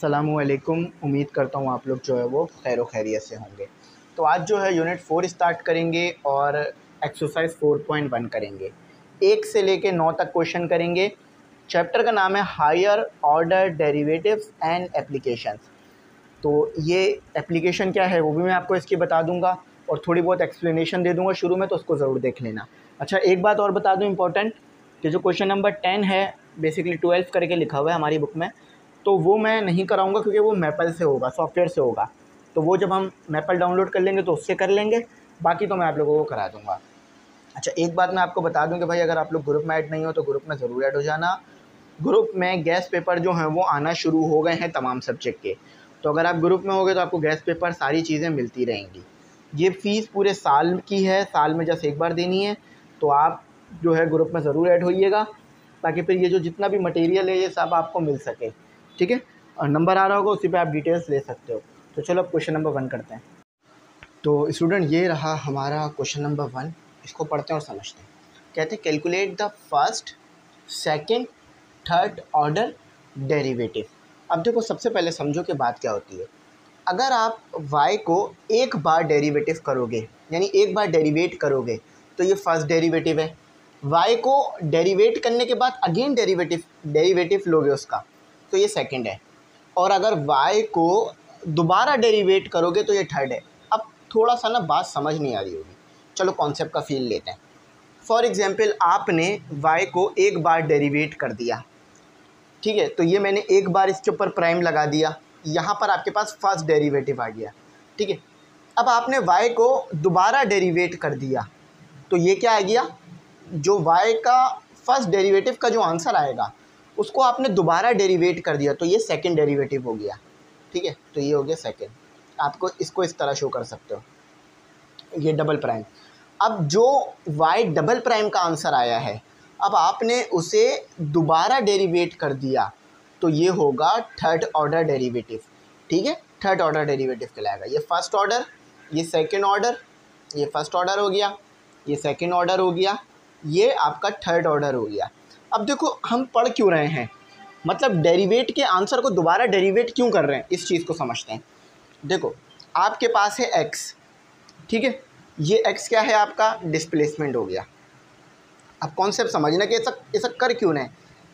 असलकुम उम्मीद करता हूँ आप लोग जो है वो खैर खैरियत से होंगे। तो आज जो है यूनिट फोर स्टार्ट करेंगे और एक्सरसाइज फोर पॉइंट वन करेंगे। एक से लेके नौ तक क्वेश्चन करेंगे। चैप्टर का नाम है higher order derivatives and applications तो ये एप्लीकेशन क्या है वो भी मैं आपको इसकी बता दूँगा और थोड़ी बहुत एक्सप्लेनेशन दे दूँगा शुरू में तो उसको ज़रूर देख लेना। अच्छा एक बात और बता दूँ इम्पोर्टेंट कि जो क्वेश्चन नंबर टेन है बेसिकली ट्वेल्व करके लिखा हुआ है हमारी बुक में। तो वो मैं नहीं कराऊँगा क्योंकि वो मैपल से होगा, सॉफ्टवेयर से होगा। तो वो जब हम मैपल डाउनलोड कर लेंगे तो उससे कर लेंगे, बाकी तो मैं आप लोगों को करा दूँगा। अच्छा एक बात मैं आपको बता दूँ कि भाई अगर आप लोग ग्रुप में ऐड नहीं हो तो ग्रुप में ज़रूर ऐड हो जाना। ग्रुप में गैस पेपर जो हैं वो आना शुरू हो गए हैं तमाम सब्जेक्ट के। तो अगर आप ग्रुप में होगे तो आपको गैस पेपर सारी चीज़ें मिलती रहेंगी। ये फ़ीस पूरे साल की है, साल में जैसे एक बार देनी है तो आप जो है ग्रुप में ज़रूर ऐड होइएगा। ताकि फिर ये जो जितना भी मटेरियल है, ये सब आपको मिल सके। ठीक है? और नंबर आ रहा होगा, उसी पर आप डिटेल्स ले सकते हो। तो चलो अब क्वेश्चन नंबर वन करते हैं। तो स्टूडेंट ये रहा हमारा क्वेश्चन नंबर वन इसको पढ़ते हैं और समझते हैं। कहते हैं calculate the first second third order derivative अब देखो, सबसे पहले समझो कि बात क्या होती है। अगर आप y को एक बार डेरिवेटिव करोगे, यानी एक बार डेरिवेट करोगे तो ये फ़र्स्ट डेरिवेटिव है। y को डेरिवेट करने के बाद अगेन डेरिवेटिव डेरिवेटिव लोगे उसका। तो ये सेकंड है। और अगर y को दोबारा डेरिवेट करोगे तो ये थर्ड है। अब थोड़ा सा ना बात समझ नहीं आ रही होगी। चलो कॉन्सेप्ट का फील लेते हैं। फॉर एग्ज़ाम्पल आपने y को एक बार डेरिवेट कर दिया। ठीक है? तो ये मैंने एक बार इसके ऊपर प्राइम लगा दिया। यहाँ पर आपके पास फ़र्स्ट डेरिवेटिव आ गया। ठीक है? अब आपने y को दोबारा डेरिवेट कर दिया। तो ये क्या आ गया? जो y का फ़र्स्ट डेरिवेटिव का जो आंसर आएगा उसको आपने दोबारा डेरीवेट कर दिया तो ये सेकेंड डेरीवेटिव हो गया। ठीक है? तो ये हो गया सेकेंड आपको इसको इस तरह शो कर सकते हो। ये डबल प्राइम अब जो वाई डबल प्राइम का आंसर आया है, अब आपने उसे दोबारा डेरीवेट कर दिया तो ये होगा थर्ड ऑर्डर डेरीवेटिव ठीक है? थर्ड ऑर्डर डेरीवेटिव कहलाएगा। ये फ़र्स्ट ऑर्डर ये सेकंड ऑर्डर ये फ़र्स्ट ऑर्डर हो गया, ये सेकंड ऑर्डर हो गया, ये आपका थर्ड ऑर्डर हो गया। अब देखो, हम पढ़ क्यों रहे हैं? मतलब डेरिवेट के आंसर को दोबारा डेरिवेट क्यों कर रहे हैं? इस चीज़ को समझते हैं। देखो, आपके पास है एक्स ठीक है? ये एक्स क्या है आपका? डिस्प्लेसमेंट हो गया। अब कॉन्सेप्ट समझना कि, ऐसा ऐसा कर क्यों नहीं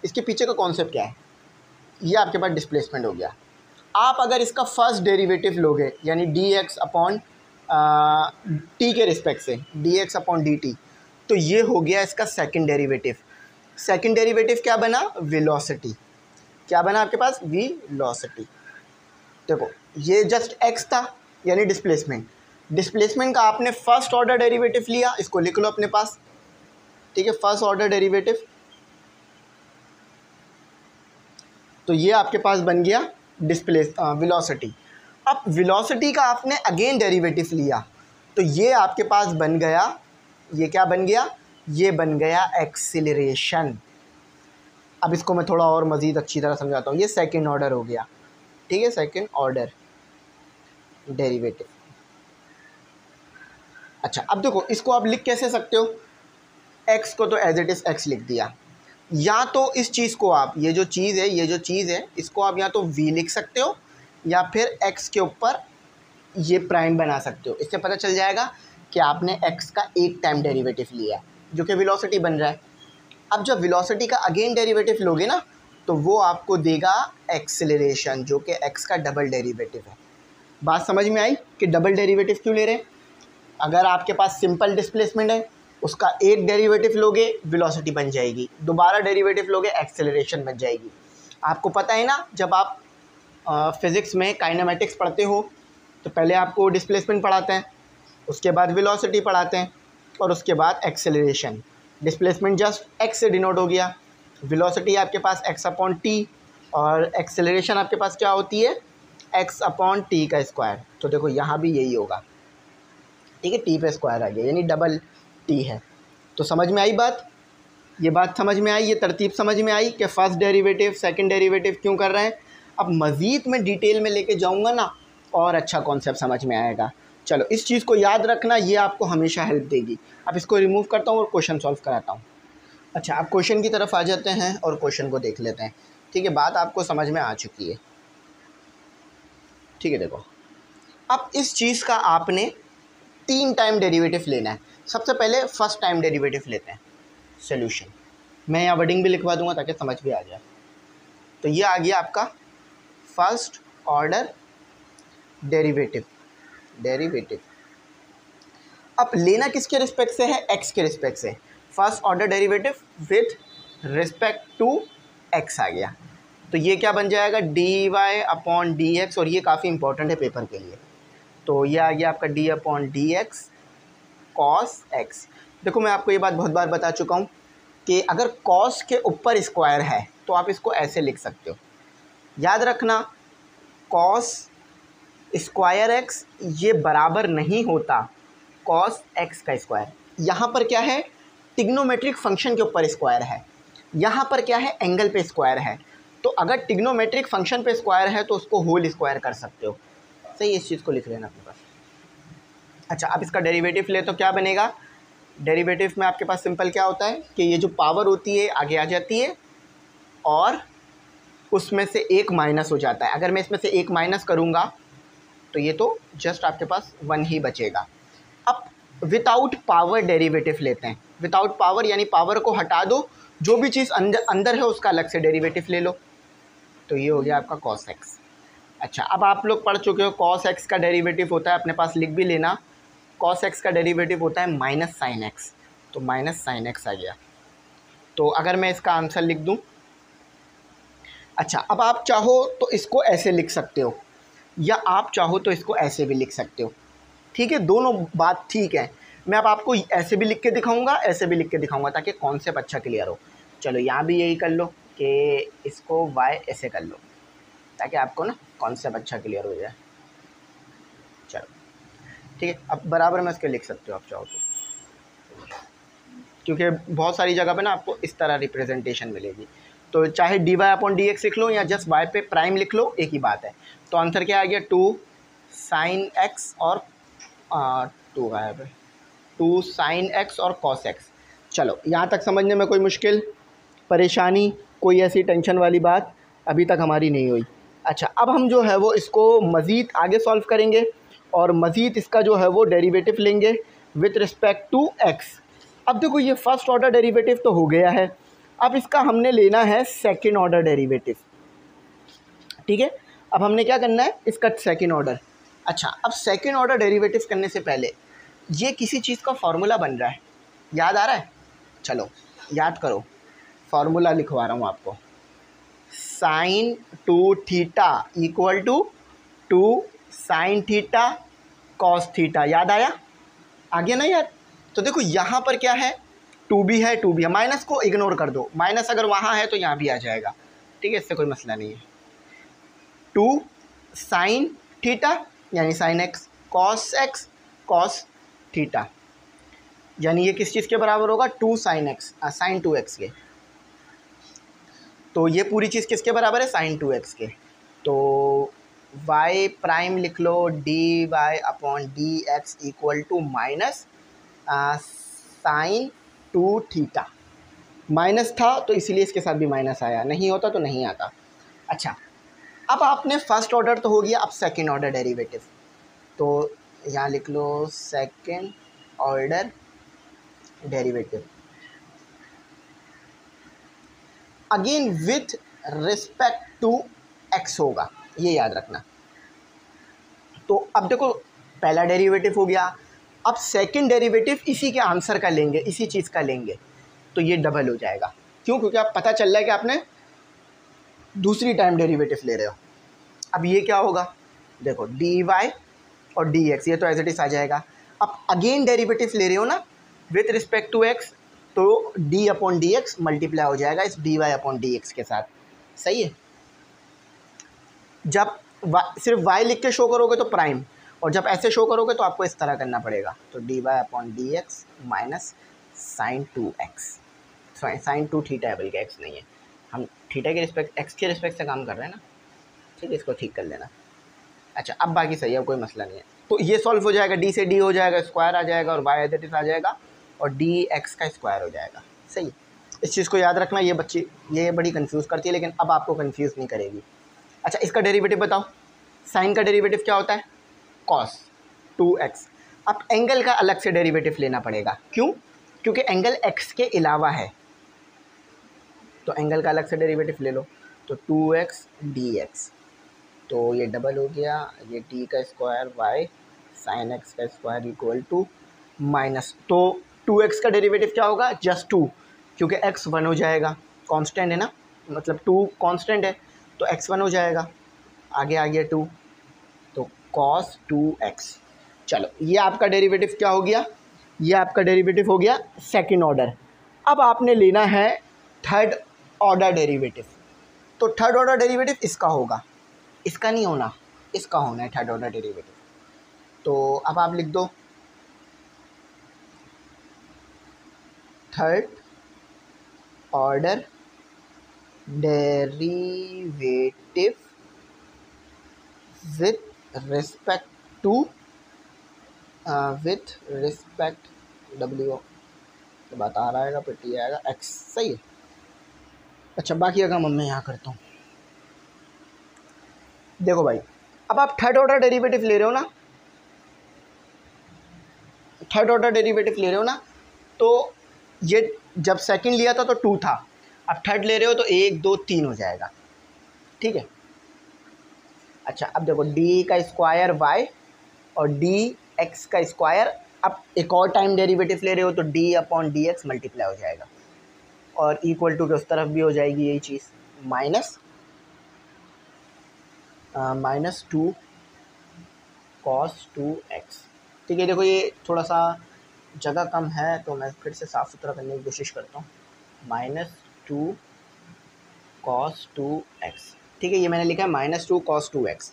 इसके पीछे का कॉन्सेप्ट क्या है? ये आपके पास डिस्प्लेसमेंट हो गया। आप अगर इसका फ़र्स्ट डेरिवेटिव लोगे, यानी डी एक्स अपॉन टी के रिस्पेक्ट से d x upon d t तो ये हो गया इसका सेकंड डेरिवेटिव सेकंड डेरिवेटिव क्या बना? वेलोसिटी क्या बना आपके पास? वेलोसिटी देखो, ये जस्ट एक्स था, यानी डिस्प्लेसमेंट डिस्प्लेसमेंट का आपने फ़र्स्ट ऑर्डर डेरिवेटिव लिया, इसको लिख लो अपने पास. ठीक है फ़र्स्ट ऑर्डर डेरिवेटिव तो ये आपके पास बन गया डिस्प्लेस वेलोसिटी अब वेलोसिटी का आपने अगेन डेरिवेटिव लिया तो ये आपके पास बन गया, ये क्या बन गया? ये बन गया एक्सिलरेशन अब इसको मैं थोड़ा और मज़ीद अच्छी तरह समझाता हूँ। ये सेकेंड ऑर्डर हो गया। ठीक है सेकेंड ऑर्डर डेरिवेटिव अच्छा अब देखो, इसको आप लिख कैसे सकते हो? एक्स को तो एज इट इज़ एक्स लिख दिया। या तो इस चीज़ को आप, ये जो चीज़ है, ये जो चीज़ है, इसको आप या तो वी लिख सकते हो, या फिर एक्स के ऊपर ये प्राइम बना सकते हो। इससे पता चल जाएगा कि आपने एक्स का एक टाइम डेरिवेटिव लिया है। जो कि वेलोसिटी बन रहा है। अब जब वेलोसिटी का अगेन डेरिवेटिव लोगे ना तो वो आपको देगा एक्सेलरेशन जो कि एक्स का डबल डेरिवेटिव है। बात समझ में आई कि डबल डेरिवेटिव क्यों ले रहे हैं? अगर आपके पास सिंपल डिस्प्लेसमेंट है, उसका एक डेरिवेटिव लोगे वेलोसिटी बन जाएगी। दोबारा डेरिवेटिव लोगे एक्सेलरेशन बन जाएगी। आपको पता है ना, जब आप फिज़िक्स में काइनामेटिक्स पढ़ते हो तो पहले आपको डिस्प्लेसमेंट पढ़ाते हैं, उसके बाद वेलोसिटी पढ़ाते हैं। और उसके बाद एक्सेलरेशन डिस्प्लेसमेंट जस्ट एक्स से डिनोट हो गया. वेलोसिटी आपके पास एक्स अपॉन टी और एक्सेलरेशन आपके पास क्या होती है? एक्स अपॉन टी का स्क्वायर तो देखो, यहाँ भी यही होगा. ठीक है टी पे स्क्वायर आ गया, यानी डबल टी है. तो समझ में आई बात? ये बात समझ में आई, ये तरतीब समझ में आई कि फ़र्स्ट डेरिवेटिव सेकंड डेरिवेटिव क्यों कर रहे हैं? अब मज़ीद मैं डिटेल में लेके जाऊँगा ना, और अच्छा कॉन्सेप्ट समझ में आएगा. चलो, इस चीज़ को याद रखना, ये आपको हमेशा हेल्प देगी। अब इसको रिमूव करता हूँ और क्वेश्चन सॉल्व कराता हूँ। अच्छा आप क्वेश्चन की तरफ़ आ जाते हैं और क्वेश्चन को देख लेते हैं। ठीक है, बात आपको समझ में आ चुकी है। ठीक है, देखो। अब इस चीज़ का आपने तीन टाइम डेरिवेटिव लेना है। सबसे पहले फ़र्स्ट टाइम डेरिवेटिव लेते हैं। सोल्यूशन मैं यहाँ वर्डिंग भी लिखवा दूँगा ताकि समझ भी आ जाए। तो ये आ गया आपका फ़र्स्ट ऑर्डर डेरिवेटिव डेरिवेटिव। अब लेना किसके रिस्पेक्ट से है? एक्स के रिस्पेक्ट से। First order derivative with respect to x आ गया। तो ये क्या बन जाएगा? D y upon d x और ये काफ़ी इंपॉर्टेंट है पेपर के लिए। तो ये आ गया आपका d upon d x cos x देखो, मैं आपको ये बात बहुत बार बता चुका हूँ कि अगर कॉस के ऊपर स्क्वायर है तो आप इसको ऐसे लिख सकते हो। याद रखना कॉस स्क्वायर एक्स ये बराबर नहीं होता कॉस एक्स का स्क्वायर। यहाँ पर क्या है? टिग्नोमेट्रिक फ़ंक्शन के ऊपर स्क्वायर है। यहाँ पर क्या है? एंगल पे स्क्वायर है। तो अगर टिग्नोमेट्रिक फ़ंक्शन पे स्क्वायर है तो उसको होल स्क्वायर कर सकते हो। सही, इस चीज़ को लिख लेना अपने पास। अच्छा अब इसका डेरिवेटिव ले तो क्या बनेगा? डेरिवेटिव में आपके पास सिंपल क्या होता है? कि ये जो पावर होती है, आगे आ जाती है और उसमें से एक माइनस हो जाता है। अगर मैं इसमें से एक माइनस करूँगा तो ये तो जस्ट आपके पास वन ही बचेगा। अब विदाउट पावर डेरिवेटिव लेते हैं। विदाउट पावर यानी पावर को हटा दो, जो भी चीज़ अंदर अंदर है उसका अलग से डेरिवेटिव ले लो। तो ये हो गया आपका कॉस एक्स अच्छा अब आप लोग पढ़ चुके हो कॉस एक्स का डेरिवेटिव होता है, अपने पास लिख भी लेना। कॉस एक्स का डेरिवेटिव होता है माइनस साइन एक्स तो माइनस साइन एक्स आ गया। तो अगर मैं इसका आंसर लिख दूँ। अच्छा अब आप चाहो तो इसको ऐसे लिख सकते हो। या आप चाहो तो इसको ऐसे भी लिख सकते हो। ठीक है? दोनों बात ठीक है। मैं अब आपको ऐसे भी लिख के दिखाऊँगा, ऐसे भी लिख के दिखाऊँगा ताकि कॉन्सेप्ट अच्छा क्लियर हो। चलो, यहाँ भी यही कर लो कि इसको वाई ऐसे कर लो, ताकि आपको ना कॉन्सेप्ट अच्छा क्लियर हो जाए। चलो, ठीक है? अब बराबर में इसके लिख सकते हो आप चाहो तो। क्योंकि बहुत सारी जगह पे ना आपको इस तरह रिप्रेजेंटेशन मिलेगी। तो चाहे d y upon d x लिख लो या जस्ट वाई पे प्राइम लिख लो, एक ही बात है। तो आंसर क्या आ गया? टू साइन एक्स और टू है पे टू साइन एक्स और कॉस एक्स चलो, यहाँ तक समझने में कोई मुश्किल, परेशानी, कोई ऐसी टेंशन वाली बात अभी तक हमारी नहीं हुई। अच्छा अब हम जो है वो इसको मज़ीद आगे सॉल्व करेंगे और मज़ीद इसका जो है वो डेरिवेटिव लेंगे विथ रिस्पेक्ट टू एक्स अब देखो, ये फ़र्स्ट ऑर्डर डेरिवेटिव तो हो गया है। अब इसका हमने लेना है सेकेंड ऑर्डर डेरीवेटिव ठीक है? अब हमने क्या करना है? इसका सेकेंड ऑर्डर अच्छा अब सेकेंड ऑर्डर डेरीवेटिव करने से पहले, ये किसी चीज़ का फॉर्मूला बन रहा है. याद आ रहा है? चलो, याद करो. फार्मूला लिखवा रहा हूँ आपको. Sine two theta equal to two sine theta cos theta याद आया? आ गया ना यार? तो देखो, यहाँ पर क्या है? टू भी है, टू भी है। माइनस को इग्नोर कर दो। माइनस अगर वहाँ है तो यहाँ भी आ जाएगा। ठीक है, इससे कोई मसला नहीं है। टू साइन थीटा, यानी sine x, cos x, cos theta. यानी ये किस चीज़ के बराबर होगा? Two sine x sine two x के। तो ये पूरी चीज़ किसके बराबर है? साइन टू एक्स के। तो वाई प्राइम लिख लो d y upon d x equal to minus sine two theta. Minus था तो इसीलिए इसके साथ भी माइनस आया। नहीं होता तो नहीं आता। अच्छा अब आपने फ़र्स्ट ऑर्डर तो हो गया, अब सेकेंड ऑर्डर डेरिवेटिव। तो यहाँ लिख लो, second order derivative. Again with respect to x होगा, ये याद रखना। तो अब देखो, पहला डेरिवेटिव हो गया अब सेकंड डेरिवेटिव इसी के आंसर का लेंगे इसी चीज़ का लेंगे तो ये डबल हो जाएगा। क्यों? क्योंकि आप पता चल रहा है कि आपने दूसरी टाइम डेरिवेटिव ले रहे हो। अब ये क्या होगा? देखो डी वाई और डी एक्स ये तो एज इट इज़ आ जाएगा। अब अगेन डेरिवेटिव ले रहे हो ना विथ रिस्पेक्ट टू एक्स तो d upon d x multiply हो जाएगा इस d y upon d x के साथ। सही है? जब वा, सिर्फ़ वाई लिख के शो करोगे तो प्राइम और जब ऐसे शो करोगे तो आपको इस तरह करना पड़ेगा। तो d y upon d x minus sine two x sine two theta है बल्कि एक्स नहीं है। हम थीटा के रिस्पेक्ट एक्स के रिस्पेक्ट से काम कर रहे हैं ना? ठीक है, इसको ठीक कर लेना। अच्छा अब बाकी सही है कोई मसला नहीं है। तो ये सॉल्व हो जाएगा डी से डी हो जाएगा स्क्वायर आ जाएगा और वाई एज आ जाएगा और डी एक्स का स्क्वायर हो जाएगा। सही? इस चीज़ को याद रखना, ये बच्ची, ये बड़ी कन्फ्यूज़ करती है, लेकिन अब आपको कन्फ्यूज़ नहीं करेगी। अच्छा इसका डेरिवेटिव बताओ। साइन का डेरिवेटिव क्या होता है? कॉस टू एक्स अब एंगल का अलग से डेरिवेटिव लेना पड़ेगा। क्यों? क्योंकि एंगल एक्स के अलावा है। तो एंगल का अलग से डेरिवेटिव ले लो। तो टू एक्स डी एक्स तो ये डबल हो गया। ये टी का स्क्वायर वाई साइन एक्स का स्क्वायर इक्वल टू माइनस तो टू एक्स का डेरिवेटिव क्या होगा? जस्ट टू क्योंकि एक्स वन हो जाएगा। कांस्टेंट है ना? मतलब टू कांस्टेंट है। तो एक्स वन हो जाएगा। आगे आ गया टू कॉस टू एक्स चलो, ये आपका डेरिवेटिव क्या हो गया? ये आपका डेरिवेटिव हो गया सेकेंड ऑर्डर अब आपने लेना है थर्ड ऑर्डर डेरिवेटिव तो थर्ड ऑर्डर डेरिवेटिव इसका होगा। इसका नहीं होना, इसका होना है थर्ड ऑर्डर डेरिवेटिव तो अब आप लिख दो। Third order derivative with respect to with respect W तो बात रहा है फिर टी आएगा एक्स सही है। अच्छा बाकी का काम मैं यहाँ करता हूँ। देखो भाई, अब आप थर्ड ऑर्डर डेरिवेटिव ले रहे हो ना? थर्ड ऑर्डर डेरिवेटिव ले रहे हो ना? तो ये जब सेकंड लिया था तो टू था। अब थर्ड ले रहे हो तो एक, दो, तीन हो जाएगा। ठीक है? अच्छा अब देखो डी का स्क्वायर वाई और डी एक्स का स्क्वायर अब एक और टाइम डेरिवेटिव ले रहे हो तो d upon d x multiply हो जाएगा। और इक्वल टू के उस तरफ़ भी हो जाएगी यही चीज़? Minus minus two cos two x ठीक है, देखो ये थोड़ा सा जगह कम है तो मैं फिर से साफ़ सुथरा करने की कोशिश करता हूँ। Minus two cos two x ठीक है, ये मैंने लिखा है minus two cos two x.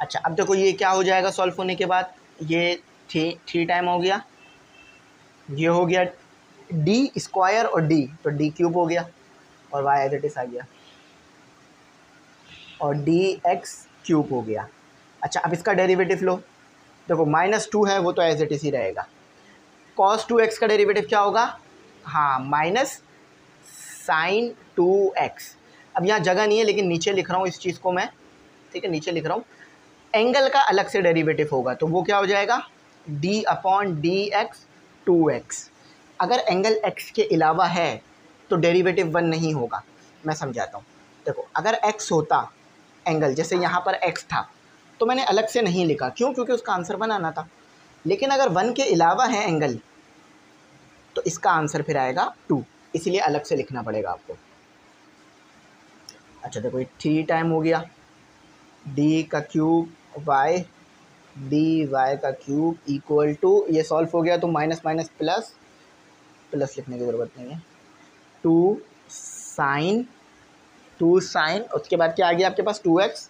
अच्छा अब देखो ये क्या हो जाएगा सॉल्व होने के बाद? ये थ्री थ्री टाइम हो गया। ये हो गया डी स्क्वायर और डी तो डी क्यूब हो गया और वाई एज इट इज़ आ गया। और डी एक्स क्यूब हो गया। अच्छा अब इसका डेरिवेटिव लो। देखो, माइनस टू है, वो तो एज इट इज़ ही रहेगा। कॉस टू एक्स का डेरिवेटिव क्या होगा? हाँ माइनस साइन टू एक्स। अब यहाँ जगह नहीं है, लेकिन नीचे लिख रहा हूँ इस चीज़ को मैं। ठीक है, नीचे लिख रहा हूँ। एंगल का अलग से डेरिवेटिव होगा तो वो क्या हो जाएगा? D upon d x two x अगर एंगल एक्स के अलावा है तो डेरिवेटिव वन नहीं होगा। मैं समझाता हूँ। देखो, अगर एक्स होता एंगल जैसे यहाँ पर एक्स था तो मैंने अलग से नहीं लिखा। क्यों? क्योंकि उसका आंसर बनाना था। लेकिन अगर वन के अलावा है एंगल तो इसका आंसर फिर आएगा टू इसलिए अलग से लिखना पड़ेगा आपको। अच्छा देखो ये थ्री टाइम हो गया। डी का क्यूब वाई डी वाई का क्यूब इक्वल टू ये सॉल्व हो गया तो माइनस माइनस प्लस प्लस लिखने की ज़रूरत नहीं है। टू साइन टू साइन उसके बाद क्या आ गया आपके पास? टू एक्स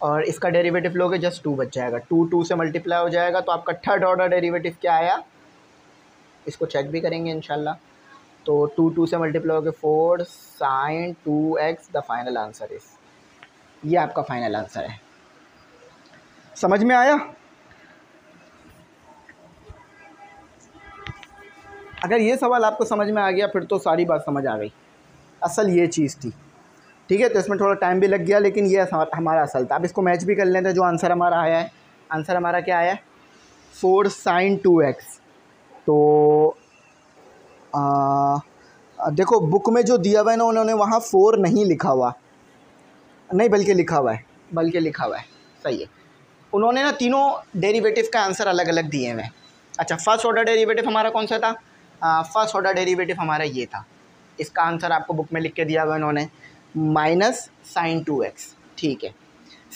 और इसका डेरिवेटिव लोगे जस्ट टू बच जाएगा। टू टू से मल्टीप्लाई हो जाएगा तो आपका थर्ड ऑर्डर डेरिवेटिव क्या आया? इसको चेक भी करेंगे इनशाला तो टू टू से मल्टीप्लाई हो गए four sine two x the final answer इस ये आपका फाइनल आंसर है। समझ में आया? अगर ये सवाल आपको समझ में आ गया, फिर तो सारी बात समझ आ गई। असल ये चीज़ थी। ठीक है तो इसमें थोड़ा टाइम भी लग गया, लेकिन ये हमारा असल था। अब इसको मैच भी कर लेते हैं, जो आंसर हमारा आया है। आंसर हमारा क्या आया है? फोर साइन टू एक्स तो आ, देखो बुक में जो दिया हुआ है ना उन्होंने वहाँ फोर नहीं लिखा हुआ। नहीं बल्कि लिखा हुआ है। बल्कि लिखा हुआ है। सही है। उन्होंने ना तीनों डेरिवेटिव का आंसर अलग अलग दिए हुए हैं। अच्छा फ़र्स्ट ऑर्डर डेरिवेटिव हमारा कौन सा था? फ़र्स्ट ऑर्डर डेरिवेटिव हमारा ये था। इसका आंसर आपको बुक में लिख के दिया हुआ उन्होंने। माइनस साइन टू एक्स ठीक है।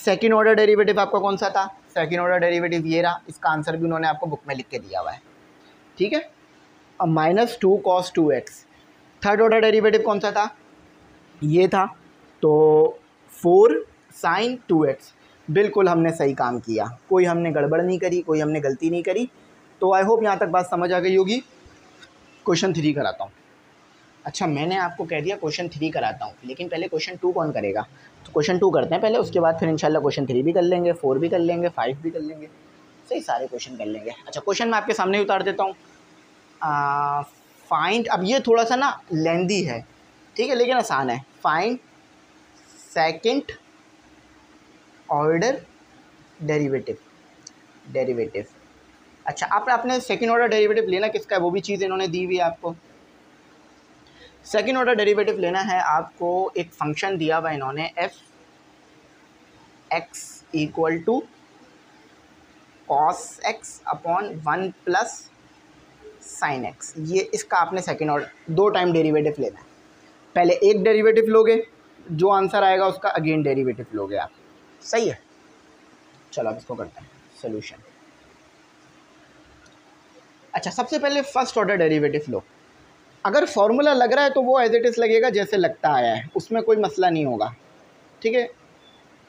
सेकेंड ऑर्डर डेरिवेटिव आपका कौन सा था? सेकेंड ऑर्डर डेरिवेटिव ये रहा। इसका आंसर भी उन्होंने आपको बुक में लिख के दिया हुआ है। ठीक है? Minus two cos two x third order derivative कौन सा था? ये था तो फोर साइन टू एक्स बिल्कुल हमने सही काम किया। कोई हमने गड़बड़ नहीं करी, कोई हमने गलती नहीं करी। तो आई होप यहाँ तक बात समझ आ गई होगी। क्वेश्चन थ्री कराता हूँ। अच्छा मैंने आपको कह दिया क्वेश्चन थ्री कराता हूँ। लेकिन पहले क्वेश्चन टू कौन करेगा? तो क्वेश्चन टू करते हैं पहले, उसके बाद फिर इंशाल्लाह क्वेश्चन थ्री भी कर लेंगे फोर भी कर लेंगे फाइव भी कर लेंगे। सही सारे क्वेश्चन कर लेंगे। अच्छा क्वेश्चन मैं आपके सामने उतार देता हूँ। फाइंड अब ये थोड़ा सा ना लेंदी है। ठीक है, लेकिन आसान है। Find second order derivative derivative अच्छा आप आपने सेकेंड ऑर्डर डेरिवेटिव लेना किसका है? वो भी चीज़ इन्होंने दी हुई है आपको। सेकेंड ऑर्डर डेरिवेटिव लेना है आपको, एक फ़ंक्शन दिया हुआ इन्होंने f x equal to cos x upon one plus sine x ये इसका आपने सेकेंड ऑर्डर दो टाइम डेरीवेटिव लेना है। पहले एक डेरीवेटिव लोगे, जो आंसर आएगा उसका अगेन डेरीवेटिव लोगे आप। सही है? चलो अब इसको करते हैं। सोल्यूशन अच्छा सबसे पहले फ़र्स्ट ऑर्डर डेरीवेटिव लो। अगर फॉर्मूला लग रहा है तो वो एज इट इज़ लगेगा, जैसे लगता आया है। उसमें कोई मसला नहीं होगा। ठीक है?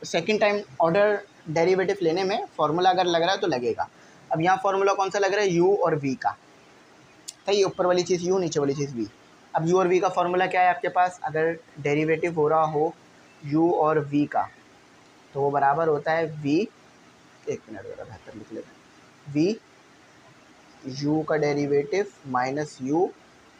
सेकेंड टाइम ऑर्डर डेरिवेटिव लेने में फार्मूला अगर लग रहा है तो लगेगा। अब यहाँ फार्मूला कौन सा लग रहा है? यू और वी का। सही ऊपर वाली चीज़ यू नीचे वाली चीज़ वी अब यू और वी का फॉर्मूला क्या है आपके पास? अगर डेरिवेटिव हो रहा हो यू और वी का तो वो बराबर होता है वी एक मिनट ज़रा बेहतर लिख लेते वी यू का डेरिवेटिव माइनस यू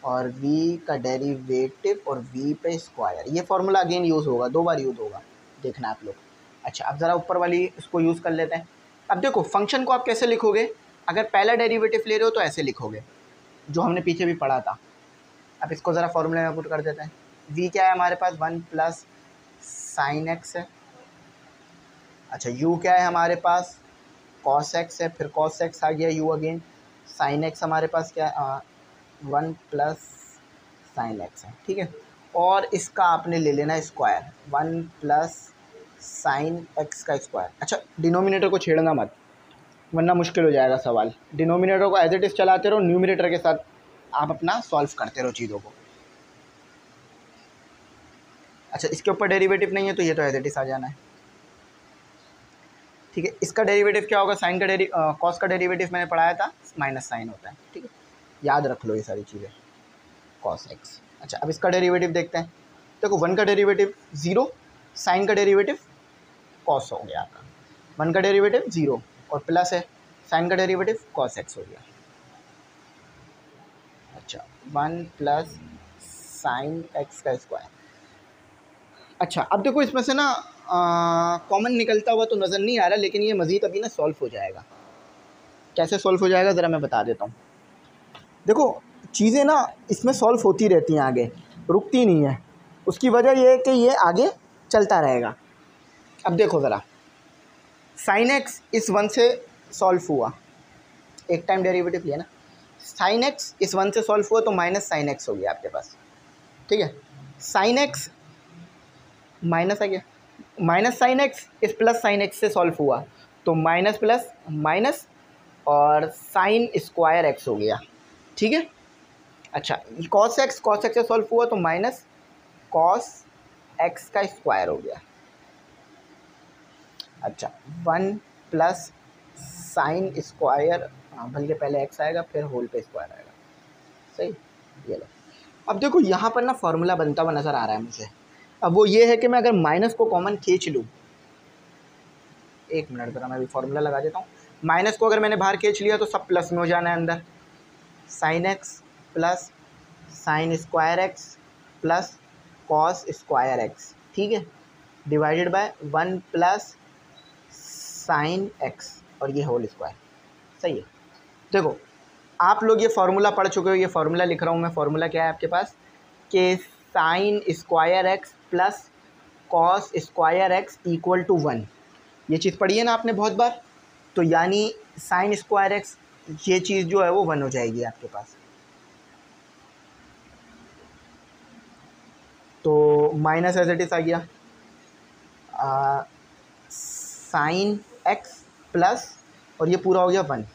और वी का डेरिवेटिव और वी पे स्क्वायर ये फार्मूला अगेन यूज़ होगा, दो बार यूज़ होगा, देखना आप लोग। अच्छा अब ज़रा ऊपर वाली इसको यूज़ कर लेते हैं। अब देखो फ़ंक्शन को आप कैसे लिखोगे? अगर पहला डेरिवेटिव ले रहे हो तो ऐसे लिखोगे। जो हमने पीछे भी पढ़ा था। अब इसको ज़रा फॉर्मूले में पुट कर देते हैं। वी क्या है हमारे पास? वन प्लस साइन एक्स है। अच्छा यू क्या है हमारे पास? कॉस एक्स है। फिर कॉस एक्स आ गया यू अगेन साइन एक्स हमारे पास क्या है? वन प्लस साइन एक्स है। ठीक है? और इसका आपने ले लेना square one plus sine x का स्क्वायर अच्छा डिनोमिनेटर को छेड़ना मत। वरना मुश्किल हो जाएगा सवाल। डिनोमिनेटर को एज इट इज़ चलाते रहो न्यूमिनेटर के साथ आप अपना सॉल्व करते रहो चीज़ों को। अच्छा इसके ऊपर डेरिवेटिव नहीं है तो ये तो एज इट इज़ आ जाना है। ठीक है, इसका डेरिवेटिव क्या होगा? साइन का डेरी कॉस का डेरिवेटिव मैंने पढ़ाया था माइनस साइन होता है। ठीक है? याद रख लो ये सारी चीज़ें कॉस एक्स अच्छा अब इसका डेरिवेटिव देखते हैं। देखो वन का डेरिवेटिव ज़ीरो साइन का डेरिवेटिव कॉस हो गया आपका। वन का डेरिवेटिव ज़ीरो और प्लस है साइन का डेरिवेटिव कॉस एक्स हो गया। अच्छा वन प्लस साइन एक्स का स्क्वायर अच्छा अब देखो इसमें से ना कॉमन निकलता हुआ तो नज़र नहीं आ रहा, लेकिन ये मज़ीद अभी ना सॉल्व हो जाएगा। कैसे सॉल्व हो जाएगा, ज़रा मैं बता देता हूँ। देखो, चीज़ें ना इसमें सॉल्व होती रहती हैं आगे, रुकती नहीं है। उसकी वजह यह है कि ये आगे चलता रहेगा। अब देखो ज़रा। साइन एक्स इस वन से सॉल्व हुआ। एक टाइम डेरिवेटिव लिया ना। साइन एक्स इस वन से सॉल्व हुआ तो माइनस साइन एक्स हो गया आपके पास। ठीक है? साइन एक्स माइनस आ गया। माइनस साइन एक्स इस प्लस साइन एक्स से सॉल्व हुआ। तो माइनस प्लस माइनस और साइन स्क्वायर एक्स हो गया। ठीक है? अच्छा कॉस एक्स कॉस एक्स से सॉल्व हुआ तो माइनस कॉस एक्स का स्क्वायर हो गया। अच्छा वन प्लस साइन स्क्वायर हाँ बल्कि पहले एक्स आएगा, फिर होल पे स्क्वायर आएगा। सही? ये लो। अब देखो, यहाँ पर ना फार्मूला बनता हुआ नज़र आ रहा है मुझे। अब वो ये है कि मैं अगर माइनस को कॉमन खींच लूँ, एक मिनट, ज़रा मैं अभी फार्मूला लगा देता हूँ। माइनस को अगर मैंने बाहर खींच लिया तो सब प्लस में हो जाना है अंदर। Sine x plus sine square x plus cos square x ठीक है? Divided by one plus sine x और ये होल स्क्वायर सही है। देखो, आप लोग ये फार्मूला पढ़ चुके हो, ये फार्मूला लिख रहा हूँ मैं। फार्मूला क्या है आपके पास? कि sine square x plus cos square x equal to one ये चीज़ पढ़ी है ना आपने बहुत बार? तो यानी साइन स्क्वायर एक्स ये चीज़ जो है वो वन हो जाएगी आपके पास। तो माइनस एज इट इज़ आ गया। साइन एक्स प्लस और ये पूरा हो गया वन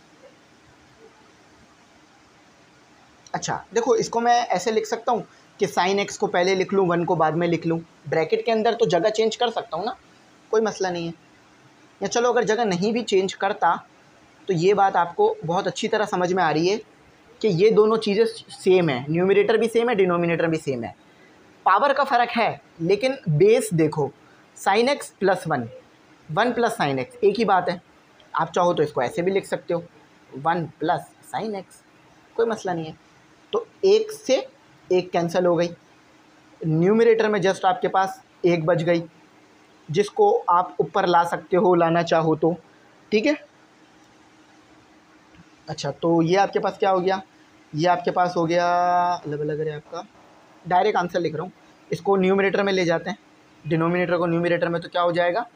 अच्छा देखो, इसको मैं ऐसे लिख सकता हूँ कि साइन एक्स को पहले लिख लूँ वन को बाद में लिख लूँ. ब्रैकेट के अंदर तो जगह चेंज कर सकता हूँ ना? कोई मसला नहीं है. या चलो, अगर जगह नहीं भी चेंज करता तो ये बात आपको बहुत अच्छी तरह समझ में आ रही है कि ये दोनों चीज़ें सेम है. न्यूमिनेटर भी सेम है डिनोमिनेटर भी सेम है. पावर का फ़र्क है, लेकिन बेस देखो. Sine x plus one one plus sine x, एक ही बात है। आप चाहो तो इसको ऐसे भी लिख सकते हो। वन प्लस साइन एक्स, कोई मसला नहीं है। तो एक से एक कैंसिल हो गई। न्यूमिनेटर में जस्ट आपके पास एक बच गई, जिसको आप ऊपर ला सकते हो, लाना चाहो तो। ठीक है? अच्छा तो ये आपके पास क्या हो गया? ये आपके पास हो गया, अलग अलग है आपका। डायरेक्ट आंसर लिख रहा हूँ। इसको न्यूमिनेटर में ले जाते हैं। डिनोमिनेटर को न्यूमिनेटर में तो क्या हो जाएगा?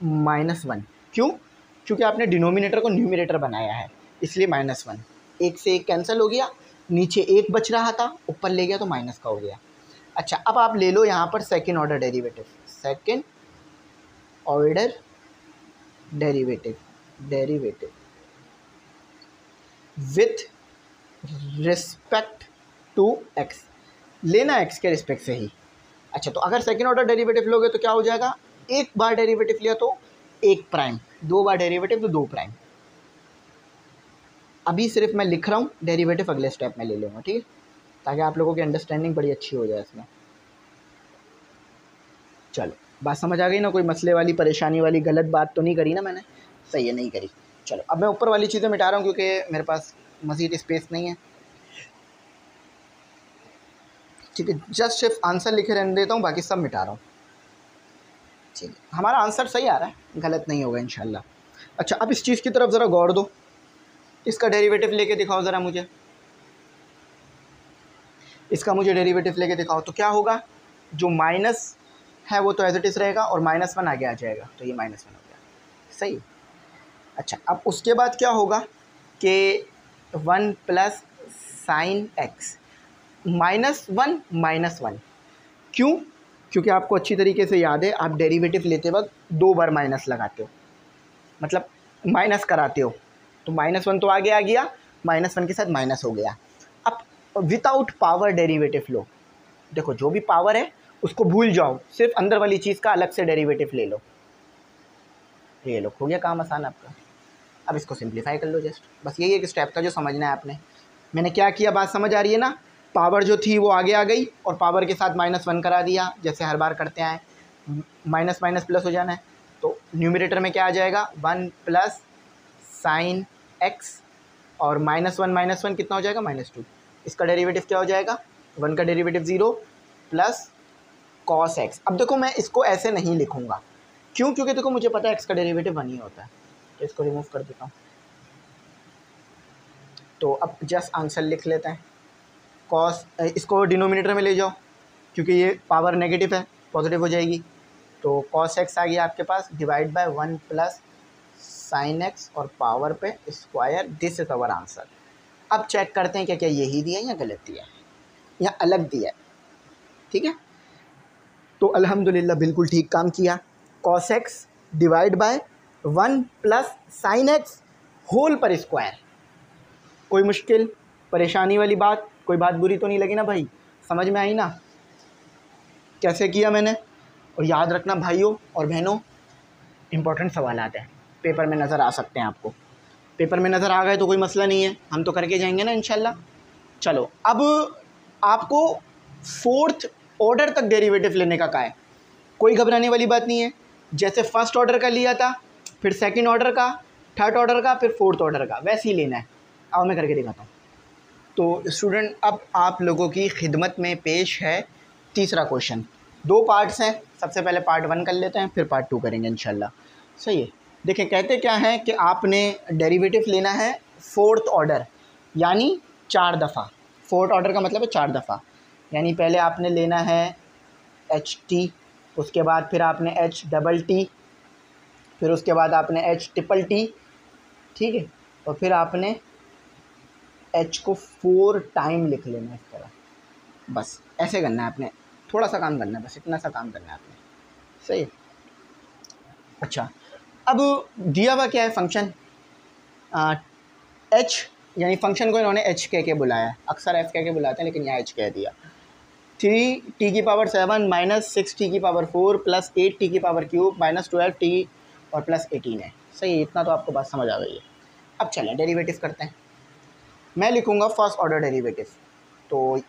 Minus one. क्यों? क्योंकि आपने डिनोमिनेटर को न्यूमिनेटर बनाया है, इसलिए माइनस वन। एक से एक कैंसिल हो गया, नीचे एक बच रहा था, ऊपर ले गया तो माइनस का हो गया। अच्छा अब आप ले लो यहाँ पर second order derivative second order derivative derivative with respect to x लेना एक्स के रिस्पेक्ट से ही। अच्छा तो अगर सेकेंड ऑर्डर डेरीवेटिव लोगे तो क्या हो जाएगा? एक बार डेरिवेटिव लिया तो एक प्राइम दो बार डेरिवेटिव तो दो प्राइम अभी सिर्फ़ मैं लिख रहा हूँ डेरिवेटिव अगले स्टेप में ले लूँगा, ठीक है? ताकि आप लोगों की अंडरस्टैंडिंग बड़ी अच्छी हो जाए इसमें. चलो, बात समझ आ गई ना? कोई मसले वाली, परेशानी वाली, गलत बात तो नहीं करी ना मैंने? सही है, नहीं करी. चलो, अब मैं ऊपर वाली चीज़ें मिटा रहा हूँ क्योंकि मेरे पास मज़ीद स्पेस नहीं है. ठीक है जस्ट सिर्फ़ आंसर लिखे रहने देता हूँ, बाकी सब मिटा रहा हूँ. ठीक हमारा आंसर सही आ रहा है। गलत नहीं होगा इन अच्छा अब इस चीज़ की तरफ़ ज़रा गौर दो। इसका डेरिवेटिव लेके दिखाओ ज़रा मुझे। इसका मुझे डेरिवेटिव लेके दिखाओ। तो क्या होगा? जो माइनस है वो तो एज इट इज़ रहेगा और माइनस वन आगे आ जाएगा। तो ये माइनस वन हो गया। सही? अच्छा अब उसके बाद क्या होगा कि one plus sine x minus one minus one क्यों? क्योंकि आपको अच्छी तरीके से याद है, आप डेरिवेटिव लेते वक्त दो बार माइनस लगाते हो। मतलब माइनस कराते हो। तो माइनस वन तो आगे आ गया माइनस वन के साथ माइनस हो गया। अब विदाउट पावर डेरिवेटिव लो। देखो, जो भी पावर है, उसको भूल जाओ। सिर्फ़ अंदर वाली चीज़ का अलग से डेरिवेटिव ले लो। ये लो, हो गया काम आसान आपका। अब इसको सिंप्लीफाई कर लो जस्ट बस यही एक स्टेप था जो समझना है आपने। मैंने क्या किया, बात समझ आ रही है ना? पावर जो थी वो आगे आ गई और पावर के साथ माइनस वन करा दिया, जैसे हर बार करते आए। माइनस माइनस प्लस हो जाना है। तो न्यूमिनेटर में क्या आ जाएगा? वन प्लस साइन एक्स और माइनस वन माइनस वन कितना हो जाएगा? माइनस टू इसका डेरिवेटिव क्या हो जाएगा? वन का derivative zero plus cos x अब देखो मैं इसको ऐसे नहीं लिखूँगा। क्यों? क्योंकि देखो मुझे पता है एक्स का डेरिवेटिव वन ही होता है। तो इसको रिमूव कर देता हूँ। तो अब जस्ट आंसर लिख लेते हैं। कॉस इसको डिनोमिनेटर में ले जाओ, क्योंकि ये पावर नेगेटिव है पॉजिटिव हो जाएगी। तो कॉस एक्स आ गया आपके पास divide by one plus sine x और पावर पे square this is our answer अब चेक करते हैं क्या क्या यही दिया है या गलत दिया है, या अलग दिया है। ठीक है? तो अल्हम्दुलिल्लाह बिल्कुल ठीक काम किया। Cos x divide by one plus sine x whole पर स्क्वायर कोई मुश्किल, परेशानी वाली बात कोई बात बुरी तो नहीं लगी ना भाई? समझ में आई ना? कैसे किया मैंने? और याद रखना भाइयों और बहनों इम्पोर्टेंट सवाल आते हैं। पेपर में नज़र आ सकते हैं आपको। पेपर में नज़र आ गए तो कोई मसला नहीं है। हम तो करके जाएँगे ना इनशाला चलो, अब आपको फोर्थ ऑर्डर तक डेरिवेटिव लेने का कहा है। कोई घबराने वाली बात नहीं है। जैसे फ़र्स्ट ऑर्डर का लिया था, फिर सेकंड ऑर्डर का थर्ड ऑर्डर का, फिर फोर्थ ऑर्डर का, वैसे ही लेना है। अब मैं करके दिखाता हूँ। तो स्टूडेंट अब आप लोगों की खिदमत में पेश है तीसरा क्वेश्चन दो पार्ट्स हैं. सबसे पहले पार्ट वन कर लेते हैं, फिर पार्ट टू करेंगे इनशाला सही है? देखिए, कहते क्या है कि आपने डेरिवेटिव लेना है फोर्थ ऑर्डर यानी चार दफ़ा. फोर्थ ऑर्डर का मतलब है चार दफ़ा. यानी पहले आपने लेना है एच टी उसके बाद फिर आपने एच डबल टी फिर उसके बाद आपने एच ट्रिपल टी ठीक है? और फिर आपने एच को फोर टाइम लिख लेना इस तरह। बस, ऐसे करना है आपने। थोड़ा सा काम करना है, बस इतना सा काम करना है आपने। सही? अच्छा अब दिया हुआ क्या है फ़ंक्शन एच यानी फ़ंक्शन को इन्होंने एच कह के बुलाया अक्सर एफ़ कह के बुलाते हैं, लेकिन यहाँ एच कह दिया। थ्री टी की power seven minus six t की power four plus eight t की power cube minus twelve t और प्लस एटीन है। सही इतना तो आपको बात समझ आ गई है। अब चलें डेरिवेटिव करते हैं। मैं लिखूँगा फ़र्स्ट ऑर्डर डेरीवेटिव तो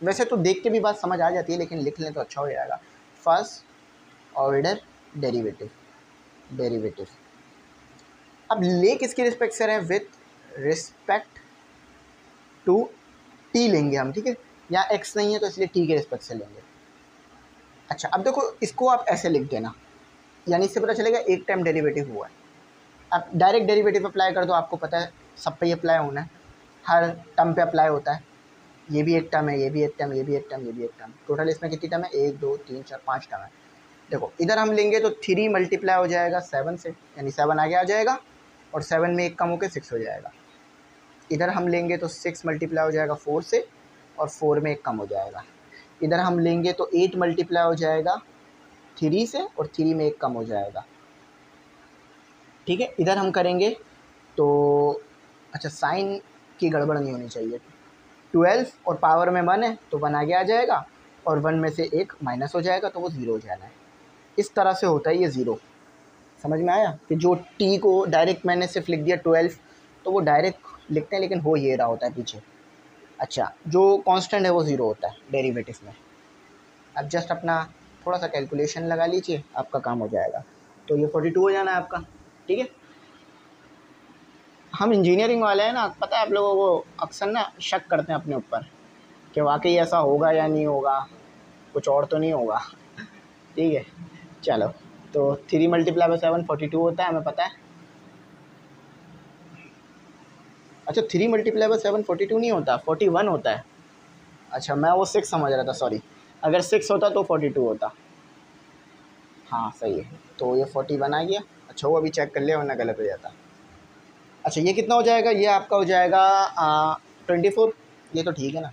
वैसे तो देख के भी बात समझ आ जाती है, लेकिन लिख लें तो अच्छा हो जाएगा। फ़र्स्ट ऑर्डर डेरीवेटिव डेरीवेटिव अब ले किसके रिस्पेक्ट से रहे? विथ रिस्पेक्ट टू टी लेंगे हम, ठीक है? यहाँ एक्स नहीं है तो इसलिए टी के रिस्पेक्ट से लेंगे। अच्छा अब देखो, इसको आप ऐसे लिख देना। यानी इससे पता चलेगा एक टाइम डेरिवेटिव हुआ है। आप डायरेक्ट डेरिवेटिव अप्लाई कर दो, आपको पता है, सब पे ही अप्लाई होना है। हर टर्म पे अप्लाई होता है। ये भी एक टर्म है, ये भी एक टर्म ये भी एक टर्म ये भी एक टर्म टोटल इसमें कितनी टर्म है? एक, दो, तीन, चार, पाँच टर्म है। देखो, इधर हम लेंगे तो थ्री मल्टीप्लाई हो जाएगा सेवन से, यानी सेवन आगे आ जाएगा और सेवन में एक कम होकर सिक्स हो जाएगा। इधर हम लेंगे तो सिक्स मल्टीप्लाई हो जाएगा फोर से और फोर में एक कम हो जाएगा। इधर हम लेंगे तो एट मल्टीप्लाई हो जाएगा थ्री से और थ्री में एक कम हो जाएगा। ठीक है? इधर हम करेंगे तो अच्छा साइन की गड़बड़ नहीं होनी चाहिए। ट्वेल्व और पावर में वन है तो वन आगे आ जाएगा और वन में से एक माइनस हो जाएगा तो वो ज़ीरो हो जाना है। इस तरह से होता है ये ज़ीरो। समझ में आया? कि जो टी को डायरेक्ट मैंने सिर्फ़ लिख दिया ट्वेल्व तो वो डायरेक्ट लिखते हैं, लेकिन हो ये रहा होता है पीछे। अच्छा जो कांस्टेंट है वो ज़ीरो होता है डेरिवेटिव में। अब जस्ट अपना थोड़ा सा कैलकुलेशन लगा लीजिए, आपका काम हो जाएगा। तो ये फोर्टी टू हो जाना है आपका, ठीक है? हम इंजीनियरिंग वाले हैं ना, पता है आप लोगों को अक्सर ना शक करते हैं अपने ऊपर कि वाकई ऐसा होगा या नहीं होगा, कुछ और तो नहीं होगा। ठीक है, चलो तो three multiply by seven forty two होता है, हमें पता है? अच्छा three multiply by seven forty two नहीं होता फोर्टी वन होता है। अच्छा मैं वो सिक्स समझ रहा था सॉरी अगर सिक्स होता तो फोर्टी टू होता। हाँ सही है तो ये फोर्टी वन आ गया। अच्छा वो अभी चेक कर लिया वरना गलत हो जाता। अच्छा ये कितना हो जाएगा? ये आपका हो जाएगा ट्वेंटी फोर ये तो ठीक है ना?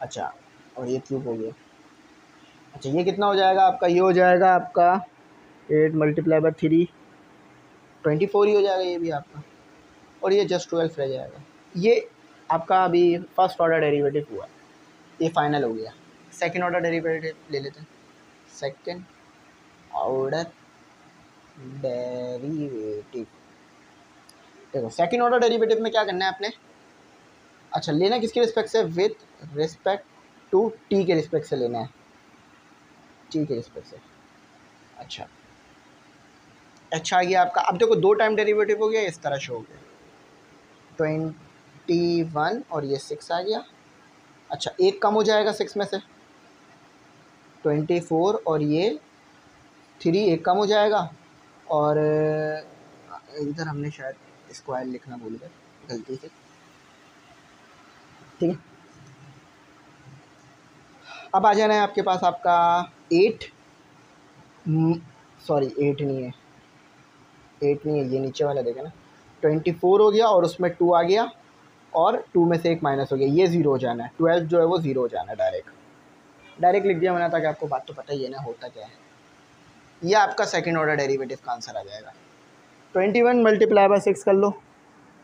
अच्छा और ये क्यूब हो गया। अच्छा ये कितना हो जाएगा आपका? ये हो जाएगा आपका eight multiply by three twenty four ही हो जाएगा ये भी आपका। और ये जस्ट ट्वेल्व रह जाएगा। ये आपका अभी फ़र्स्ट ऑर्डर डेरिवेटिव हुआ। ये फाइनल हो गया। सेकेंड ऑर्डर डेरिवेटिव ले लेते हैं। सेकेंड ऑर्डर डेरिवेटिव देखो सेकेंड ऑर्डर डेरिवेटिव में क्या करना है आपने? अच्छा लेना किसके रिस्पेक्ट से? विथ रिस्पेक्ट टू टी के रिस्पेक्ट से लेना है। टी के रिस्पेक्ट से। अच्छा। अच्छा आ गया आपका, अब देखो, दो टाइम डेरिवेटिव हो गया, इस तरह शो हो गया। ट्वेंटी वन और ये सिक्स आ गया। अच्छा एक कम हो जाएगा सिक्स में से। ट्वेंटी फोर और ये थ्री एक कम हो जाएगा। और, इधर हमने शायद स्क्वायर लिखना भूल गए, गलती से। ठीक है। अब आ जाना है आपके पास आपका एट सॉरी एट नहीं है। एट नहीं है, ये नीचे वाला देखे ना। ट्वेंटी फोर हो गया और उसमें टू आ गया और टू में से एक माइनस हो गया। ये ज़ीरो हो जाना है। ट्वेल्व जो है वो ज़ीरो हो जाना है डायरेक्ट डायरेक्ट लिख दिया मैंने, ताकि आपको बात तो पता ही है ना, होता क्या है। ये आपका सेकेंड ऑर्डर डेरिवेटिव का आंसर आ जाएगा। Twenty one multiply by six कर लो।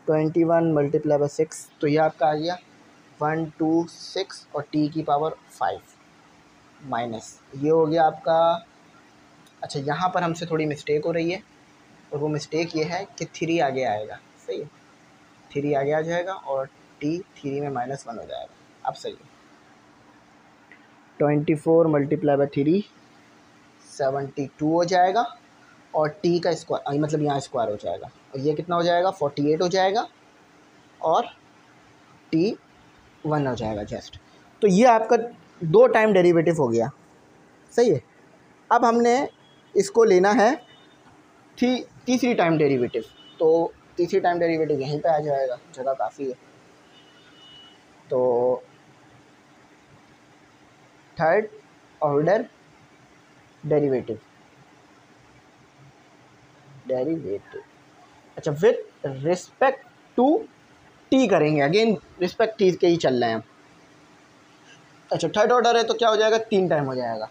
Twenty one multiply by six तो ये आपका आ गया वन टू सिक्स और टी की पावर फाइव माइनस। ये हो गया आपका अच्छा यहाँ पर हमसे थोड़ी मिस्टेक हो रही है और वो मिस्टेक ये है कि थ्री आगे आएगा। सही है। थ्री आगे आ जाएगा और टी थ्री में माइनस वन हो जाएगा। अब सही है। Twenty four multiply by three seventy two हो जाएगा। और टी का स्क्वायर मतलब यहाँ स्क्वायर हो जाएगा। और ये कितना हो जाएगा? फोर्टी एट हो जाएगा और टी वन हो जाएगा जस्ट तो ये आपका दो टाइम डेरिवेटिव हो गया। सही है? अब हमने इसको लेना है थी तीसरी टाइम डेरिवेटिव तो तीसरी टाइम डेरिवेटिव यहीं पे आ जाएगा। जगह काफ़ी है। तो थर्ड ऑर्डर डेरिवेटिव डेरिवेटिव अच्छा विथ रिस्पेक्ट टू टी करेंगे। अगेन रिस्पेक्ट टी के ही चल रहे हैं। अच्छा थर्ड ऑर्डर है तो क्या हो जाएगा? तीन टाइम हो जाएगा।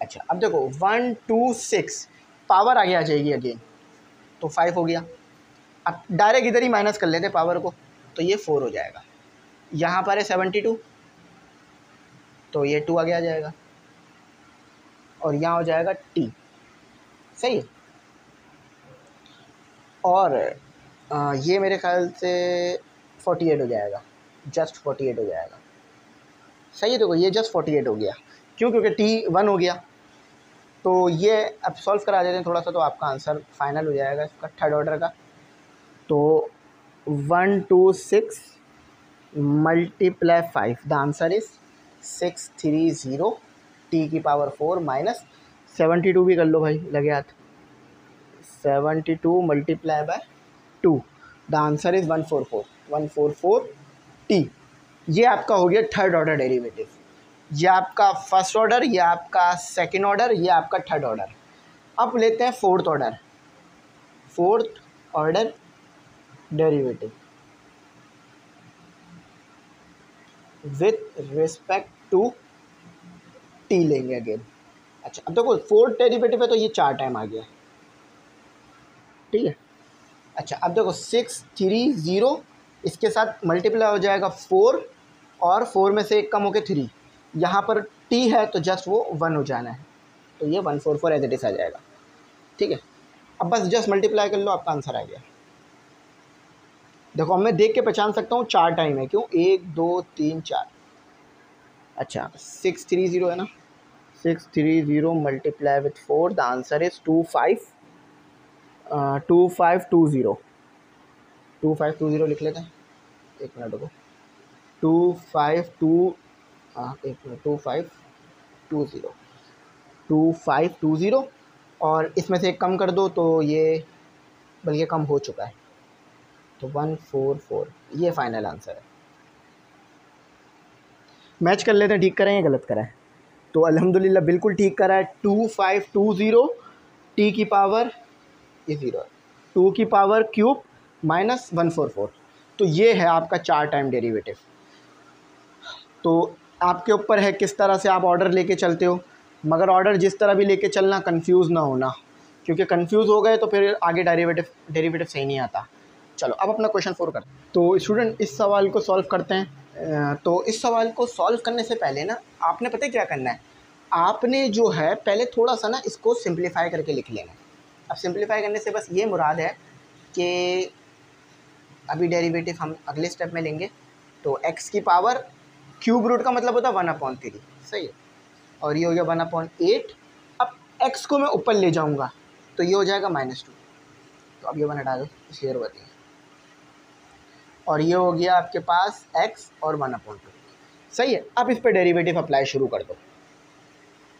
अच्छा अब देखो वन टू सिक्स पावर आगे आ जाएगी अगेन तो फाइव हो गया। अब डायरेक्ट इधर ही माइनस कर लेते पावर को। तो ये फोर हो जाएगा। यहाँ पर है सेवेंटी टू तो ये टू आगे आ जाएगा। और यहाँ हो जाएगा टी सही है। और आ, ये मेरे ख्याल से फोर्टी एट हो जाएगा। जस्ट फोर्टी एट हो जाएगा। सही है देखो ये जस्ट फोर्टी एट हो गया। क्यों? क्योंकि टी वन हो गया। तो ये अब सॉल्व करा देते हैं थोड़ा सा तो आपका आंसर फाइनल हो जाएगा इसका थर्ड ऑर्डर का। तो one two six multiply five the answer is six three zero t की power four minus seventy two भी कर लो भाई, लगे हाथ। Seventy two multiply by two the answer is one four four one four four t ये आपका हो गया थर्ड ऑर्डर डेरिवेटिव ये आपका फ़र्स्ट ऑर्डर ये आपका सेकेंड ऑर्डर ये आपका थर्ड ऑर्डर अब लेते हैं fourth order fourth order derivative with respect to t लेंगे अगेन अच्छा अब देखो फोर्थ डेरिवेटिव है तो ये चार टाइम आ गया। ठीक है? अच्छा अब देखो सिक्स थ्री ज़ीरो इसके साथ मल्टीप्लाई हो जाएगा फोर और फोर में से एक कम हो गया थ्री यहाँ पर टी है तो जस्ट वो वन हो जाना है। तो ये one four four as it is आ जाएगा। ठीक है? अब बस जस्ट मल्टीप्लाई कर लो, आपका आंसर आ गया। देखो मैं देख के पहचान सकता हूँ चार टाइम है। क्यों? एक, दो, तीन, चार। अच्छा सिक्स थ्री ज़ीरो है ना? Six three zero multiply with four the answer is two five two five two zero two five two zero लिख लेते हैं। एक मिनट को टू फाइव टू एक minute. Two five two zero two five two zero और इसमें से एक कम कर दो तो ये बल्कि कम हो चुका है। तो वन फोर फोर ये फाइनल आंसर है। मैच कर लेते हैं, ठीक करें या गलत करें? तो अल्हम्दुलिल्लाह, बिल्कुल ठीक करा है। Two five two zero t की पावर ये ज़ीरो टू की power cube minus one four four तो ये है आपका चार टाइम डेरिवेटिव तो आपके ऊपर है किस तरह से आप ऑर्डर लेके चलते हो। मगर ऑर्डर जिस तरह भी लेके चलना कंफ्यूज ना होना। क्योंकि कंफ्यूज हो गए तो फिर आगे डेरिवेटिव डेरिवेटिव सही नहीं आता। चलो, अब अपना क्वेश्चन फोर करते तो स्टूडेंट इस सवाल को सॉल्व करते हैं। तो इस सवाल को सॉल्व करने से पहले ना, आपने पता क्या करना है? आपने जो है, पहले थोड़ा सा ना इसको सिंप्लीफाई करके लिख लेना अब सिंप्लीफाई करने से बस ये मुराद है कि अभी डेरिवेटिव हम अगले स्टेप में लेंगे तो एक्स की पावर क्यूब रूट का मतलब होता है वन अपॉन थ्री सही है? और ये हो गया वन अपॉन एट अब एक्स को मैं ऊपर ले जाऊँगा तो ये हो जाएगा माइनस टू तो अब ये वन हटा दो नहीं और ये हो गया आपके पास एक्स और वन अपॉन टू सही है अब इस पर डेरिवेटिव अप्लाई शुरू कर दो।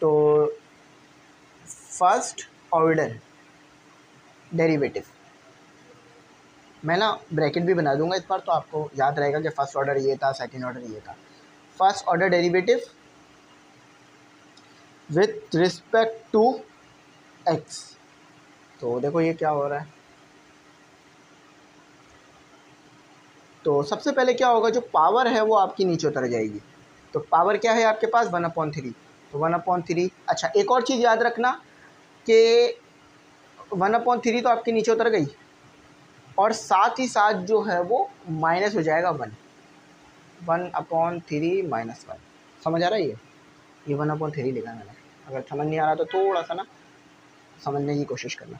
तो फ़र्स्ट ऑर्डर डेरिवेटिव मैं ना ब्रैकेट भी बना दूँगा इस बार तो आपको याद रहेगा कि फ़र्स्ट ऑर्डर ये था सेकंड ऑर्डर ये था। First order derivative with respect to x तो देखो ये क्या हो रहा है। तो सबसे पहले क्या होगा, जो पावर है वो आपकी नीचे उतर जाएगी। तो पावर क्या है आपके पास? वन अपॉइंट थ्री तो वन अपॉन थ्री अच्छा एक और चीज़ याद रखना कि वन अपॉइंट थ्री तो आपके नीचे उतर गई और साथ ही साथ जो है वो माइनस हो जाएगा one one upon three minus one समझ आ रहा है ये? ये वन अपॉन थ्री लिखा मैंने। अगर समझ नहीं आ रहा तो थोड़ा सा ना समझने की कोशिश करना।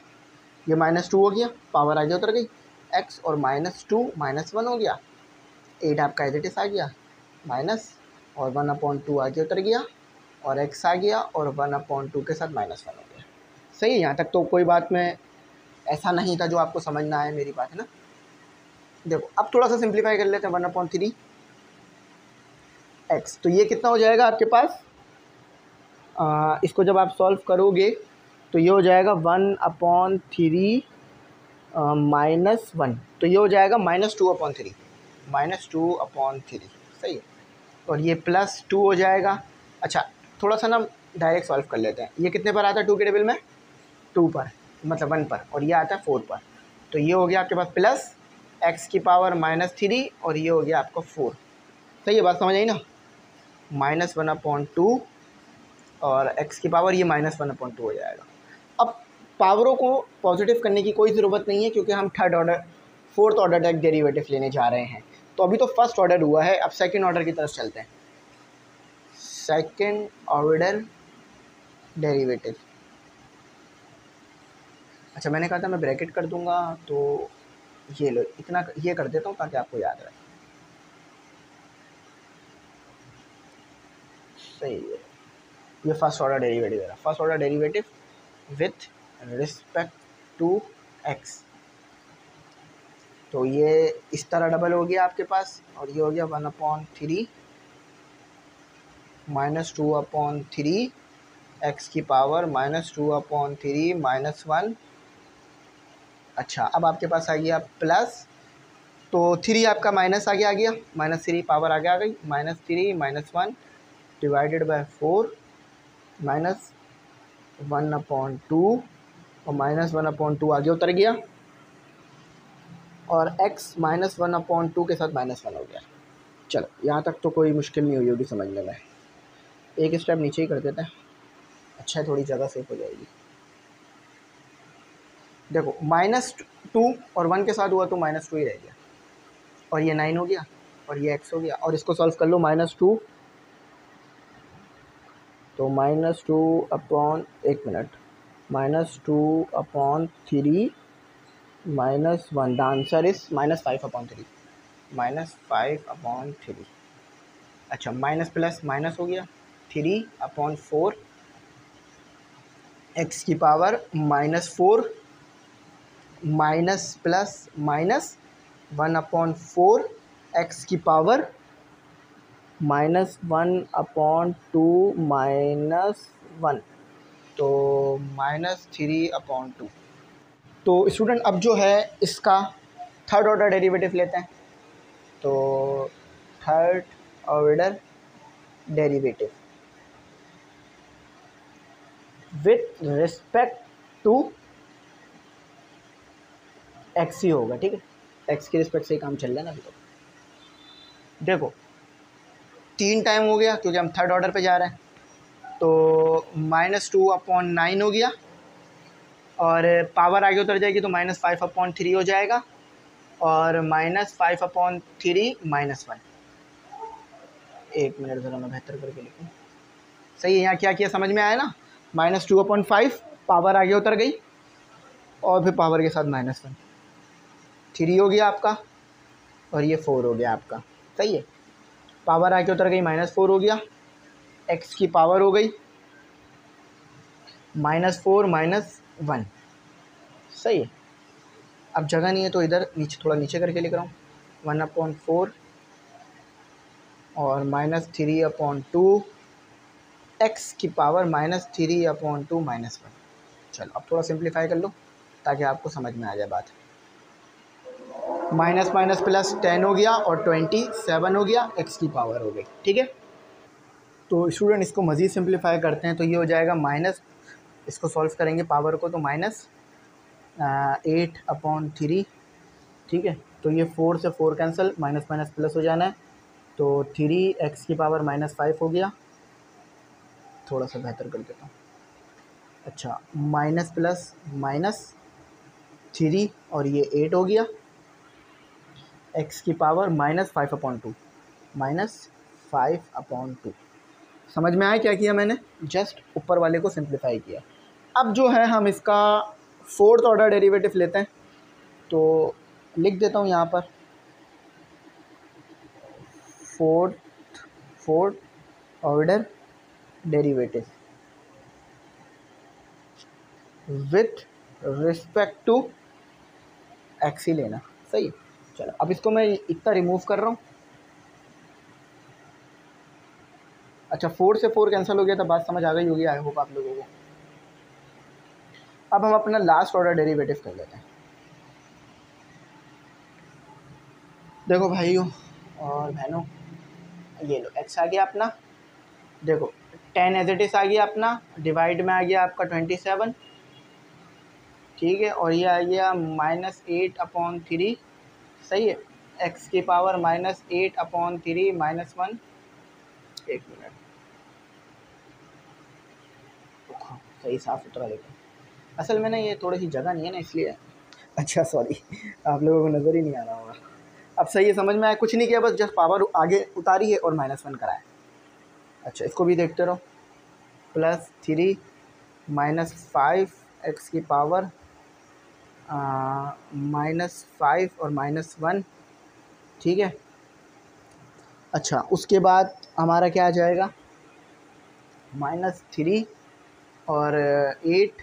ये माइनस टू हो गया पावर आगे उतर गई। एक्स और माइनस टू माइनस वन हो गया। एट आपका एज आ गया माइनस और वन अपॉन टू आगे उतर गया और एक्स आ गया और वन अपॉन टू के साथ माइनस वन हो गया। सही यहाँ तक तो कोई बात में ऐसा नहीं था जो आपको समझना है मेरी बात है ना? देखो अब थोड़ा सा सिंप्लीफाई कर लेते हैं वन अपॉन थ्री एक्स तो ये कितना हो जाएगा आपके पास? आ, इसको जब आप सॉल्व करोगे तो ये हो जाएगा one upon three minus one. तो ये हो जाएगा minus two upon three. Minus two upon three. सही है। और ये प्लस टू हो जाएगा। अच्छा थोड़ा सा ना डायरेक्ट सॉल्व कर लेते हैं। ये कितने पर आता है टू के टेबल में? टू पर मतलब वन पर। और ये आता है फोर पर। तो ये हो गया आपके पास प्लस एक्स की पावर माइनस थ्री और ये हो गया आपका फोर। सही है, बात समझ आई ना? माइनस वन अपॉइंट टू और एक्स की पावर ये माइनस वन अपॉइंट टू हो जाएगा। पावरों को पॉजिटिव करने की कोई ज़रूरत नहीं है क्योंकि हम थर्ड ऑर्डर फोर्थ ऑर्डर तक डेरिवेटिव लेने जा रहे हैं। तो अभी तो फ़र्स्ट ऑर्डर हुआ है, अब सेकेंड ऑर्डर की तरफ़ चलते हैं। सेकेंड ऑर्डर डेरिवेटिव अच्छा मैंने कहा था मैं ब्रैकेट कर दूँगा तो ये लो, इतना ये कर देता हूँ ताकि आपको याद रहे। सही है। ये फ़र्स्ट ऑर्डर डेरिवेटिव है। First order derivative with respect to x तो ये इस तरह डबल हो गया आपके पास, और ये हो गया one upon three minus two upon three x की power minus two upon three minus one अच्छा अब आपके पास आ गया प्लस तो थ्री आपका माइनस आगे आ गया माइनस थ्री पावर आगे आ गई minus three minus one divided by four minus one upon two और माइनस वन अपॉन टू आगे उतर गया। और x minus one upon two के साथ माइनस वन हो गया। चलो, यहाँ तक तो कोई मुश्किल नहीं हुई होगी समझने में। एक स्टेप नीचे ही कर देते हैं। अच्छा है, थोड़ी जगह सेफ़ हो जाएगी। देखो, माइनस टू और वन के साथ हुआ तो माइनस टू ही रह गया। और ये नाइन हो गया, और ये एक्स हो गया, और इसको सॉल्व कर लो माइनस टू। तो माइनस टू अपॉन एक minute. Minus two upon three minus one, the answer is minus five upon three. Minus five upon three. अच्छा माइनस प्लस माइनस हो गया। Three upon four. एक्स की power minus four. Minus plus minus one upon four. X की power minus one upon two minus one. तो minus three upon two तो student अब जो है, इसका थर्ड ऑर्डर डेरिवेटिव लेते हैं। तो third order derivative with respect to x ही होगा, ठीक है? एक्स के रिस्पेक्ट से ही काम चल रहा है ना अभी तो। देखो, तीन टाइम हो गया, क्योंकि हम थर्ड ऑर्डर पे जा रहे हैं। तो माइनस टू अपॉन नाइन हो गया। और पावर आगे उतर जाएगी तो माइनस फाइव अपॉन थ्री हो जाएगा। और minus five upon three minus one. एक मिनट ज़रा मैं बेहतर करके लिखूँ। सही है, यहाँ क्या किया समझ में आया ना? Minus two upon five, power आगे उतर गई। और फिर पावर के साथ माइनस वन। थ्री हो गया आपका। और ये फोर हो गया आपका। सही है। पावर आके उतर गई, माइनस फोर हो गया। एक्स की पावर हो गई। Minus four, minus one. सही है। अब जगह नहीं है तो इधर नीचे, थोड़ा नीचे करके लिख रहा हूँ। वन अपॉन फोर और minus three upon two. X की power minus three upon two minus one. चलो, अब थोड़ा सिंप्लीफाई कर लो ताकि आपको समझ में आ जाए बात। माइनस माइनस प्लस टेन हो गया और ट्वेंटी सेवन हो गया, एक्स की पावर हो गई। ठीक है? तो स्टूडेंट इसको मज़ीद सिंप्लीफाई करते हैं तो ये हो जाएगा माइनस इसको सॉल्व करेंगे पावर को तो माइनस एट अपॉन थ्री ठीक है? तो ये फोर से four cancel minus minus plus हो जाना है। तो थ्री एक्स की पावर माइनस फाइव हो गया। थोड़ा सा बेहतर कर देता हूँ। अच्छा माइनस प्लस माइनस थ्री और ये एट हो गया। एक्स की power minus five upon two minus five upon two समझ में आया क्या किया मैंने? जस्ट ऊपर वाले को सिंप्लीफाई किया। अब जो है, हम इसका फोर्थ ऑर्डर डेरिवेटिव लेते हैं। तो लिख देता हूँ यहाँ पर। Fourth fourth order derivative with respect to x लेना। सही चलो, अब इसको मैं इतना रिमूव कर रहा हूँ। अच्छा फोर से फोर कैंसिल हो गया तो बात समझ आ गई होगी आई होप आप लोगों को। अब हम अपना लास्ट ऑर्डर डेरिवेटिव कर लेते हैं। देखो भाइयों और बहनों, ये लो एक्स आ गया अपना, देखो टेन एज इट इज़ आ गया अपना डिवाइड में आ गया आपका ट्वेंटी सेवन ठीक है, और ये आ गया माइनस एट अपॉन थ्री सही है? एक्स की power minus eight upon three minus one एक मिनट सही साफ़ सुथरा देखो। असल में ना ये थोड़ी सी जगह नहीं है ना, इसलिए। अच्छा सॉरी आप लोगों को नज़र ही नहीं आ रहा होगा। अब सही है, समझ में आया। कुछ नहीं किया, बस जस्ट पावर आगे उतारी है और माइनस वन कराया अच्छा इसको भी देखते रहो। Plus three minus five x की पावर माइनस फाइव और माइनस वन ठीक है? अच्छा उसके बाद हमारा क्या आ जाएगा? माइनस थ्री और एट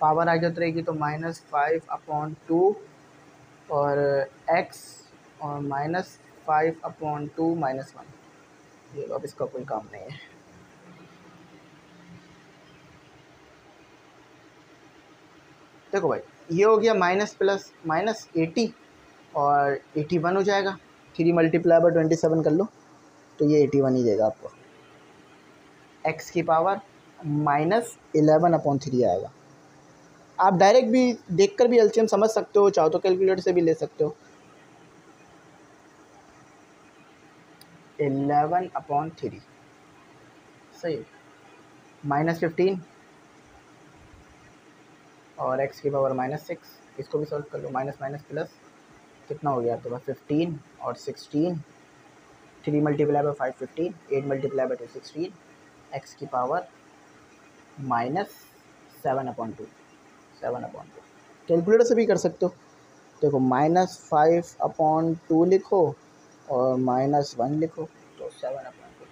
पावर आ जाती रहेगी तो माइनस फाइव अपॉन टू और uh, एक्स और minus five upon two minus one ये अब इसका कोई काम नहीं है। देखो भाई, ये हो गया माइनस प्लस माइनस एटी और एटी वन हो जाएगा। Three multiply by twenty seven कर लो तो ये एटी वन ही देगा आपको। एक्स की power minus eleven upon three आएगा। आप डायरेक्ट भी देखकर भी एलसीएम समझ सकते हो, चाहो तो कैलकुलेटर से भी ले सकते हो। एलेवन अपॉन थ्री, सही। माइनस फिफ्टीन और एक्स की पावर माइनस सिक्स, इसको भी सॉल्व कर लो, माइनस माइनस प्लस। कितना हो गया? आपके पास फिफ्टीन और sixteen. Three multiply by five fifteen, eight multiply by two sixteen, x की power minus seven upon two seven upon two. Calculator से भी कर सकते हो। देखो माइनस फाइव अपॉन टू लिखो और माइनस वन लिखो। तो सेवन अपॉन टू।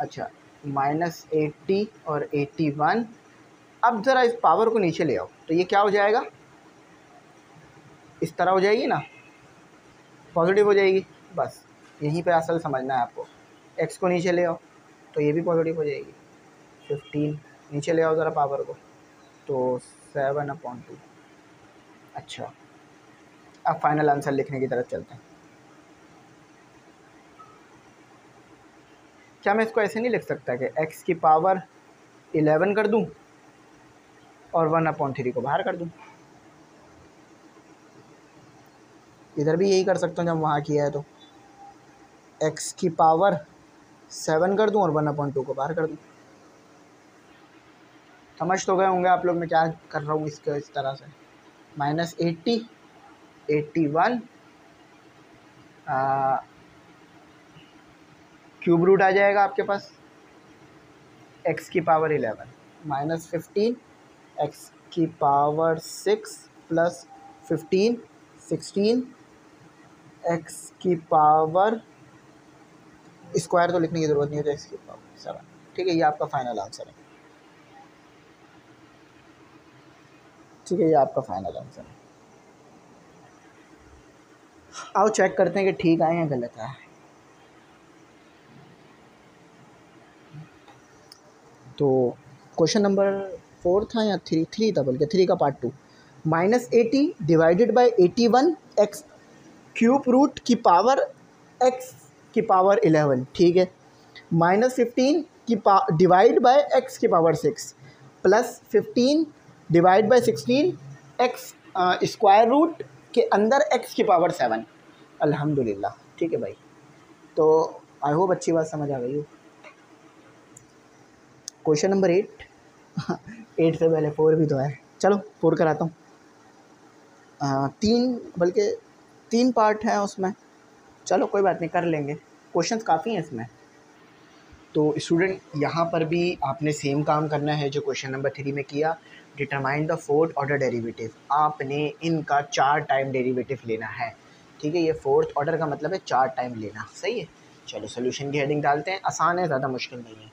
अच्छा माइनस एट्टी और एट्टी वन। अब ज़रा इस पावर को नीचे ले आओ तो ये क्या हो जाएगा? इस तरह हो जाएगी ना? पॉजिटिव हो जाएगी। बस यहीं पे असल समझना है आपको। एक्स को नीचे ले आओ। तो ये भी पॉजिटिव हो जाएगी। फिफ्टीन नीचे ले आओ ज़रा पावर को। तो सेवन अपॉन टू अच्छा। अब फाइनल आंसर लिखने की तरफ़ चलते हैं। क्या मैं इसको ऐसे नहीं लिख सकता कि एक्स की पावर इलेवन कर दूँ और वन अपॉन थ्री को बाहर कर दूँ? इधर भी यही कर सकता हूँ जब वहाँ किया है तो। एक्स की पावर सेवन कर दूँ और वन अपॉइंट टू को बाहर कर दूँ? समझ तो गए होंगे आप लोग मैं क्या कर रहा हूँ इसके, इस तरह से। Minus eighty eighty one cube root आ जाएगा आपके पास। एक्स की power eleven, minus fifteen, x की power six, plus fifteen, sixteen, x की पावर स्क्वायर तो लिखने की ज़रूरत नहीं होती एक्स सेवन ठीक है, ये आपका फाइनल आंसर है। ठीक है, ये आपका फाइनल आंसर है। आओ चेक करते हैं कि ठीक आए हैं गलत आए। तो क्वेश्चन नंबर फोर था या थ्री थ्री था बल्कि थ्री का part two minus eighty divided by eighty one x cube root की पावर एक्स की पावर इलेवन, ठीक है? माइनस फिफ्टीन की पा, डिवाइड बाय एक्स की power six, plus fifteen divide by sixteen x square root के अंदर एक्स की पावर सेवन। अल्हम्दुलिल्लाह, ठीक है भाई? तो आई होप अच्छी बात समझ आ गई हो। Question number eight. एट से पहले फोर भी तो है। चलो, फोर कराता हूँ। तीन, बल्कि तीन पार्ट हैं उसमें। चलो कोई बात नहीं, कर लेंगे। क्वेश्चंस काफ़ी हैं इसमें। तो स्टूडेंट यहाँ पर भी आपने सेम काम करना है जो क्वेश्चन नंबर थ्री में किया। Determine the fourth order derivative आपने इनका चार टाइम डेरिवेटिव लेना है। ठीक है, ये फोर्थ ऑर्डर का मतलब है चार टाइम लेना। सही है? चलो सोल्यूशन की हेडिंग डालते हैं। आसान है, ज़्यादा मुश्किल नहीं है।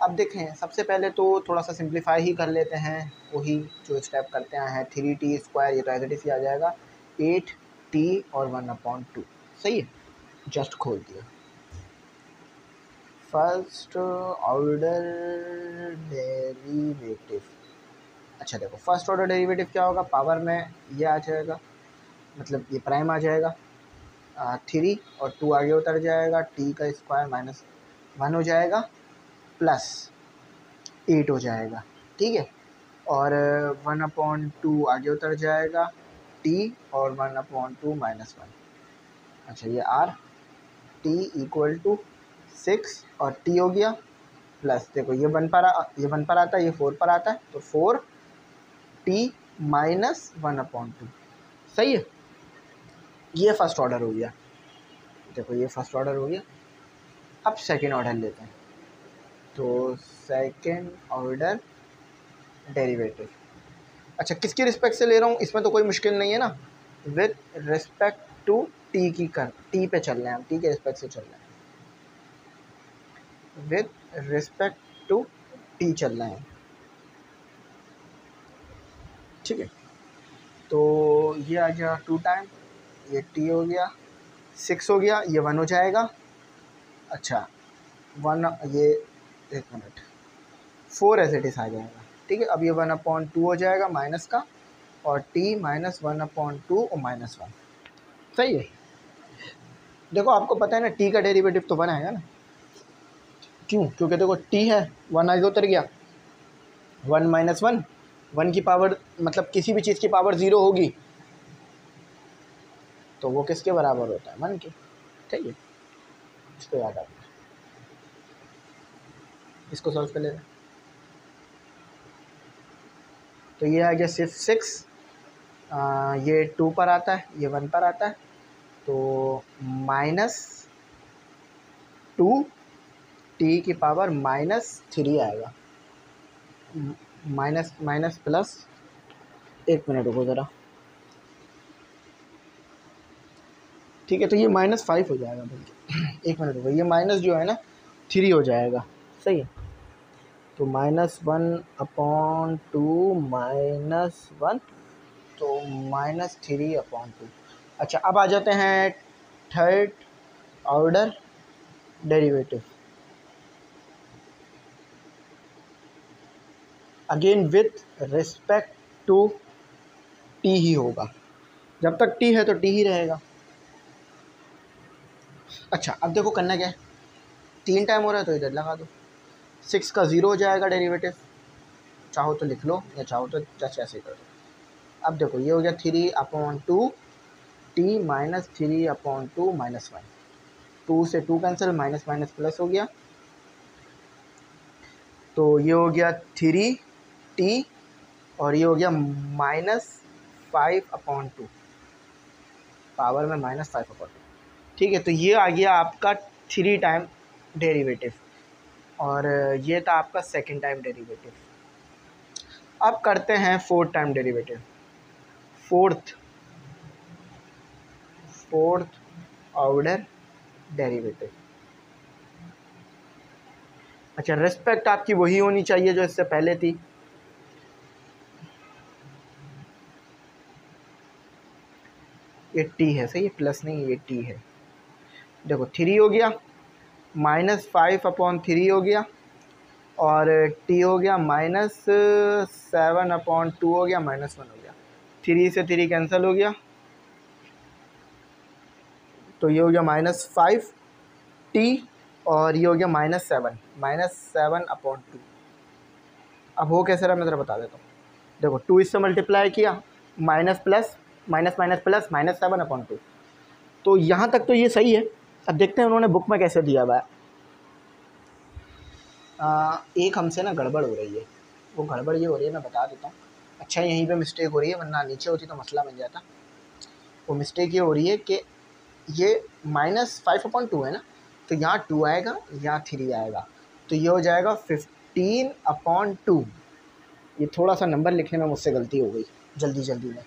अब देखें, सबसे पहले तो थोड़ा सा सिंप्लीफाई ही कर लेते हैं। वही जो स्टेप करते हैं थ्री टी स्क्वायर ये तो एज आ जाएगा। एट टी और वन अपॉइंट टू सही है? जस्ट खोल दिया। फ़र्स्ट ऑर्डर डेरिवेटिव अच्छा देखो फ़र्स्ट ऑर्डर डेरिवेटिव क्या होगा? पावर में ये आ जाएगा। मतलब ये प्राइम आ जाएगा। थ्री और टू आगे उतर जाएगा। टी का स्क्वायर माइनस वन हो जाएगा। प्लस एट हो जाएगा। ठीक है? और वन अपॉइंट टू आगे उतर जाएगा। टी और one upon two minus one अच्छा ये r t equal to six और टी हो गया। प्लस देखो ये वन पर आ, ये वन पर आता है ये फोर पर आता है तो four t minus one upon two सही है? ये फ़र्स्ट ऑर्डर हो गया। देखो ये फ़र्स्ट ऑर्डर हो गया। अब सेकेंड ऑर्डर लेते हैं। तो सेकेंड ऑर्डर डेरिवेटिव अच्छा किसकी रिस्पेक्ट से ले रहा हूँ? इसमें तो कोई मुश्किल नहीं है ना। विद रिस्पेक्ट टू टी की कर, टी पे चल रहे हैं हम, टी के रिस्पेक्ट से चल रहे हैं। विद रिस्पेक्ट टू टी चल रहे हैं। ठीक है? तो ये आ गया टू टाइम ये टी हो गया सिक्स हो गया, ये वन हो जाएगा। अच्छा वन ये एक minute four as it is आ जाएगा। ठीक है? अब ये वन अपॉन टू हो जाएगा माइनस का, और t minus one upon two और माइनस वन सही है? देखो, आपको पता है ना, टी का डेरिवेटिव तो वन आएगा ना? क्यों? क्योंकि देखो, टी है वन आगे उतर गया। वन माइनस वन वन की पावर मतलब किसी भी चीज़ की पावर ज़ीरो होगी। तो वो किसके बराबर होता है? वन के। ठीक है? इसको याद रखना इसको सॉल्व कर लेना तो ये आ गया सिर्फ़ सिक्स ये टू पर आता है, ये वन पर आता है। तो माइनस टू टी की पावर माइनस थ्री आएगा। माइनस माइनस प्लस एक मिनट रुको ज़रा। ठीक है तो ये माइनस फाइव हो जाएगा बल्कि। एक मिनट रुको ये माइनस जो है ना थ्री हो जाएगा। सही है। तो minus one upon two minus one तो माइनस थ्री अपॉन टू। अच्छा अब आ जाते हैं third order derivative again with respect to t ही होगा। जब तक टी है तो टी ही रहेगा। अच्छा अब देखो करना क्या है। तीन टाइम हो रहा है तो इधर लगा दो। सिक्स का ज़ीरो हो जाएगा डेरिवेटिव चाहो तो लिख लो, या चाहो तो जस्ट ऐसे कर दो। अब देखो, ये हो गया three upon two t minus three upon two minus one two से two cancel minus minus plus हो गया। तो ये हो गया थ्री टी और ये हो गया minus five upon two power में माइनस फाइव अपॉन टू ठीक है तो ये आ गया आपका थ्री टाइम डेरिवेटिव और ये था आपका सेकंड टाइम डेरिवेटिव अब करते हैं fourth time derivative fourth fourth order derivative अच्छा रिस्पेक्ट आपकी वही होनी चाहिए जो इससे पहले थी। ये टी है, सही? है प्लस नहीं, ये टी है। देखो थ्री हो गया माइनस फाइव अपॉन थ्री हो गया, और टी हो गया माइनस सेवन अपॉन टू हो गया माइनस वन हो गया। थ्री से थ्री कैंसिल हो गया। तो ये हो गया माइनस फाइव टी और ये हो गया minus seven minus seven upon two अब हो कैसे रहा मैं ज़रा बता देता हूँ। देखो टू इससे मल्टीप्लाई किया minus plus minus minus plus minus seven upon two तो यहाँ तक तो ये सही है। अब देखते हैं उन्होंने बुक में कैसे दिया हुआ है। एक हमसे ना गड़बड़ हो रही है। वो गड़बड़ ये हो रही है, मैं बता देता हूँ। अच्छा यहीं पे मिस्टेक हो रही है, वरना नीचे होती तो मसला बन जाता। वो मिस्टेक ये हो रही है कि ये माइनस फाइव अपॉन टू है ना तो यहाँ टू आएगा, यहाँ थ्री आएगा तो ये हो जाएगा फिफ्टीन अपॉन टू। ये थोड़ा सा नंबर लिखने में मुझसे गलती हो गई, जल्दी जल्दी में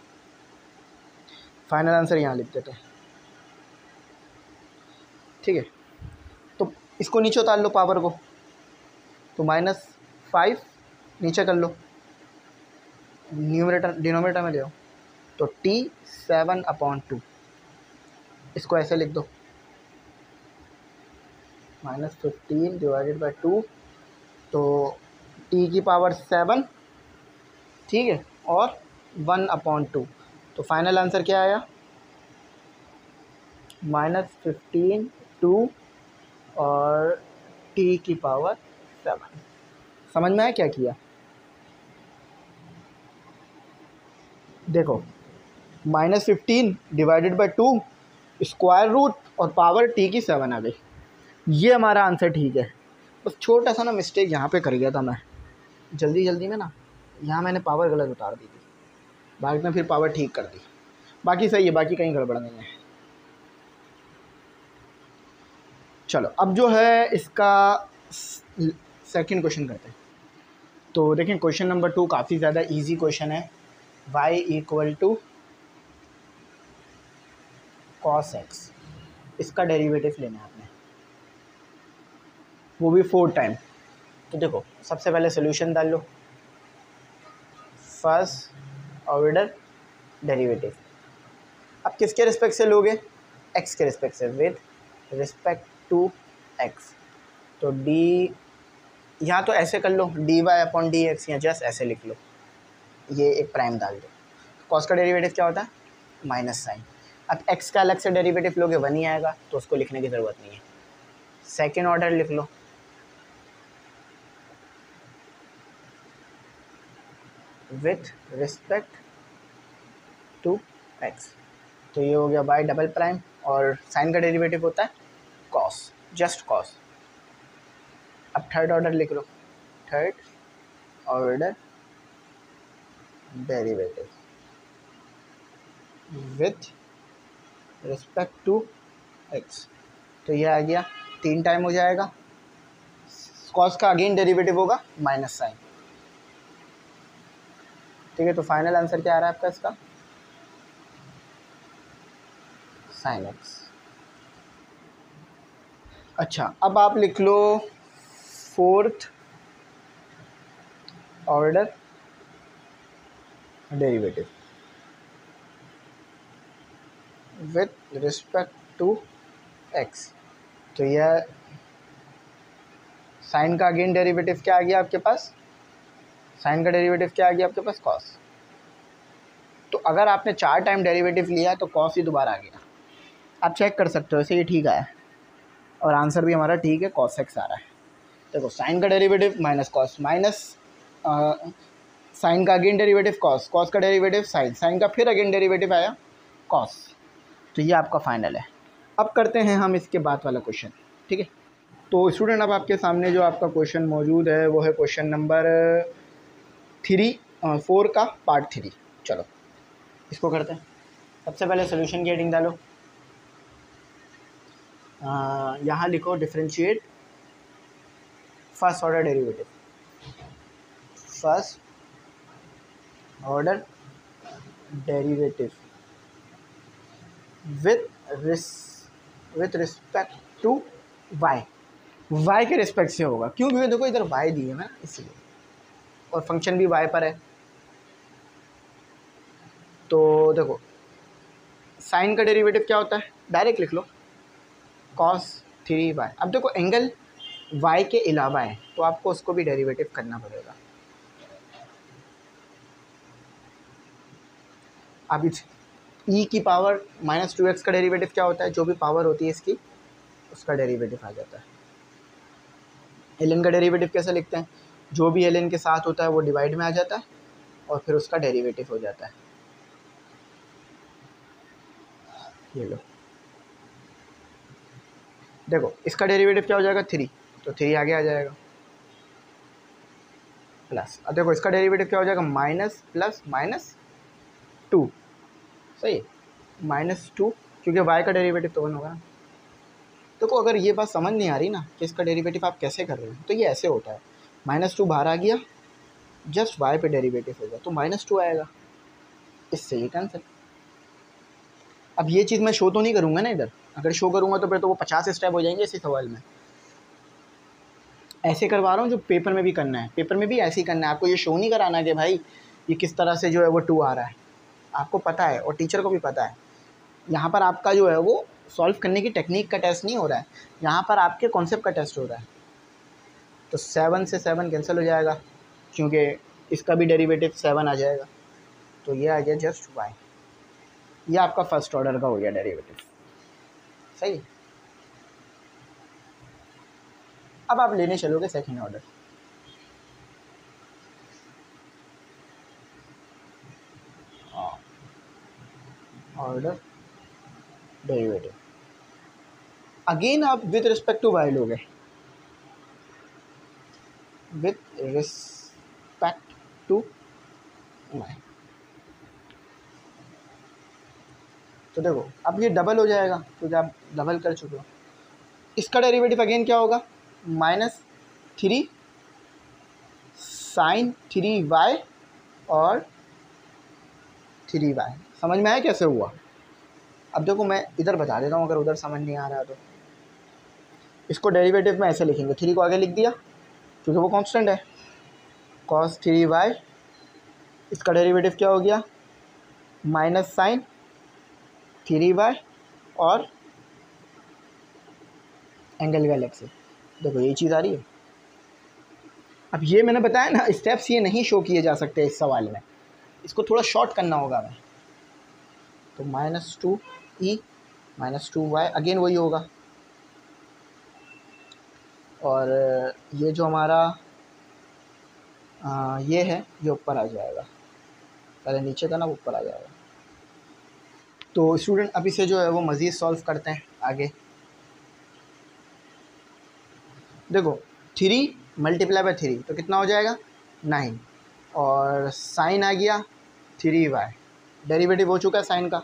फाइनल आंसर यहाँ लिख देते हैं। ठीक है तो इसको नीचे उतार लो पावर को तो माइनस फाइव नीचे कर लो। न्यूमरेटर डिनोमिनेटर में ले आओ तो टी सेवन अपॉन टू इसको ऐसे लिख दो। Minus fifteen divided by two तो टी की पावर सेवन, ठीक है, और वन अपॉन टू। तो फाइनल आंसर क्या आया? माइनस फिफ्टीन टू और टी की पावर सेवन। समझ में आया क्या किया? देखो, minus fifteen divided by two square root और पावर टी की सेवन आ गई। ये हमारा आंसर ठीक है। बस छोटा सा ना मिस्टेक यहाँ पे कर गया था मैं। जल्दी जल्दी में ना, यहाँ मैंने पावर गलत उतार दी थी। बाद में फिर पावर ठीक कर दी। बाकी सही है, बाकी कहीं गड़बड़ नहीं है। चलो, अब जो है इसका सेकंड क्वेश्चन करते हैं। तो देखें क्वेश्चन नंबर टू काफ़ी ज़्यादा इजी क्वेश्चन है। y equal to cos x इसका डेरिवेटिव लेना है आपने। वो भी फोर टाइम तो देखो, सबसे पहले सोल्यूशन डाल लो। फ़र्स्ट ऑर्डर डेरिवेटिव अब किसके रिस्पेक्ट से लोगे? एक्स के रिस्पेक्ट से विद रिस्पेक्ट टू एक्स तो डी यहाँ तो ऐसे कर लो d y upon d x या जस्ट ऐसे लिख लो। ये एक प्राइम डाल दो। कॉस का डेरिवेटिव क्या होता है? माइनस साइन अब एक्स का अलग से डेरिवेटिव लोगे वन ही आएगा तो उसको लिखने की ज़रूरत नहीं है। सेकेंड ऑर्डर लिख लो। विथ रिस्पेक्ट टू एक्स तो ये हो गया बाय डबल प्राइम और साइन का डेरिवेटिव होता है कॉस जस्ट कॉस अब थर्ड ऑर्डर लिख लो। Third order derivative with respect to x तो ये आ गया। तीन टाइम हो जाएगा। कॉस का अगेन डेरिवेटिव होगा माइनस साइन ठीक है तो फाइनल आंसर क्या आ रहा है आपका इसका? साइन एक्स अच्छा अब आप लिख लो fourth order derivative with respect to x तो यह साइन का अगेन डेरिवेटिव क्या आ गया आपके पास? साइन का डेरिवेटिव क्या आ गया आपके पास? कॉस तो अगर आपने चार टाइम डेरिवेटिव लिया तो कॉस ही दोबारा आ गया। आप चेक कर सकते हो ऐसे ये ठीक आया। और आंसर भी हमारा ठीक है कॉस एक्स आ रहा है। देखो साइन का derivative minus cos minus sine का अगेन डेरिवेटिव कॉस कॉस का डेरिवेटिव साइन साइन का फिर अगेन डेरिवेटिव आया कॉस तो ये आपका फाइनल है। अब करते हैं हम इसके बाद वाला क्वेश्चन ठीक है? तो स्टूडेंट अब आपके सामने जो आपका क्वेश्चन मौजूद है, वो है क्वेश्चन नंबर थ्री फोर का पार्ट थ्री चलो, इसको करते हैं। सबसे पहले सोल्यूशन की हेडिंग डालो। यहाँ लिखो differentiate first order derivative first order derivative with with respect to y y के रिस्पेक्ट से होगा। क्यों? क्योंकि देखो इधर वाई दी है ना, इसलिए। और फ़ंक्शन भी वाई पर है। तो देखो साइन का डेरिवेटिव क्या होता है? डायरेक्ट लिख लो। कॉस थ्री वाई अब देखो एंगल वाई के अलावा है तो आपको उसको भी डेरिवेटिव करना पड़ेगा। अब ई e की पावर माइनस टू एक्स का डेरिवेटिव क्या होता है? जो भी पावर होती है इसकी, उसका डेरिवेटिव आ जाता है। एल का डेरिवेटिव कैसे लिखते हैं? जो भी एल के साथ होता है वो डिवाइड में आ जाता है और फिर उसका डेरिवेटिव हो जाता है। ये लो। देखो, इसका डेरिवेटिव क्या हो जाएगा? थ्री तो थ्री आगे आ जाएगा। प्लस अब देखो, इसका डेरिवेटिव क्या हो जाएगा? माइनस प्लस माइनस टू सही माइनस टू, क्योंकि वाई का डेरिवेटिव तो वन होगा। देखो, अगर ये बात समझ नहीं आ रही ना कि इसका डेरिवेटिव आप कैसे कर रहे हो तो ये ऐसे होता है। माइनस टू बाहर आ गया जस्ट वाई पे डेरिवेटिव होगा तो माइनस टू आएगा। इससे ये कैंसिल अब ये चीज़ मैं शो तो नहीं करूँगा ना इधर। अगर शो करूँगा तो फिर तो वो पचास स्टेप हो जाएँगे इसी सवाल में। ऐसे करवा रहा हूँ जो पेपर में भी करना है। पेपर में भी ऐसे ही करना है। आपको ये शो नहीं कराना कि भाई, ये किस तरह से जो है वो टू आ रहा है। आपको पता है और टीचर को भी पता है। यहाँ पर आपका जो है वो सॉल्व करने की टेक्निक का टेस्ट नहीं हो रहा है। यहाँ पर आपके कॉन्सेप्ट का टेस्ट हो रहा है। तो सेवन से सेवन कैंसिल हो जाएगा, क्योंकि इसका भी डेरिवेटिव सेवन आ जाएगा। तो ये आ गया जस्ट वाई। ये आपका फ़र्स्ट ऑर्डर का हो गया डेरिवेटिव। सही? अब आप लेने चलोगे second order. Order derivative again आप विथ रिस्पेक्ट टू वाई लोगे विथ रिस्पेक्ट टू वाई तो देखो, अब ये डबल हो जाएगा, क्योंकि आप डबल कर चुके हो. इसका डेरिवेटिव अगेन क्या होगा? Minus three sine three y और थ्री वाई समझ में आया कैसे हुआ? अब देखो मैं इधर बता देता हूँ, अगर उधर समझ नहीं आ रहा तो। इसको डेरिवेटिव में ऐसे लिखेंगे। थ्री को आगे लिख दिया, क्योंकि वो कांस्टेंट है। कॉस थ्री वाई इसका डेरिवेटिव क्या हो गया? माइनस साइन थ्री वाई और एंगल का अलग से। देखो, ये चीज़ आ रही है। अब ये मैंने बताया ना स्टेप्स ये नहीं शो किए जा सकते इस सवाल में। इसको थोड़ा शॉर्ट करना होगा। हमें तो minus two e minus two y again वही होगा। और ये जो हमारा आ, ये है ये ऊपर आ जाएगा। पहले नीचे था ना वो ऊपर आ जाएगा। तो स्टूडेंट अभी से जो है वो मज़ीद सॉल्व करते हैं आगे। देखो थ्री मल्टीप्लाई बाय थ्री तो कितना हो जाएगा? नाइन और साइन आ गया थ्री वाई डेरिवेटिव हो चुका है साइन का।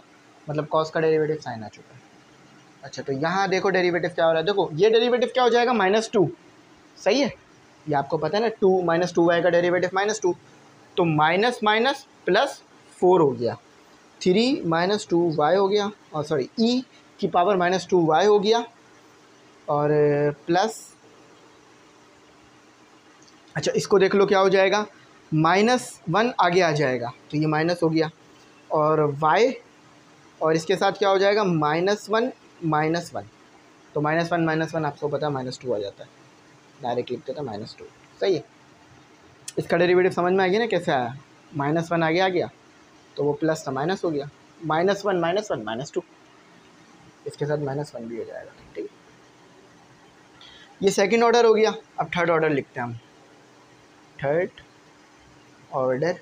मतलब कॉस का डेरिवेटिव साइन आ चुका है। अच्छा तो यहाँ देखो डेरिवेटिव क्या हो रहा है। देखो, ये डेरिवेटिव क्या हो जाएगा? माइनस टू सही है? ये आपको पता है ना टू माइनस टू वाई का डेरिवेटिव माइनस टू तो माइनस माइनस प्लस फोर हो गया। थ्री माइनस टू वाई हो गया। और सॉरी ई की पावर माइनस टू वाई हो गया। और प्लस अच्छा इसको देख लो क्या हो जाएगा। माइनस वन आगे आ जाएगा। तो ये माइनस हो गया। और वाई और इसके साथ क्या हो जाएगा? Minus one minus one. तो माइनस वन माइनस वन, आपको पता है माइनस टू आ जाता है। डायरेक्ट लिखते थे माइनस टू। सही है? इसका डेरिवेटिव समझ में आ गया ना कैसे आया? माइनस वन आगे आ गया। तो वो प्लस था, माइनस हो गया। Minus one minus one, minus two. इसके साथ माइनस वन भी हो जाएगा, ठीक है? ये सेकंड ऑर्डर हो गया। अब थर्ड ऑर्डर लिखते हैं हम। थर्ड ऑर्डर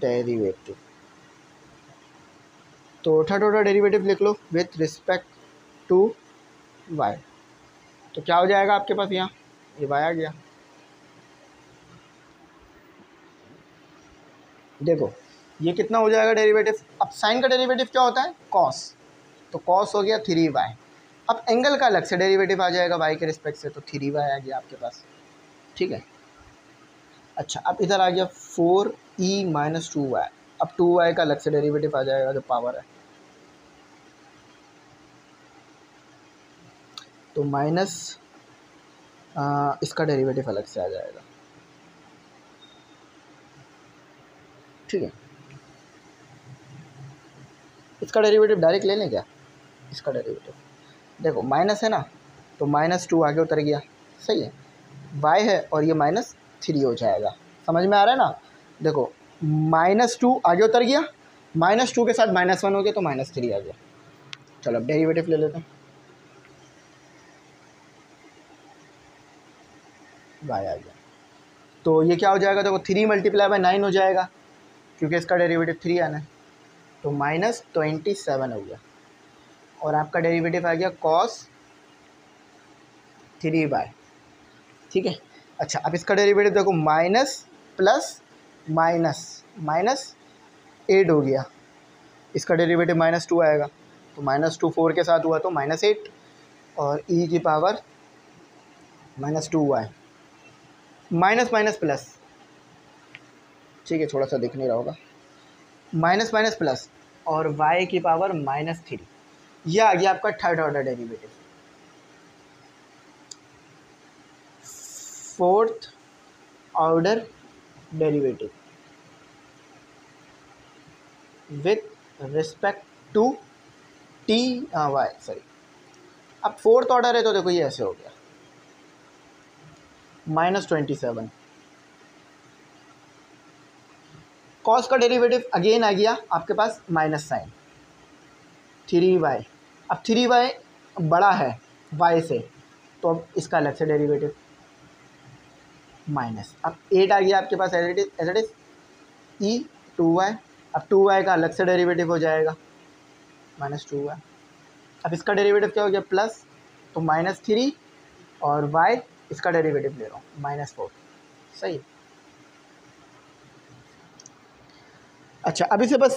डेरिवेटिव तो थर्ड ऑर्डर डेरिवेटिव लिख लो विथ रिस्पेक्ट टू वाई तो क्या हो जाएगा आपके पास यहाँ? ये वाई आ गया। देखो, ये कितना हो जाएगा डेरिवेटिव अब साइन का डेरिवेटिव क्या होता है? कॉस तो कॉस हो गया थ्री वाई अब एंगल का अलग से डेरिवेटिव आ जाएगा वाई के रिस्पेक्ट से तो थ्री वाई आ गया आपके पास। ठीक है? अच्छा अब इधर आ गया four e minus two y अब टू वाई का अलग से डेरिवेटिव आ जाएगा जो पावर है। तो माइनस इसका डेरिवेटिव अलग से आ जाएगा। ठीक है। इसका डेरिवेटिव डायरेक्ट ले लें क्या? इसका डेरिवेटिव। देखो, माइनस है ना तो माइनस टू आगे उतर गया। सही है। वाई है और ये माइनस थ्री हो जाएगा। समझ में आ रहा है ना? देखो, माइनस टू आगे उतर गया, माइनस टू के साथ माइनस वन हो गया तो माइनस थ्री आ गया। चलो, अब डेरिवेटिव ले लेते हैं। आ गया तो ये क्या हो जाएगा? देखो थ्री मल्टीप्लाई बाय नाइन हो जाएगा, क्योंकि इसका डेरिवेटिव थ्री आना है। तो माइनस ट्वेंटी सेवन हो गया। और आपका डेरिवेटिव आ गया कॉस थ्री बाय ठीक है? अच्छा अब इसका डेरिवेटिव देखो minus plus minus minus eight हो गया। इसका डेरिवेटिव माइनस टू आएगा। तो माइनस टू फोर के साथ हुआ तो माइनस एट और ई e की पावर माइनस टू हुआ है माइनस माइनस प्लस। ठीक है, थोड़ा सा दिख नहीं रहा होगा। माइनस माइनस प्लस और y की पावर माइनस थ्री। यह आ गया आपका third order derivative fourth order derivative with respect to t y sorry अब फोर्थ ऑर्डर है तो देखो, ये ऐसे हो गया। Minus twenty seven. कॉस का डेरिवेटिव अगेन आ गया आपके पास माइनस साइन। Three y. अब थ्री वाई बड़ा है वाई से तो अब इसका अलग से डेरिवेटिव। माइनस। अब एट आ गया आपके पास as it is e two y. अब टू वाई का अलग से डेरिवेटिव हो जाएगा। Minus two y. अब इसका डेरिवेटिव क्या हो गया? प्लस। तो माइनस थ्री और वाई इसका डेरिवेटिव ले रहा हूँ माइनस फोर सही अच्छा अभी से बस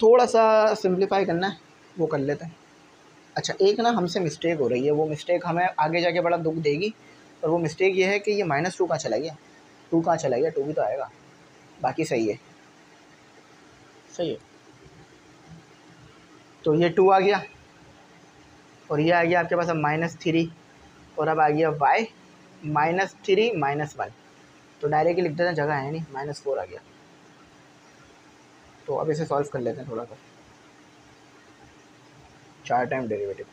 थोड़ा सा सिंप्लीफाई करना है, वो कर लेते हैं। अच्छा एक ना हमसे मिस्टेक हो रही है, वो मिस्टेक हमें आगे जाके बड़ा दुख देगी, और वो मिस्टेक ये है कि ये माइनस टू कहाँ चला गया? टू कहाँ चला गया? टू भी तो आएगा। बाकी सही है। सही है। तो ये टू आ गया, और ये आ गया आपके पास अब माइनस थ्री और अब आ गया y minus three, minus one. तो डायरेक्ट लिख देते हैं, जगह है नहीं, माइनस फोर आ गया। तो अब इसे सॉल्व कर लेते हैं थोड़ा सा। चार टाइम डेरिवेटिव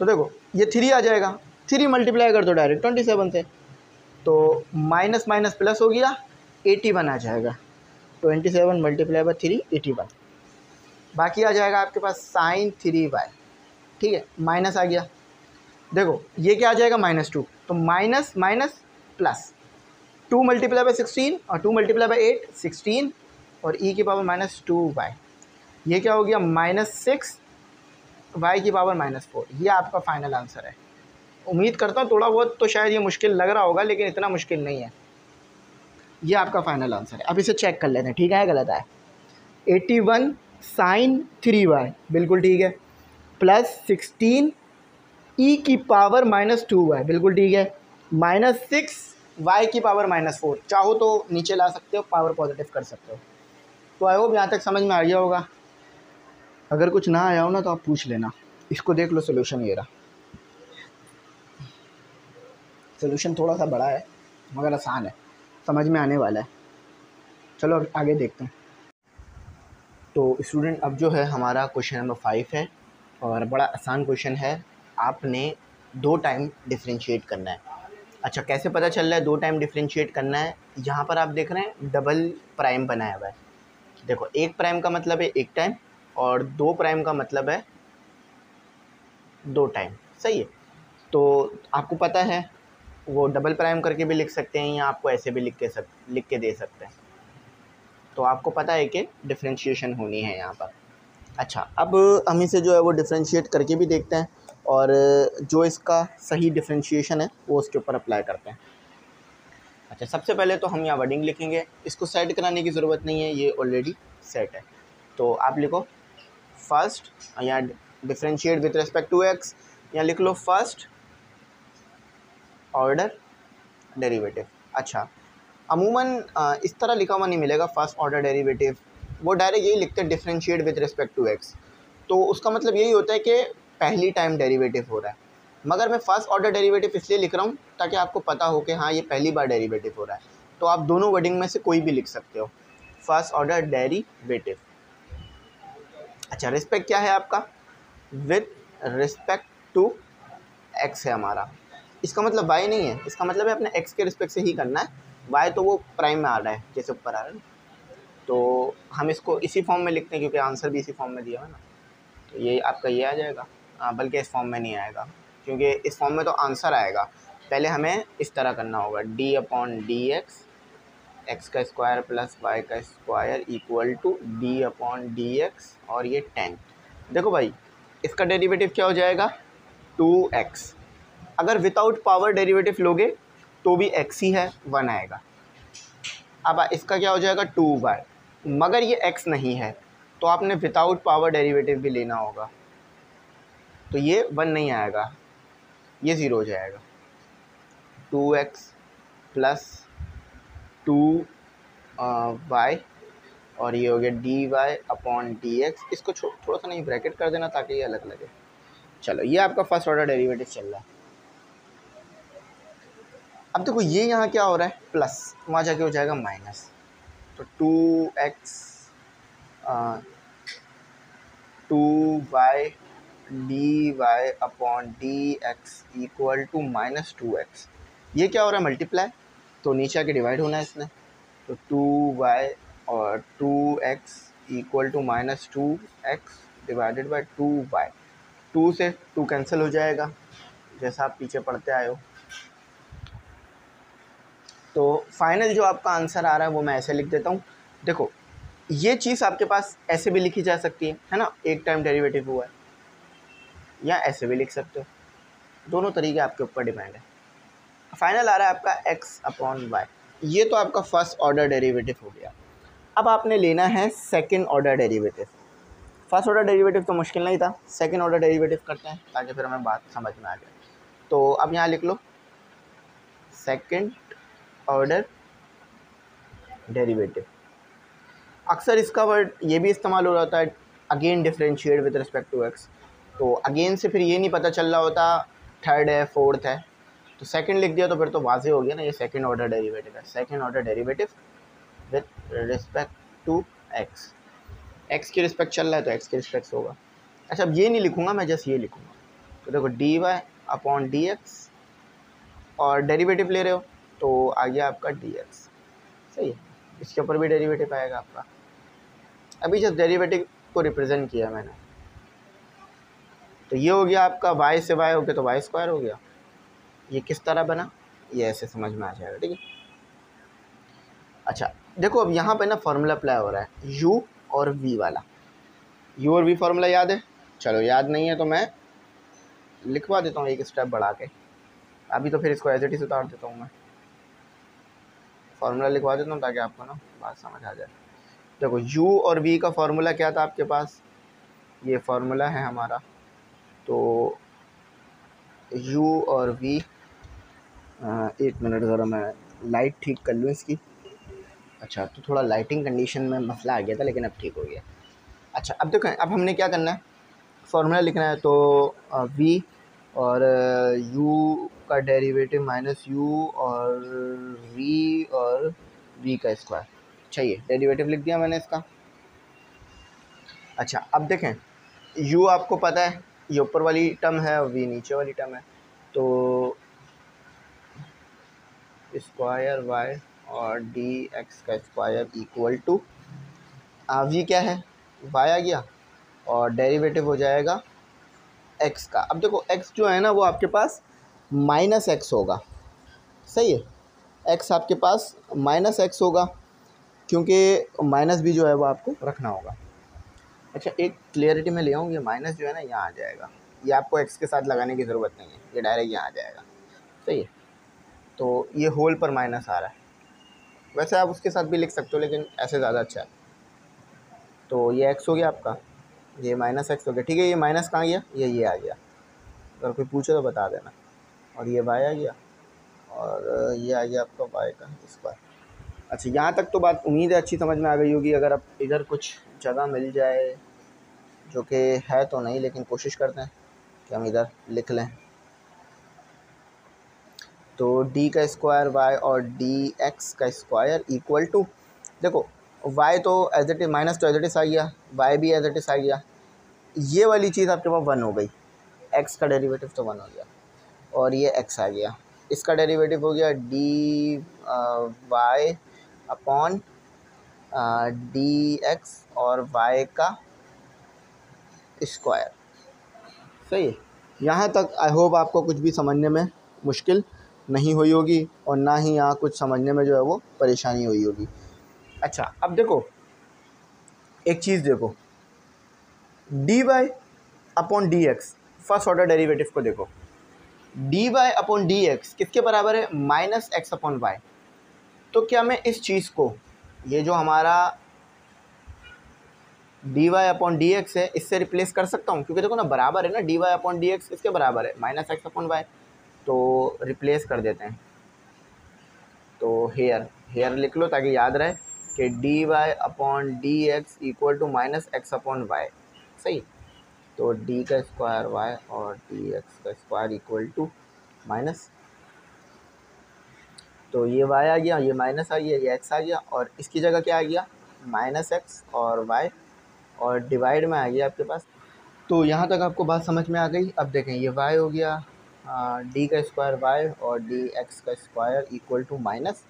तो देखो, ये थ्री आ जाएगा। थ्री मल्टीप्लाई कर दो डायरेक्ट ट्वेंटी सेवन से। तो माइनस माइनस प्लस हो गया एटी वन आ जाएगा। Twenty seven multiply by three eighty one बाकी आ जाएगा आपके पास साइन थ्री वाई ठीक है माइनस आ गया। देखो, ये क्या आ जाएगा? माइनस टू तो minus minus plus two multiply by sixteen और two multiply by eight sixteen और ई e की पावर माइनस टू वाई ये क्या हो गया? माइनस सिक्स वाई की पावर माइनस फोर ये आपका फाइनल आंसर है. उम्मीद करता हूँ थोड़ा बहुत तो शायद ये मुश्किल लग रहा होगा, लेकिन इतना मुश्किल नहीं है. ये आपका फाइनल आंसर है. अब इसे चेक कर लेते हैं. ठीक है? गलत है. Eighty one sine three y बिल्कुल ठीक है. प्लस सिक्सटीन ई की पावर माइनस टू वाई बिल्कुल ठीक है। माइनस सिक्स वाई की पावर माइनस फोर चाहो तो नीचे ला सकते हो पावर पॉजिटिव कर सकते हो। तो आई होप यहाँ तक समझ में आ गया होगा। अगर कुछ ना आया हो ना तो आप पूछ लेना। इसको देख लो सोल्यूशन ये रहा। सोल्यूशन थोड़ा सा बड़ा है, मगर आसान है। समझ में आने वाला है। चलो, अब आगे देखते हैं। तो स्टूडेंट अब जो है, हमारा क्वेश्चन नंबर फाइव है। और बड़ा आसान क्वेश्चन है। आपने दो टाइम डिफ्रेंशिएट करना है। अच्छा कैसे पता चल रहा है दो टाइम डिफ्रेंशिएट करना है? यहाँ पर आप देख रहे हैं डबल प्राइम बनाया हुआ है। देखो, एक प्राइम का मतलब है एक टाइम और दो प्राइम का मतलब है दो टाइम सही है? तो आपको पता है, वो डबल प्राइम करके भी लिख सकते हैं या आपको ऐसे भी लिख के सक, लिख के दे सकते हैं। तो आपको पता है कि डिफ्रेंशिएशन होनी है यहाँ पर। अच्छा अब हम इसे जो है वो डिफ्रेंशिएट करके भी देखते हैं। और जो इसका सही डिफ्रेंशिएशन है, वो उसके ऊपर अप्लाई करते हैं। अच्छा सबसे पहले तो हम यहाँ वर्डिंग लिखेंगे। इसको सेट कराने की ज़रूरत नहीं है, ये ऑलरेडी सेट है। तो आप लिखो फ़र्स्ट यहाँ differentiate with respect to x यहाँ लिख लो फ़र्स्ट ऑर्डर डेरिवेटिव अच्छा अमूमन इस तरह लिखा हुआ नहीं मिलेगा फ़र्स्ट ऑर्डर डेरिवेटिव वो डायरेक्ट यही लिखते हैं differentiate with respect to x तो उसका मतलब यही होता है कि पहली टाइम डेरिवेटिव हो रहा है। मगर मैं फ़र्स्ट ऑर्डर डेरिवेटिव इसलिए लिख रहा हूँ ताकि आपको पता हो कि हाँ ये पहली बार डेरिवेटिव हो रहा है। तो आप दोनों वर्डिंग में से कोई भी लिख सकते हो। फ़र्स्ट ऑर्डर डेरिवेटिव अच्छा रिस्पेक्ट क्या है आपका? विथ रिस्पेक्ट टू एक्स है हमारा। इसका मतलब वाई नहीं है। इसका मतलब है अपने एक्स के रिस्पेक्ट से ही करना है। वाई तो वो प्राइम में आ रहा है, जैसे ऊपर आ रहा है तो हम इसको इसी फॉर्म में लिखते हैं, क्योंकि आंसर भी इसी फॉर्म में दिया है ना। तो ये आपका ये आ जाएगा। बल्कि इस फॉर्म में नहीं आएगा, क्योंकि इस फॉर्म में तो आंसर आएगा। पहले हमें इस तरह करना होगा d upon d x x का स्क्वायर प्लस वाई का square equal to d upon d x और ये टेन देखो भाई, इसका डेरिवेटिव क्या हो जाएगा? टू एक्स अगर विदाउट पावर डेरिवेटिव लोगे तो भी एक्स ही है वन आएगा। अब इसका क्या हो जाएगा? टू वाई मगर ये एक्स नहीं है तो आपने विदाउट पावर डेरिवेटिव भी लेना होगा। तो ये वन नहीं आएगा। ये ज़ीरो हो जाएगा। Two x plus two y और ये हो गया d y upon d x इसको थोड़ा सा नहीं ब्रैकेट कर देना ताकि ये अलग लगे। चलो, ये आपका फ़र्स्ट ऑर्डर डेरिवेटिव चल रहा है। अब देखो, ये यहाँ क्या हो रहा है? प्लस वहाँ जाके हो जाएगा माइनस तो two x two y d y upon d x equal to minus two x. ये क्या हो रहा है? मल्टीप्लाई। तो नीचे आके डिवाइड होना है इसने तो टू वाई और two x equal to minus two x divided by two y. Two से टू कैंसिल हो जाएगा, जैसा आप पीछे पढ़ते आए हो। तो फाइनल जो आपका आंसर आ रहा है, वो मैं ऐसे लिख देता हूँ। देखो, ये चीज़ आपके पास ऐसे भी लिखी जा सकती है है ना? एक टाइम डेरिवेटिव हुआ है। या ऐसे भी लिख सकते हो। दोनों तरीके आपके ऊपर डिपेंड है। फाइनल आ रहा है आपका एक्स अपॉन वाई ये तो आपका फ़र्स्ट ऑर्डर डेरिवेटिव हो गया। अब आपने लेना है second order derivative first order derivative तो मुश्किल नहीं था। सेकेंड ऑर्डर डेरिवेटिव करते हैं, ताकि फिर हमें बात समझ में आ जाए। तो अब यहाँ लिख लो। सेकेंड ऑर्डर डेरिवेटिव अक्सर इसका वर्ड ये भी इस्तेमाल हो जाता है again differentiate with respect to x तो अगेन से फिर ये नहीं पता चल रहा होता थर्ड है फोर्थ है। तो सेकंड लिख दिया तो फिर तो वाजे हो गया ना, ये सेकंड ऑर्डर डेरिवेटिव है। Second order derivative with respect to x x की रिस्पेक्ट चल रहा है तो एक्स की रिस्पेक्ट होगा। अच्छा अब ये नहीं लिखूँगा, मैं जस्ट ये लिखूँगा। तो देखो d y upon d x और डेरीवेटिव ले रहे हो तो आ गया आपका डी एक्स सही है। इसके ऊपर भी डेरिवेटिव आएगा आपका। अभी जब डेरिवेटिव को रिप्रेजेंट किया मैंने। तो ये हो गया आपका वाई से वाई हो गया तो वाई स्क्वायर हो गया। ये किस तरह बना? ये ऐसे समझ में आ जाएगा, ठीक है? अच्छा देखो अब यहाँ पे ना फार्मूला अप्लाई हो रहा है यू और वी वाला। यू और वी फार्मूला याद है? चलो, याद नहीं है तो मैं लिखवा देता हूँ एक स्टेप बढ़ा के। अभी तो फिर इसको एज इट इज़ उतार देता हूँ मैं। फार्मूला लिखवा देता हूँ ताकि आपको ना बात समझ आ जाए। देखो, u और v का फार्मूला क्या था आपके पास? ये फार्मूला है हमारा। तो यू और v एक मिनट, ज़रा मैं लाइट ठीक कर लूँ इसकी। अच्छा तो थोड़ा लाइटिंग कंडीशन में मसला आ गया था, लेकिन अब ठीक हो गया। अच्छा अब देखो, अब हमने क्या करना है? फार्मूला लिखना है तो v और u का डेरिवेटिव माइनस यू और v और v का स्क्वायर चाहिए डेरिवेटिव लिख दिया मैंने इसका। अच्छा अब देखें, u आपको पता है ये ऊपर वाली टर्म है, और v नीचे वाली टर्म है। तो स्क्वायर वाई और डी एक्स का स्क्वायर इक्वल टू वी क्या है? वाई आ गया, और डेरिवेटिव हो जाएगा एक्स का। अब देखो एक्स जो है ना, वो आपके पास माइनस एक्स होगा। सही है? एक्स आपके पास माइनस एक्स होगा, क्योंकि माइनस भी जो है, वो आपको रखना होगा। अच्छा एक क्लियरिटी में ले आऊँ, ये माइनस जो है ना, यहाँ आ जाएगा। ये आपको एक्स के साथ लगाने की ज़रूरत नहीं है, ये डायरेक्ट यहाँ आ जाएगा। सही है? तो ये होल पर माइनस आ रहा है। वैसे आप उसके साथ भी लिख सकते हो, लेकिन ऐसे ज़्यादा अच्छा है। तो ये एक्स हो गया आपका, ये माइनस एक्स हो गया। ठीक है, ये माइनस कहाँ गया? ये ये आ गया। अगर कोई पूछे तो बता देना। और ये वाई आ गया। और ये आ गया आपका वाई का स्क्वायर अच्छा यहाँ तक तो बात उम्मीद है अच्छी समझ में आ गई होगी। अगर आप इधर कुछ जगह मिल जाए, जो कि है तो नहीं, लेकिन कोशिश करते हैं कि हम इधर लिख लें। तो डी का स्क्वायर वाई और डी एक्स का स्क्वायर इक्वल टू देखो वाई तो एज इट इज़ माइनस तो एज इट इज़ आ गया। वाई भी एज इट इज़ आ गया। ये वाली चीज़ आपके पास वन हो गई। एक्स का डेरिवेटिव तो वन हो गया। और ये एक्स आ गया। इसका डेरिवेटिव हो गया d y upon d x और वाई का स्क्वायर सही है। यहाँ तक आई होप आपको कुछ भी समझने में मुश्किल नहीं हुई होगी और ना ही यहाँ कुछ समझने में जो है वो परेशानी हुई होगी। अच्छा अब देखो, एक चीज़ देखो। D y upon d x first order derivative को देखो। D y upon d x किसके बराबर है? माइनस एक्स अपॉन वाई तो क्या मैं इस चीज़ को ये जो हमारा d y upon d x है, इससे रिप्लेस कर सकता हूँ, क्योंकि देखो ना, बराबर है ना d y upon d x इसके बराबर है माइनस एक्स अपॉन वाई तो रिप्लेस कर देते हैं। तो हेयर हेयर लिख लो ताकि याद रहे कि d y upon d x equal to minus x upon y सही? तो डी का स्क्वायर वाई और डी एक्स का स्क्वायर इक्वल टू माइनस तो ये वाई आ गया, ये माइनस आ गया, ये एक्स आ गया और इसकी जगह क्या आ गया? माइनस एक्स और वाई और डिवाइड में आ गया आपके पास। तो यहाँ तक आपको बात समझ में आ गई। अब देखें, ये वाई हो गया डी का स्क्वायर वाई और डी एक्स का स्क्वायर इक्वल टू माइनस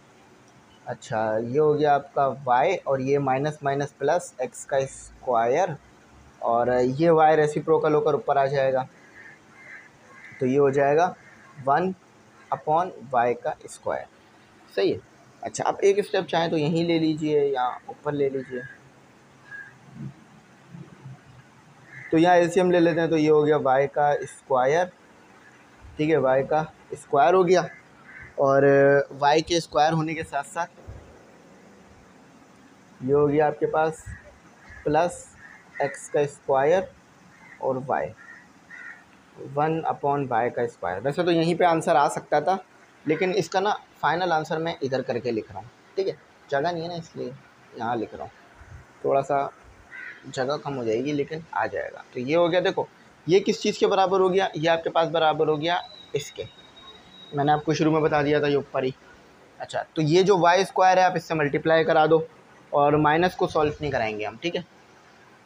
अच्छा ये हो गया आपका वाई और ये माइनस माइनस प्लस एक्स का स्क्वायर और ये वाई रेसिप्रोकल होकर ऊपर आ जाएगा। तो ये हो जाएगा वन अपॉन वाई का स्क्वायर सही है। अच्छा आप एक स्टेप चाहें तो यहीं ले लीजिए या ऊपर ले लीजिए। तो यहाँ एलसीएम ले लेते हैं तो ये हो गया वाई का स्क्वायर ठीक है वाई का स्क्वायर हो गया। और वाई के स्क्वायर होने के साथ साथ ये हो गया आपके पास प्लस एक्स का स्क्वायर और वाई वन अपॉन वाई का स्क्वायर वैसे तो यहीं पे आंसर आ सकता था, लेकिन इसका ना फाइनल आंसर मैं इधर करके लिख रहा हूँ। ठीक है? जगह नहीं है ना इसलिए यहाँ लिख रहा हूँ। थोड़ा सा जगह कम हो जाएगी लेकिन आ जाएगा। तो ये हो गया देखो, ये किस चीज़ के बराबर हो गया? ये आपके पास बराबर हो गया इसके। मैंने आपको शुरू में बता दिया था ये ऊपर ही। अच्छा तो ये जो वाई स्क्वायर है, आप इससे मल्टीप्लाई करा दो और माइनस को सॉल्व नहीं कराएँगे हम, ठीक है?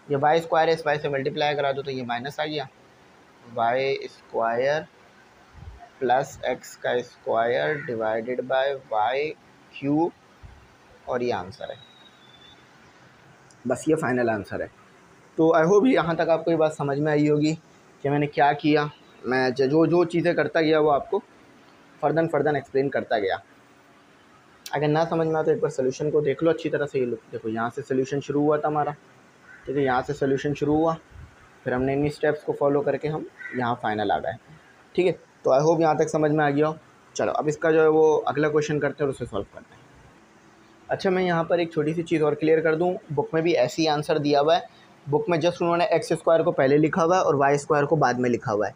ये वाई स्क्वायर है, इस वाई से मल्टीप्लाई करा दो तो ये माइनस आ गया। वाई स्क्वायर प्लस एक्स का square divided by y cube और ये आंसर है। बस ये फाइनल आंसर है। तो आई होप यहाँ तक आपको ये बात समझ में आई होगी कि मैंने क्या किया। मैं जो जो चीज़ें करता गया वो आपको फर्दन फर्दन एक्सप्लेन करता गया। अगर ना समझ में आए तो एक बार सोल्यूशन को देख लो अच्छी तरह से। ये देखो यहाँ से सोल्यूशन शुरू हुआ था हमारा। ठीक है, यहाँ से सोल्यूशन शुरू हुआ। फिर हमने इन स्टेप्स को फॉलो करके हम यहाँ फाइनल आ गए। ठीक है तो आई होप यहाँ तक समझ में आ गया हो। चलो, अब इसका जो है वो अगला क्वेश्चन करते हैं और उसे सॉल्व करते हैं। अच्छा मैं यहाँ पर एक छोटी सी चीज़ और क्लियर कर दूँ। बुक में भी ऐसी आंसर दिया हुआ है। बुक में जस्ट उन्होंने एक्स स्क्वायर को पहले लिखा हुआ है और वाई स्क्वायर को बाद में लिखा हुआ है।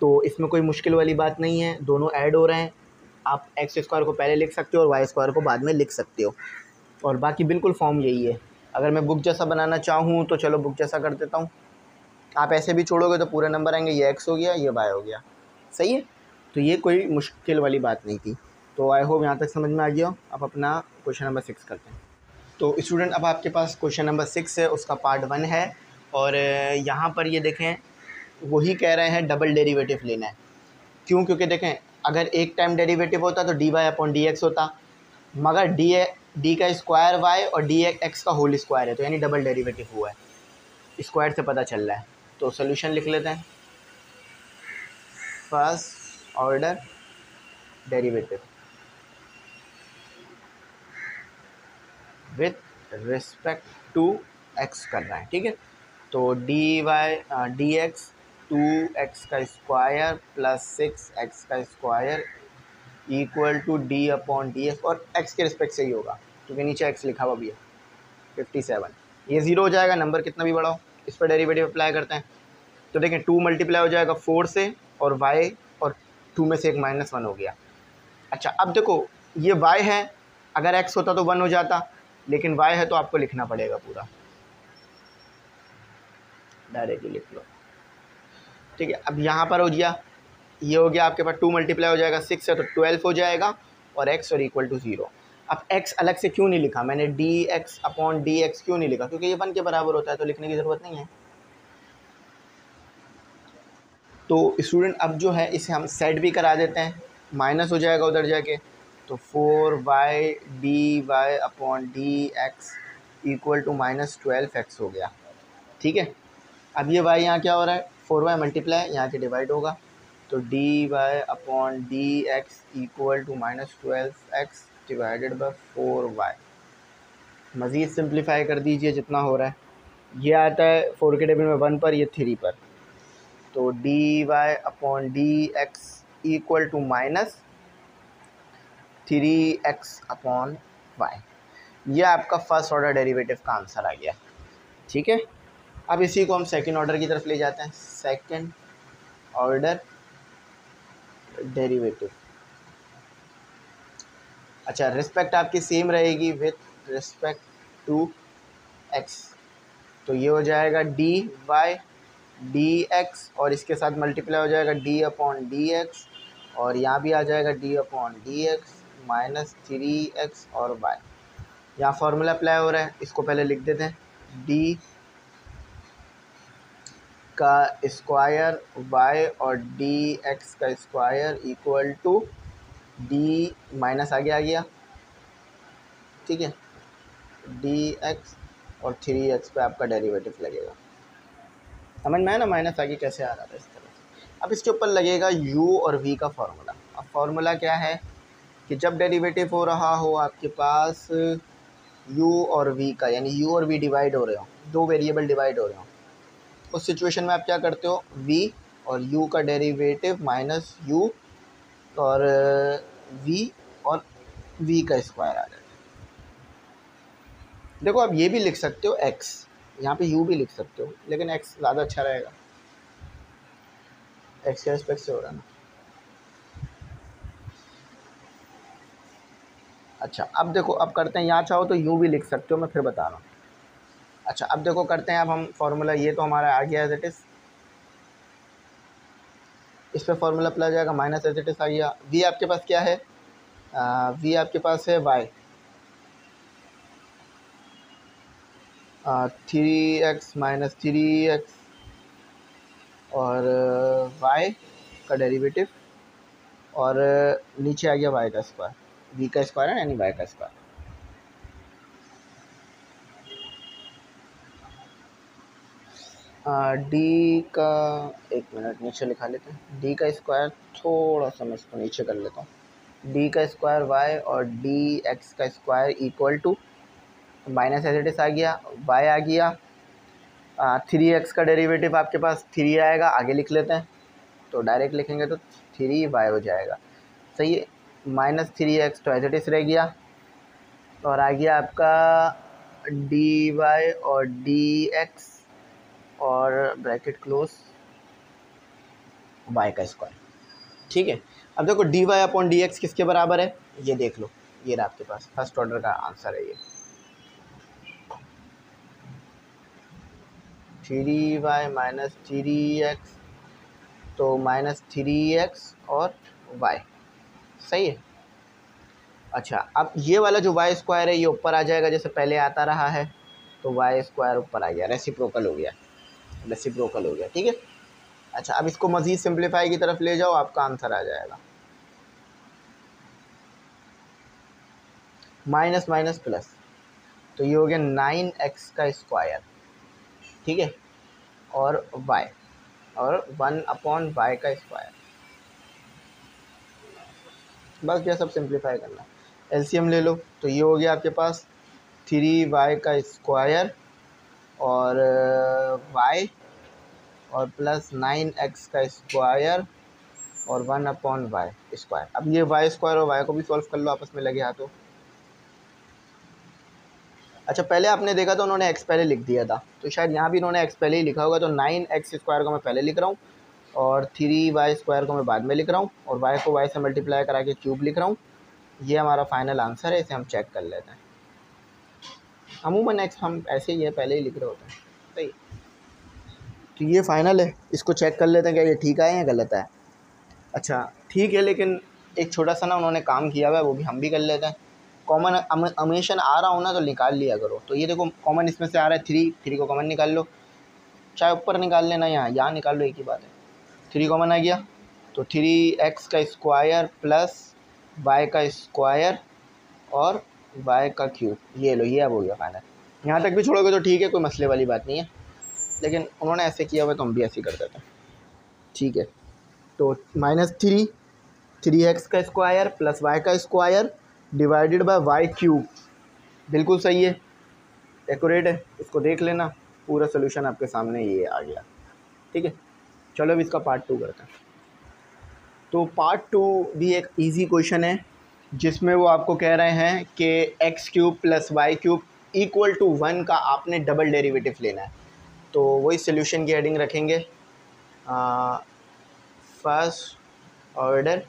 तो इसमें कोई मुश्किल वाली बात नहीं है। दोनों ऐड हो रहे हैं। आप एक्स स्क्वायर को पहले लिख सकते हो और वाई स्क्वायर को बाद में लिख सकते हो। और बाकी बिल्कुल फॉर्म यही है। अगर मैं बुक जैसा बनाना चाहूँ तो चलो बुक जैसा कर देता हूँ। आप ऐसे भी छोड़ोगे तो पूरे नंबर आएँगे, ये एक्स हो गया, ये वाई हो गया। सही है? तो ये कोई मुश्किल वाली बात नहीं थी। तो आई होप यहाँ तक समझ में आ गया अब अपना क्वेश्चन नंबर सिक्स करते हैं। तो स्टूडेंट अब आपके पास क्वेश्चन नंबर सिक्स है, उसका पार्ट वन है। और यहाँ पर ये देखें, वही कह रहे हैं डबल डेरिवेटिव लेना है। क्यों? क्योंकि देखें, अगर एक टाइम डेरिवेटिव होता तो d y upon d x होता। मगर डी ए डी का स्क्वायर वाई और डी एक्स का होल स्क्वायर है। तो यानी डबल डेरिवेटिव हुआ है। स्क्वायर से पता चल रहा है। तो सोल्यूशन लिख लेते हैं। First order derivative with respect to x कर रहा है, ठीक है? तो d y d x to x का स्क्वायर प्लस सिक्स एक्स का square equal to d upon d x और एक्स के रिस्पेक्ट से ही होगा, क्योंकि नीचे एक्स लिखा हुआ भी है फिफ्टी सेवन ये ज़ीरो हो जाएगा नंबर कितना भी बड़ा हो, इस पर डेरिवेटिव अप्लाई करते हैं। तो देखें टू मल्टीप्लाई हो जाएगा फोर से और वाई और टू में से एक माइनस वन हो गया। अच्छा अब देखो, ये वाई है, अगर एक्स होता तो वन हो जाता, लेकिन वाई है तो आपको लिखना पड़ेगा पूरा। डायरेक्टली लिख लो। ठीक है, अब यहाँ पर हो गया, ये हो गया आपके पास टू मल्टीप्लाई हो जाएगा सिक्स है तो ट्वेल्व हो जाएगा, और एक्स और इक्वल टू ज़ीरो अब एक्स अलग से क्यों नहीं लिखा? मैंने d x upon d x क्यों नहीं लिखा? क्योंकि ये वन के बराबर होता है तो लिखने की ज़रूरत नहीं है। तो स्टूडेंट अब जो है, इसे हम सेट भी करा देते हैं। माइनस हो जाएगा उधर जाके। तो four y d y upon d x equal to minus twelve x हो गया। ठीक है? अब ये वाई यहाँ क्या हो रहा है? फोर वाई मल्टीप्लाई यहाँ के डिवाइड होगा। तो d y upon d x equal to minus twelve x divided by four y मज़ीद सिंप्लीफाई कर दीजिए, जितना हो रहा है। ये आता है फोर के टेबल में वन पर, ये थ्री पर। तो d y upon d x equal to minus three x upon y ये आपका फ़र्स्ट ऑर्डर डेरिवेटिव का आंसर आ गया। ठीक है? अब इसी को हम सेकेंड ऑर्डर की तरफ़ ले जाते हैं। सेकेंड ऑर्डर डेरिवेटिव अच्छा रिस्पेक्ट आपकी सेम रहेगी विथ रिस्पेक्ट टू एक्स तो ये हो जाएगा डी वाई डी एक्स और इसके साथ मल्टीप्लाई हो जाएगा डी अपॉन डी एक्स और यहाँ भी आ जाएगा d upon d x minus three x और वाई यहाँ फार्मूला अप्लाई हो रहा है, इसको पहले लिख देते हैं। डी का स्क्वायर वाई और डी एक्स का square equal to d minus आगे आ गया। ठीक है? डी एक्स और थ्री एक्स पे आपका डेरिवेटिव लगेगा। समझ में है ना माइनस आगे कैसे आ रहा था इस तरह से? अब इसके ऊपर लगेगा u और v का फार्मूला अब फार्मूला क्या है? कि जब डेरिवेटिव हो रहा हो आपके पास u और v का, यानी u और v डिवाइड हो रहे हो, दो वेरिएबल डिवाइड हो रहे हो, उस सिचुएशन में आप क्या करते हो? v और u का डेरिवेटिव माइनस u और v और v का स्क्वायर आ जाता है। देखो आप ये भी लिख सकते हो x. यहाँ पे यू भी लिख सकते हो, लेकिन एक्स ज़्यादा अच्छा रहेगा। एक्स के रिस्पेक्ट से हो रहा है ना। अच्छा अब देखो, अब करते हैं, यहाँ चाहो तो यू भी लिख सकते हो, मैं फिर बता रहा हूँ। अच्छा अब देखो, करते हैं, अब हम फार्मूला ये तो हमारा आ गया एज इट इज़ इस पर फार्मूला अप्लाई जाएगा माइनस एज इट इज़ आ गया। वी आपके पास क्या है? वी आपके पास है y three x minus three x और वाई का डेरिवेटिव और नीचे आ गया वाई का स्क्वायर वी का स्क्वायर है, यानी वाई का स्क्वायर डी का, एक मिनट, नीचे लिखा लेते हैं। डी का स्क्वायर थोड़ा सा मैं इसको नीचे कर लेता हूँ। डी का स्क्वायर वाई और डी एक्स का स्क्वायर इक्वल टू माइनस एसिडिस आ गया वाई आ गया। थ्री एक्स का डेरिवेटिव आपके पास थ्री आएगा, आगे लिख लेते हैं। तो डायरेक्ट लिखेंगे तो थ्री वाई हो जाएगा। सही है, माइनस थ्री एक्स तो एसिडिस रह गया। और आ गया आपका डी वाई और डी एक्स और ब्रैकेट क्लोज वाई का स्क्वायर ठीक है, अब देखो d y upon d x किसके बराबर है? ये देख लो, ये रहा आपके पास। फ़र्स्ट ऑर्डर का आंसर है ये। Three y minus three x तो माइनस थ्री एक्स और वाई। सही है? अच्छा अब ये वाला जो वाई स्क्वायर है, ये ऊपर आ जाएगा, जैसे पहले आता रहा है तो वाई स्क्वायर ऊपर आ गया रेसिप्रोकल हो गया रेसिप्रोकल हो गया, ठीक है? अच्छा अब इसको मज़ीद सिंप्लीफाई की तरफ़ ले जाओ, आपका आंसर आ जाएगा। माइनस माइनस प्लस तो ये हो गया नाइन एक्स का स्क्वायर। ठीक है? और वाई और वन अपॉन वाई का स्क्वायर बस ये सब सिंप्लीफाई करना एलसीएम ले लो तो ये हो गया आपके पास थ्री वाई का स्क्वायर और वाई और प्लस नाइन एक्स का स्क्वायर और वन अपॉन वाई स्क्वायर अब ये वाई स्क्वायर और वाई को भी सॉल्व कर लो, आपस में लगे हाथों। अच्छा पहले आपने देखा तो उन्होंने एक्स पहले लिख दिया था। तो शायद यहाँ भी उन्होंने एक्स पहले ही लिखा होगा तो नाइन एक्स स्क्वायर को मैं पहले लिख रहा हूँ और थ्री वाई स्क्वायर को मैं बाद में लिख रहा हूँ और वाई को वाई से मल्टीप्लाई करा के क्यूब लिख रहा हूँ। ये हमारा फाइनल आंसर है, इसे हम चेक कर लेते हैं। अमूमन एक्स हम ऐसे ही है, पहले ही लिख रहे होते हैं। सही। तो ये फाइनल है, इसको चेक कर लेते हैं क्या ये ठीक है या गलत है अच्छा ठीक है, लेकिन एक छोटा सा ना उन्होंने काम किया हुआ है, वो भी हम भी कर लेते हैं। कॉमन अमेशन आ रहा हो ना तो निकाल लिया करो। तो ये देखो कॉमन इसमें से आ रहा है थ्री थ्री को कॉमन निकाल लो। चाहे ऊपर निकाल लेना, यहाँ यहाँ निकाल लो, एक ही बात है। थ्री कॉमन आ गया। तो थ्री एक्स का स्क्वायर प्लस वाई का स्क्वायर और वाई का क्यूब ये लो, ये अब हो गया फाइनल यहाँ तक भी छोड़ोगे तो ठीक है, कोई मसले वाली बात नहीं है। लेकिन उन्होंने ऐसे किया हुआ तो हम भी ऐसे कर देते ठीक है। तो माइनस थ्री थ्री एक्स का स्क्वायर प्लस वाई का square divided by y cube बिल्कुल सही है। एक्यूरेट है। इसको देख लेना। पूरा सोल्यूशन आपके सामने ये आ गया। ठीक है? चलो अब इसका पार्ट टू करते हैं। तो पार्ट टू भी एक इजी क्वेश्चन है, जिसमें वो आपको कह रहे हैं कि x cube plus y cube equal to one का आपने डबल डेरिवेटिव लेना है। तो वही सोल्यूशन की हेडिंग रखेंगे। First order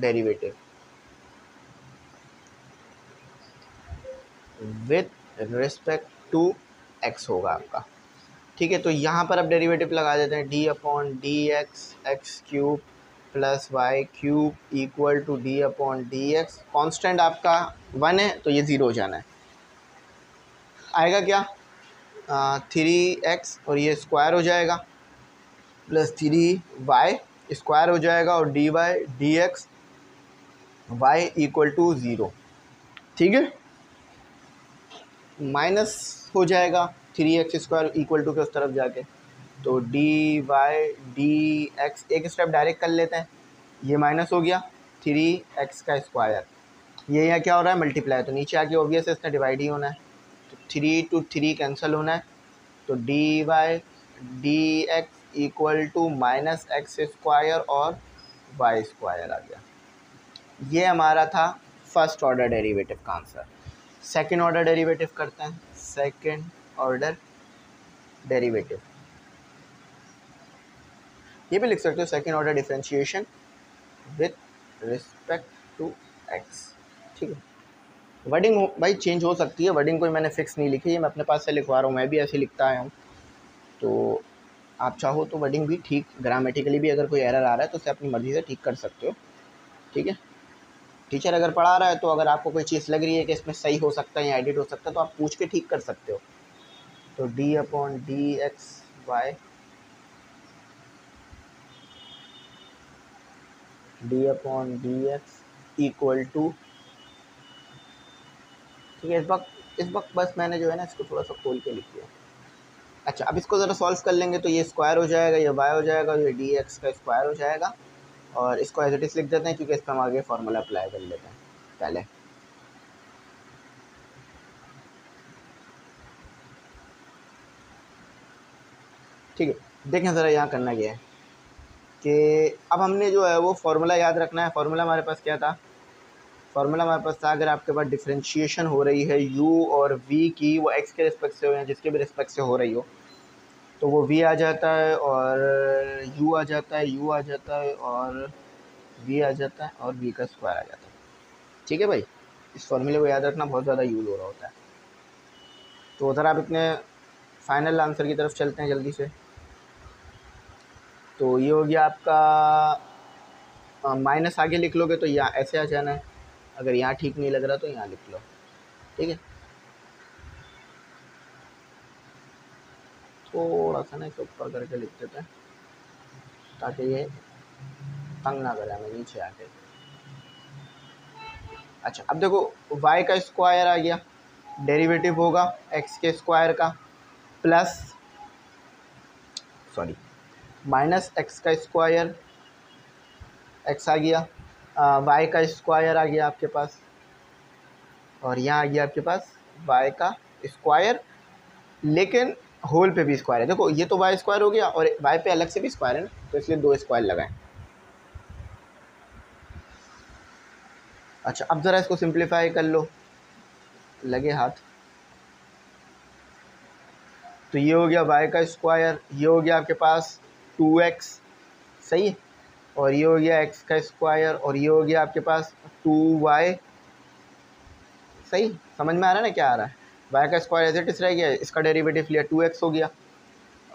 derivative with respect to x होगा आपका। ठीक है तो यहाँ पर आप डेरिवेटिव लगा देते हैं d upon d x x cube plus y cube equal to d upon d x constant आपका वन है तो ये ज़ीरो हो जाना है। आएगा क्या? थ्री एक्स और ये स्क्वायर हो जाएगा। प्लस थ्री वाई स्क्वायर हो जाएगा और d y d x y equal to zero ठीक है? माइनस हो जाएगा three x square equal to के उस तरफ़ जाके। तो डी वाई डी एक्स एक स्टेप डायरेक्ट कर लेते हैं। ये माइनस हो गया थ्री एक्स का स्क्वायर। ये यहाँ क्या हो रहा है? मल्टीप्लाई। तो नीचे आके ओबियस इसने डिवाइड ही होना है। तो थ्री टू थ्री कैंसिल होना है। तो d y d x equal to minus x square और वाई स्क्वायर आ गया। ये हमारा था फ़र्स्ट ऑर्डर डेरिवेटिव का आंसर। सेकेंड ऑर्डर डेरिवेटिव करते हैं। सेकेंड ऑर्डर डेरिवेटिव ये भी लिख सकते हो second order differentiation with respect to x ठीक है? वर्डिंग भाई चेंज हो सकती है। वर्डिंग कोई मैंने फिक्स नहीं लिखी है। मैं अपने पास से लिखवा रहा हूँ। मैं भी ऐसे लिखता आया हूँ। तो आप चाहो तो वर्डिंग भी ठीक ग्रामेटिकली भी अगर कोई एरर आ रहा है तो उसे अपनी मर्ज़ी से ठीक कर सकते हो। ठीक है? टीचर अगर पढ़ा रहा है तो अगर आपको कोई चीज़ लग रही है कि इसमें सही हो सकता है या एडिट हो सकता है तो आप पूछ के ठीक कर सकते हो। तो d upon d x y d upon d x equal to ठीक है, इस वक्त इस वक्त बस मैंने जो है ना इसको थोड़ा सा खोल के लिख दिया। अच्छा अब इसको ज़रा सॉल्व कर लेंगे तो ये स्क्वायर हो जाएगा, ये वाई हो जाएगा, ये डी एक्स का स्क्वायर हो जाएगा। और इसको एज इट इज़ लिख देते हैं क्योंकि इस पर हम आगे फार्मूला अप्लाई कर लेते हैं, पहले। ठीक है, देखें ज़रा यहाँ करना क्या है कि अब हमने जो है वो फार्मूला याद रखना है। फार्मूला हमारे पास क्या था? फार्मूला हमारे पास था, अगर आपके पास डिफ्रेंशिएशन हो रही है यू और वी की, वो एक्स के रिस्पेक्ट से हो या जिसके भी रिस्पेक्ट से हो रही हो तो वो वी आ जाता है और यू आ जाता है यू आ जाता है और वी आ जाता है और वी का स्क्वायर आ जाता है। ठीक है भाई? इस फॉर्मूले को याद रखना, बहुत ज़्यादा यूज़ हो रहा होता है। तो उधर आप इतने फाइनल आंसर की तरफ़ चलते हैं जल्दी से। तो ये हो गया आपका माइनस आगे लिख लोगे तो यहाँ ऐसे आ जाना है। अगर यहाँ ठीक नहीं लग रहा तो यहाँ लिख लो। ठीक है? थोड़ा सा ना इसे ऊपर करके लिख देते हैं ताकि ये तंग ना करे हमें नीचे आके। अच्छा अब देखो y का स्क्वायर आ गया। डेरिवेटिव होगा x के स्क्वायर का प्लस सॉरी माइनस एक्स का स्क्वायर एक्स आ गया। आ, वाई का स्क्वायर आ गया आपके पास। और यहाँ आ गया आपके पास वाई का स्क्वायर लेकिन होल पे भी स्क्वायर है। देखो, ये तो वाई स्क्वायर हो गया और वाई पे अलग से भी स्क्वायर है ना तो इसलिए दो स्क्वायर लगाएँ। अच्छा अब ज़रा इसको सिंप्लीफाई कर लो। लगे हाथ। तो ये हो गया वाई का स्क्वायर ये हो गया आपके पास टू एक्स सही? है और ये हो गया एक्स का स्क्वायर और ये हो गया आपके पास टू वाई सही? समझ में आ रहा है ना क्या आ रहा है? वाई का स्क्वायर एज इट इस रह गया, इसका डेरिवेटिव लिया टू एक्स हो गया।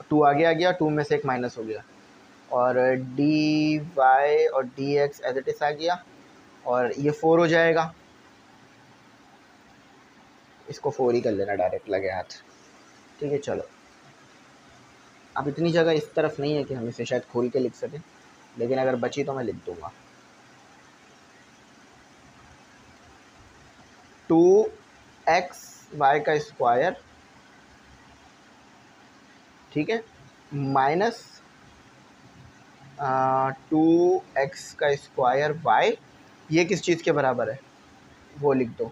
टू आगे आ गया टू में से एक माइनस हो गया। और डी वाई और d x as it is आ गया, और ये फोर हो जाएगा। इसको फोर ही कर लेना डायरेक्ट लगे हाथ। ठीक है, चलो। अब इतनी जगह इस तरफ़ नहीं है कि हम इसे शायद खोल के लिख सकें, लेकिन अगर बची तो मैं लिख दूँगा। टू एक्स वाई का स्क्वायर, ठीक है, माइनस टू एक्स का स्क्वायर वाई ये किस चीज़ के बराबर है? वो लिख दो।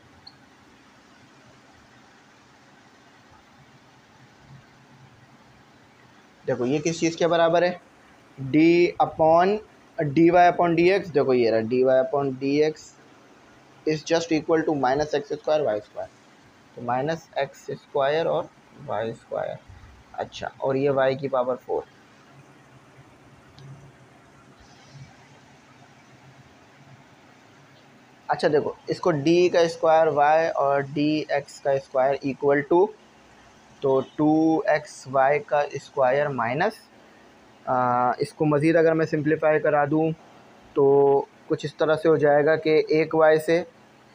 देखो, ये किस चीज़ के बराबर है? D upon d y upon d x देखो ये रहा d y upon d x is just equal to minus x square y square तो माइनस एक्स स्क्वायर और वाई स्क्वायर। अच्छा और ये वाई की पावर फोर। अच्छा देखो, इसको डी का स्क्वायर वाई और डी एक्स का स्क्वायर इक्वल टू तो टू एक्स वाई का स्क्वायर माइनस इसको मज़ीद अगर मैं सिंप्लीफाई करा दूँ तो कुछ इस तरह से हो जाएगा कि एक वाई से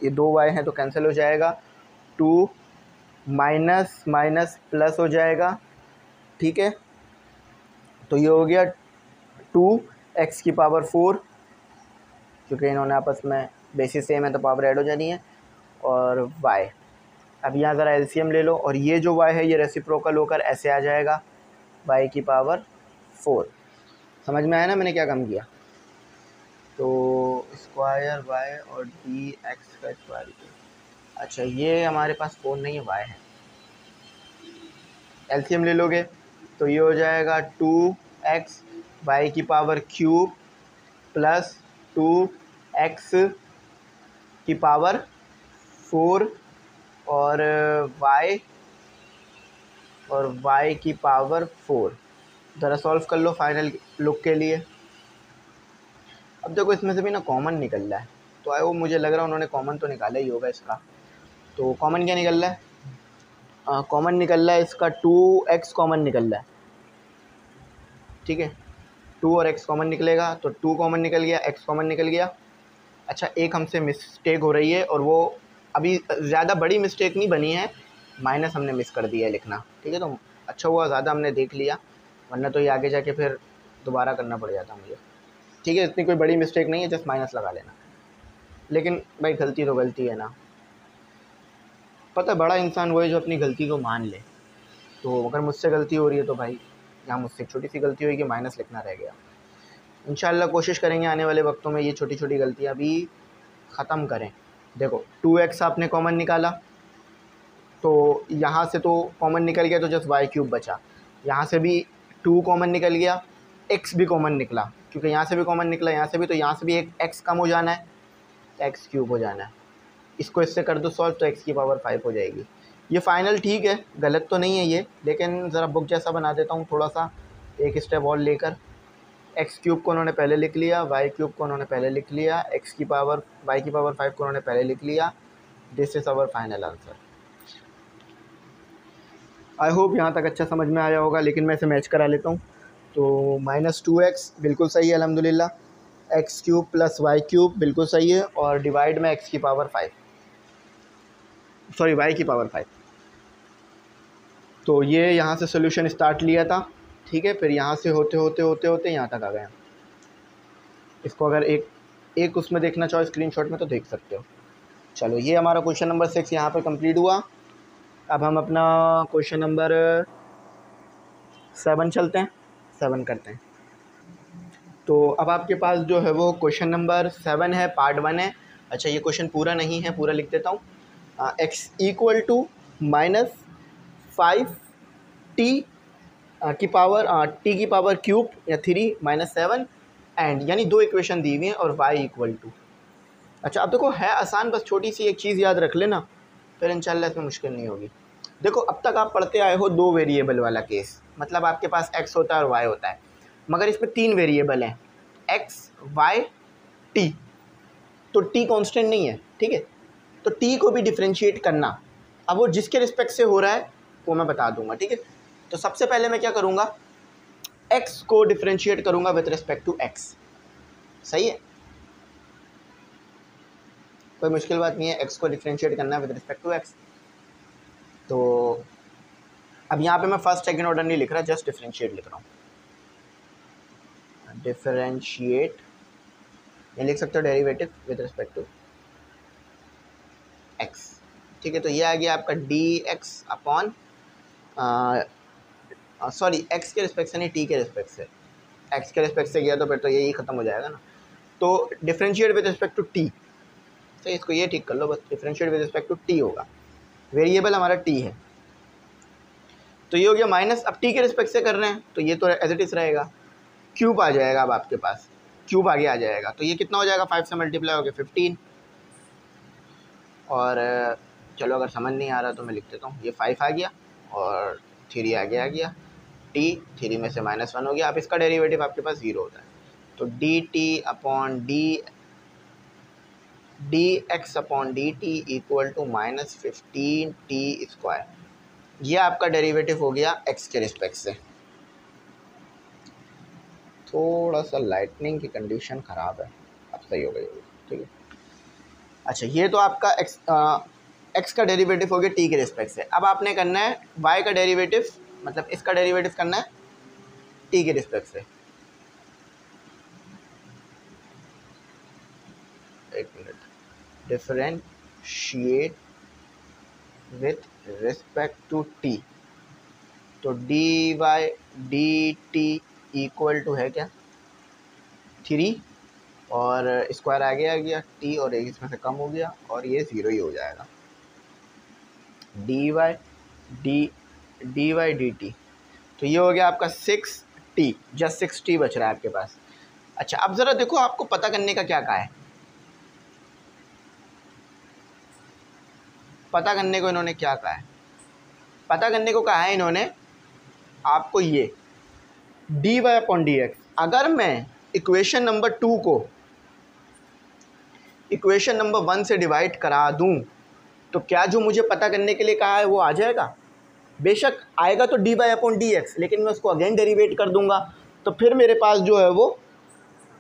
ये दो वाई हैं तो कैंसिल हो जाएगा। टू माइनस माइनस प्लस हो जाएगा, ठीक है? तो ये हो गया टू एक्स की पावर फोर, क्योंकि इन्होंने आपस में बेसिस सेम है तो पावर ऐड हो जानी है, और वाई अब यहाँ ज़रा एलसीएम ले लो, और ये जो वाई है ये रेसिप्रोकल होकर ऐसे आ जाएगा वाई की पावर फोर। समझ में आया ना मैंने क्या कम किया? तो स्क्वायर वाई और डी एक्स का स्क्वायर अच्छा ये हमारे पास फोर नहीं है वाई है। एलसीएम ले लोगे तो ये हो जाएगा टू एक्स वाई की power cube plus two x की पावर फोर और वाई और y की पावर फोर। ज़रा सॉल्व कर लो फाइनल लुक के लिए। अब देखो, इसमें से भी ना कॉमन निकल रहा है तो आए वो मुझे लग रहा है उन्होंने कॉमन तो निकाला ही होगा इसका। तो कॉमन क्या निकल रहा है? कॉमन निकल रहा है इसका टू एक्स कॉमन निकल रहा है। ठीक है? टू और एक्स कॉमन निकलेगा तो टू कॉमन निकल गया एक्स कॉमन निकल गया। अच्छा एक हमसे मिस्टेक हो रही है और वो अभी ज़्यादा बड़ी मिस्टेक नहीं बनी है माइनस हमने मिस कर दिया है लिखना। ठीक है तो अच्छा हुआ, ज़्यादा हमने देख लिया, वरना तो ये आगे जाके फिर दोबारा करना पड़ जाता मुझे। ठीक है, इतनी कोई बड़ी मिस्टेक नहीं है जस्ट माइनस लगा लेना। लेकिन भाई गलती तो गलती है ना। पता है, बड़ा इंसान वो है जो अपनी गलती को मान ले। तो अगर मुझसे गलती हो रही है तो भाई यहाँ मुझसे छोटी सी गलती हुई कि माइनस लिखना रह गया। इन कोशिश करेंगे आने वाले वक्तों में ये छोटी छोटी गलतियाँ भी ख़त्म करें। देखो टू एक्स आपने कॉमन निकाला तो यहाँ से तो कॉमन निकल गया तो जस्ट वाई क्यूब बचा। यहाँ से भी टू कॉमन निकल गया एक्स भी कॉमन निकला। क्योंकि यहाँ से भी कॉमन निकला, यहाँ से भी तो यहाँ से भी एक एक्स कम हो जाना है एक्स क्यूब हो जाना है। इसको इससे कर दो सॉल्व तो एक्स की पावर फाइव हो जाएगी। ये फाइनल ठीक है, गलत तो नहीं है ये, लेकिन ज़रा बुक जैसा बना देता हूँ थोड़ा सा, एक स्टेप और लेकर। एक्स क्यूब को उन्होंने पहले लिख लिया वाई क्यूब को उन्होंने पहले लिख लिया एक्स की पावर वाई की पावर फाइव को उन्होंने पहले लिख लिया। This is our final answer I hope यहाँ तक अच्छा समझ में आया होगा, लेकिन मैं इसे मैच करा लेता हूँ। तो माइनस टू एक्स बिल्कुल सही है अलहमदिल्ला x cube plus y cube बिल्कुल सही है, और डिवाइड में एक्स की पावर फाइव सॉरी वाई की पावर फाइव तो ये यहाँ से सोल्यूशन स्टार्ट लिया था, ठीक है? फिर यहाँ से होते होते होते होते यहाँ तक आ गए इसको अगर एक एक उसमें देखना चाहो स्क्रीनशॉट में तो देख सकते हो। चलो, ये हमारा क्वेश्चन नंबर सिक्स यहाँ पर कंप्लीट हुआ। अब हम अपना क्वेश्चन नंबर सेवन चलते हैं। सेवन करते हैं। तो अब आपके पास जो है वो क्वेश्चन नंबर सेवन है पार्ट वन है। अच्छा ये क्वेश्चन पूरा नहीं है, पूरा लिख देता हूँ। X equal to minus five t की पावर टी की पावर क्यूब या थ्री माइनस सेवन एंड यानी दो इक्वेशन दी हुई हैं और वाई इक्वल टू अच्छा अब देखो, है आसान, बस छोटी सी एक चीज़ याद रख लेना, फिर इंशाल्लाह इसमें मुश्किल नहीं होगी। देखो, अब तक आप पढ़ते आए हो दो वेरिएबल वाला केस मतलब आपके पास एक्स होता है और वाई होता है, मगर इसमें तीन वेरिएबल हैं एक्स वाई टी तो टी कांस्टेंट नहीं है, ठीक है? तो टी को भी डिफ्रेंशिएट करना। अब वो जिसके रिस्पेक्ट से हो रहा है, वो मैं बता दूँगा, ठीक है? तो सबसे पहले मैं क्या करूँगा? एक्स को डिफ्रेंशिएट करूँगा विथ रिस्पेक्ट टू एक्स सही है? कोई मुश्किल बात नहीं है एक्स को डिफ्रेंशिएट करना विद रिस्पेक्ट टू एक्स तो अब यहाँ पे मैं फ़र्स्ट सेकंड ऑर्डर नहीं लिख रहा जस्ट डिफ्रेंशिएट लिख रहा हूँ। डिफरेंशिएट ये लिख सकते हो derivative with respect to x ठीक है तो ये आ गया आपका d x upon sorry x के रिस्पेक्ट से नहीं टी के रिस्पेक्ट से। एक्स के रिस्पेक्ट से गया तो फिर तो यही ख़त्म हो जाएगा ना। तो differentiate with respect to t तो इसको ये ठीक कर लो बस differentiate with respect to t होगा। वेरिएबल हमारा टी है। तो ये हो गया माइनस अब टी के रिस्पेक्ट से कर रहे हैं तो ये तो एज इट इज़ रहेगा। क्यूब आ जाएगा अब आपके पास। क्यूब आगे आ जाएगा। तो ये कितना हो जाएगा? फाइव से मल्टीप्लाई हो गया फिफ्टीन और चलो अगर समझ नहीं आ रहा तो मैं लिख देता हूँ। ये फाइव आ गया और थ्री आगे आ गया। टी थ्री में से माइनस वन हो गया। अब इसका डेरिवेटिव आपके पास ज़ीरो होता है। तो d t upon d d x upon d t equal to minus fifteen t square यह आपका डेरिवेटिव हो गया एक्स के रिस्पेक्ट से। थोड़ा सा लाइटनिंग की कंडीशन ख़राब है। अब सही हो गई ठीक है। अच्छा ये तो आपका एक्स एक्स का डेरिवेटिव हो गया टी के रिस्पेक्ट से। अब आपने करना है वाई का डेरिवेटिव मतलब इसका डेरिवेटिव करना है टी के रिस्पेक्ट से। एक minute. Differentiate with respect to t तो d y d t equal to है क्या? थ्री और स्क्वायर आगे आ गया टी और एक इसमें से कम हो गया और ये ज़ीरो ही हो जाएगा। D y d d y d t तो ये हो गया आपका six t just six t बच रहा है आपके पास। अच्छा अब ज़रा देखो आपको पता करने का क्या कहा है। पता करने को इन्होंने क्या कहा है? पता करने को कहा है इन्होंने आपको ये d y upon d x अगर मैं इक्वेशन नंबर टू को इक्वेशन नंबर वन से डिवाइड करा दूँ तो क्या जो मुझे पता करने के लिए कहा है वो आ जाएगा? बेशक आएगा तो d y upon d x, लेकिन मैं उसको अगेन डेरीवेट कर दूँगा तो फिर मेरे पास जो है वो,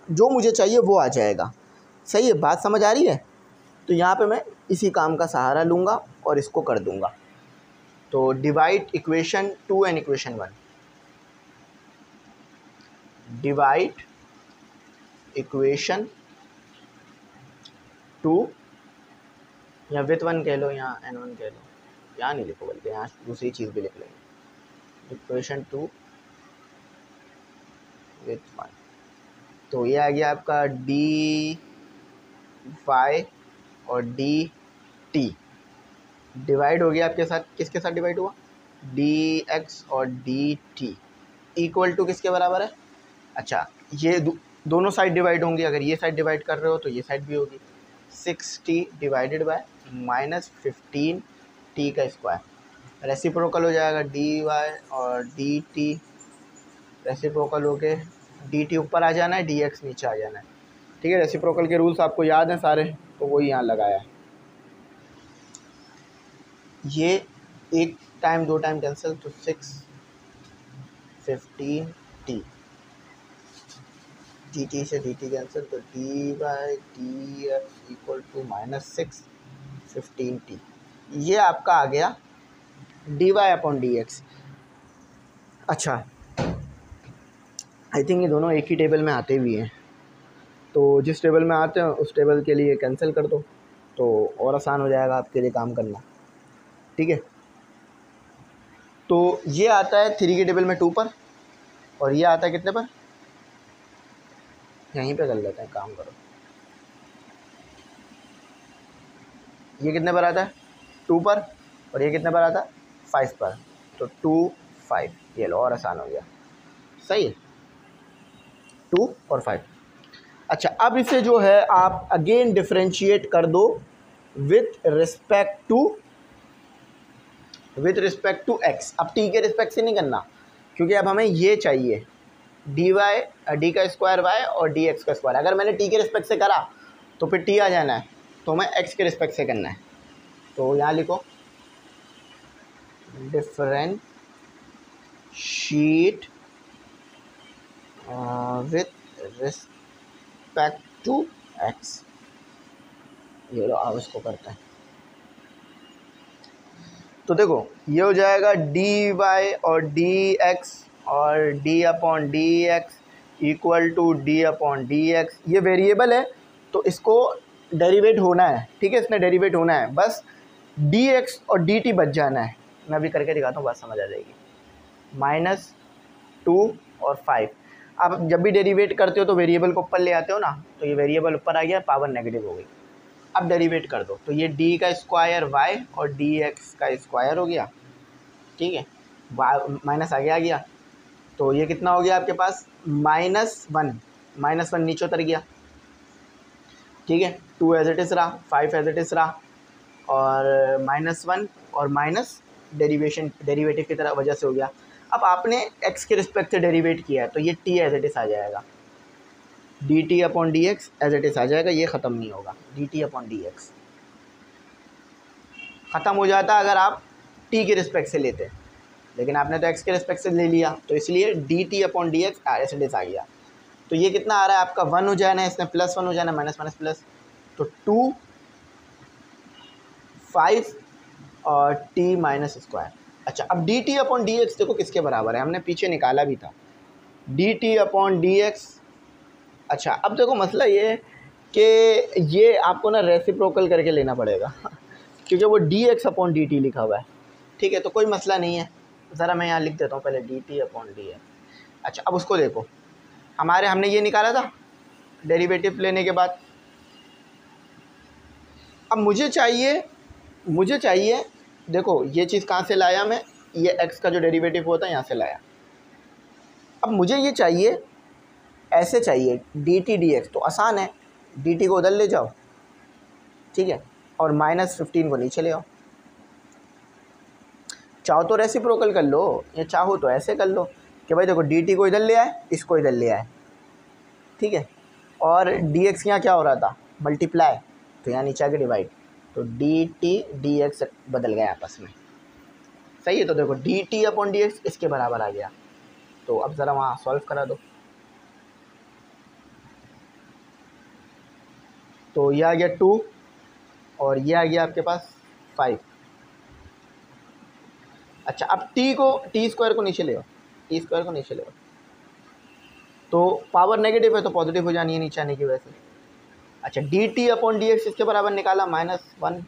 जो मुझे चाहिए वो आ जाएगा। सही है? बात समझ आ रही है? तो यहाँ पे मैं इसी काम का सहारा लूँगा और इसको कर दूँगा। तो divide equation two and equation one divide equation two? या विथ वन कह लो या एन वन कह लो। यहाँ नहीं लिखो बल्कि यहाँ दूसरी चीज़ भी लिख लेंगे। Equation two. With one. तो ये आ गया आपका डी वाई और डी टी। डिवाइड हो गया आपके साथ किसके साथ डिवाइड हुआ? डी एक्स और डी टी। इक्वल टू किसके बराबर है? अच्छा ये दो, दोनों साइड डिवाइड होंगी। अगर ये साइड डिवाइड कर रहे हो तो ये साइड भी होगी। Six t divided by minus fifteen t का स्क्वायर। रेसिप्रोकल हो जाएगा डी वाई और डी टी। रेसिप्रोकल हो के डी टी ऊपर आ जाना है, डी एक्स नीचे आ जाना है। ठीक है, रेसिप्रोकल के रूल्स आपको याद हैं सारे तो वही यहाँ लगाया है। ये एक टाइम, दो टाइम कैंसिल तो six, fifteen t. T t से डी टी कैंसिल तो d by d f equal to minus six fifteen t ये आपका आ गया d y upon d x अच्छा आई थिंक ये दोनों एक ही टेबल में आते भी हैं। तो जिस टेबल में आते हैं, उस टेबल के लिए कैंसिल कर दो तो और आसान हो जाएगा आपके लिए काम करना। ठीक है? तो ये आता है थ्री के टेबल में टू पर, और ये आता है कितने पर? यहीं पे कर लेते हैं, काम करो। ये कितने पर आता है? टू पर, और ये कितने पर आता है? फाइव पर। तो टू, फाइव। ये लो, और आसान हो गया। सही है। टू और फाइव। अच्छा अब इसे जो है, आप अगेन डिफ्रेंशिएट कर दो with respect to with respect to x अब टी के रिस्पेक्ट से नहीं करना, क्योंकि अब हमें ये चाहिए। डी वाई डी का स्क्वायर वाई और डी एक्स का स्क्वायर अगर मैंने टी के रिस्पेक्ट से करा तो फिर टी आ जाना है तो हमें एक्स के रिस्पेक्ट से करना है। तो यहाँ लिखो differentiate with respect to x ये लो आप इसको करते हैं। तो देखो, ये हो जाएगा डी वाई और डी एक्स और d upon d x equal to d upon d x ये वेरिएबल है तो इसको डेरिवेट होना है, ठीक है, इसमें डेरिवेट होना है, बस डी एक्स और डी टी बच जाना है। मैं अभी करके दिखाता हूँ, बात समझ आ जाएगी। माइनस टू और फाइव आप जब भी डेरिवेट करते हो तो वेरिएबल को ऊपर ले आते हो ना तो ये वेरिएबल ऊपर आ गया पावर नेगेटिव हो गई। अब डेरिवेट कर दो तो ये डी का स्क्वायर वाई और डी एक्स का स्क्वायर हो गया, ठीक है माइनस आगे आ गया। तो ये कितना हो गया आपके पास? Minus one. माइनस वन नीचे उतर गया। ठीक है? टू एज इट इज़ रहा फाइव एज इट इज़ रहा, और माइनस वन और माइनस डेरिवेशन, डेरिवेटिव की तरह वजह से हो गया। अब आपने एक्स के रिस्पेक्ट से डेरिवेट किया है तो ये टी एज इट इज़ आ जाएगा। D t upon d x as it is आ जाएगा, ये ख़त्म नहीं होगा। D t upon d x ख़त्म हो जाता अगर आप टी के रिस्पेक्ट से लेते। लेकिन आपने तो एक्स के रिस्पेक्ट से ले लिया। तो इसलिए d t upon d x as आ गया। तो ये कितना आ रहा है? आपका वन हो जाना है इसमें प्लस वन हो जाना माइनस माइनस प्लस तो टू फाइव और टी माइनस स्क्वायर अच्छा अब d t upon d x देखो किसके बराबर है? हमने पीछे निकाला भी था। D t upon d x अच्छा अब देखो मसला ये है कि ये आपको ना रेसिप्रोकल करके लेना पड़ेगा। क्योंकि वो d x upon d t लिखा हुआ है। ठीक है तो कोई मसला नहीं है। ज़रा मैं यहाँ लिख देता हूँ पहले डी टी अपॉन डी है अच्छा अब उसको देखो। हमारे हमने ये निकाला था डेरिवेटिव लेने के बाद। अब मुझे चाहिए मुझे चाहिए, देखो, ये चीज़ कहाँ से लाया मैं? ये एक्स का जो डेरिवेटिव होता है यहाँ से लाया। अब मुझे ये चाहिए, ऐसे चाहिए डी टी डी एक्स तो आसान है। डी टी को उधर ले जाओ, ठीक है? और माइनस फिफ्टीन को नीचे ले आओ। चाहो तो रेसिप्रोकल कर लो, या चाहो तो ऐसे कर लो कि भाई देखो डी टी को इधर ले आए, इसको इधर ले आए। ठीक है? और डी एक्स यहाँ क्या हो रहा था? मल्टीप्लाई तो यहाँ नीचे आके डिवाइड तो डी टी डी एक्स बदल गया आपस में। सही है? तो देखो d t upon d x इसके बराबर आ गया। तो अब ज़रा वहाँ सॉल्व करा दो। तो ये आ गया टू और ये आ गया आपके पास फाइव अच्छा अब टी को टी स्क्वायर को नीचे ले आओ। टी स्क्वायर को नीचे ले आओ। तो पावर नेगेटिव है तो पॉजिटिव हो जानी है नीचे आने की वजह से। अच्छा d t upon d x इसके बराबर निकाला? Minus one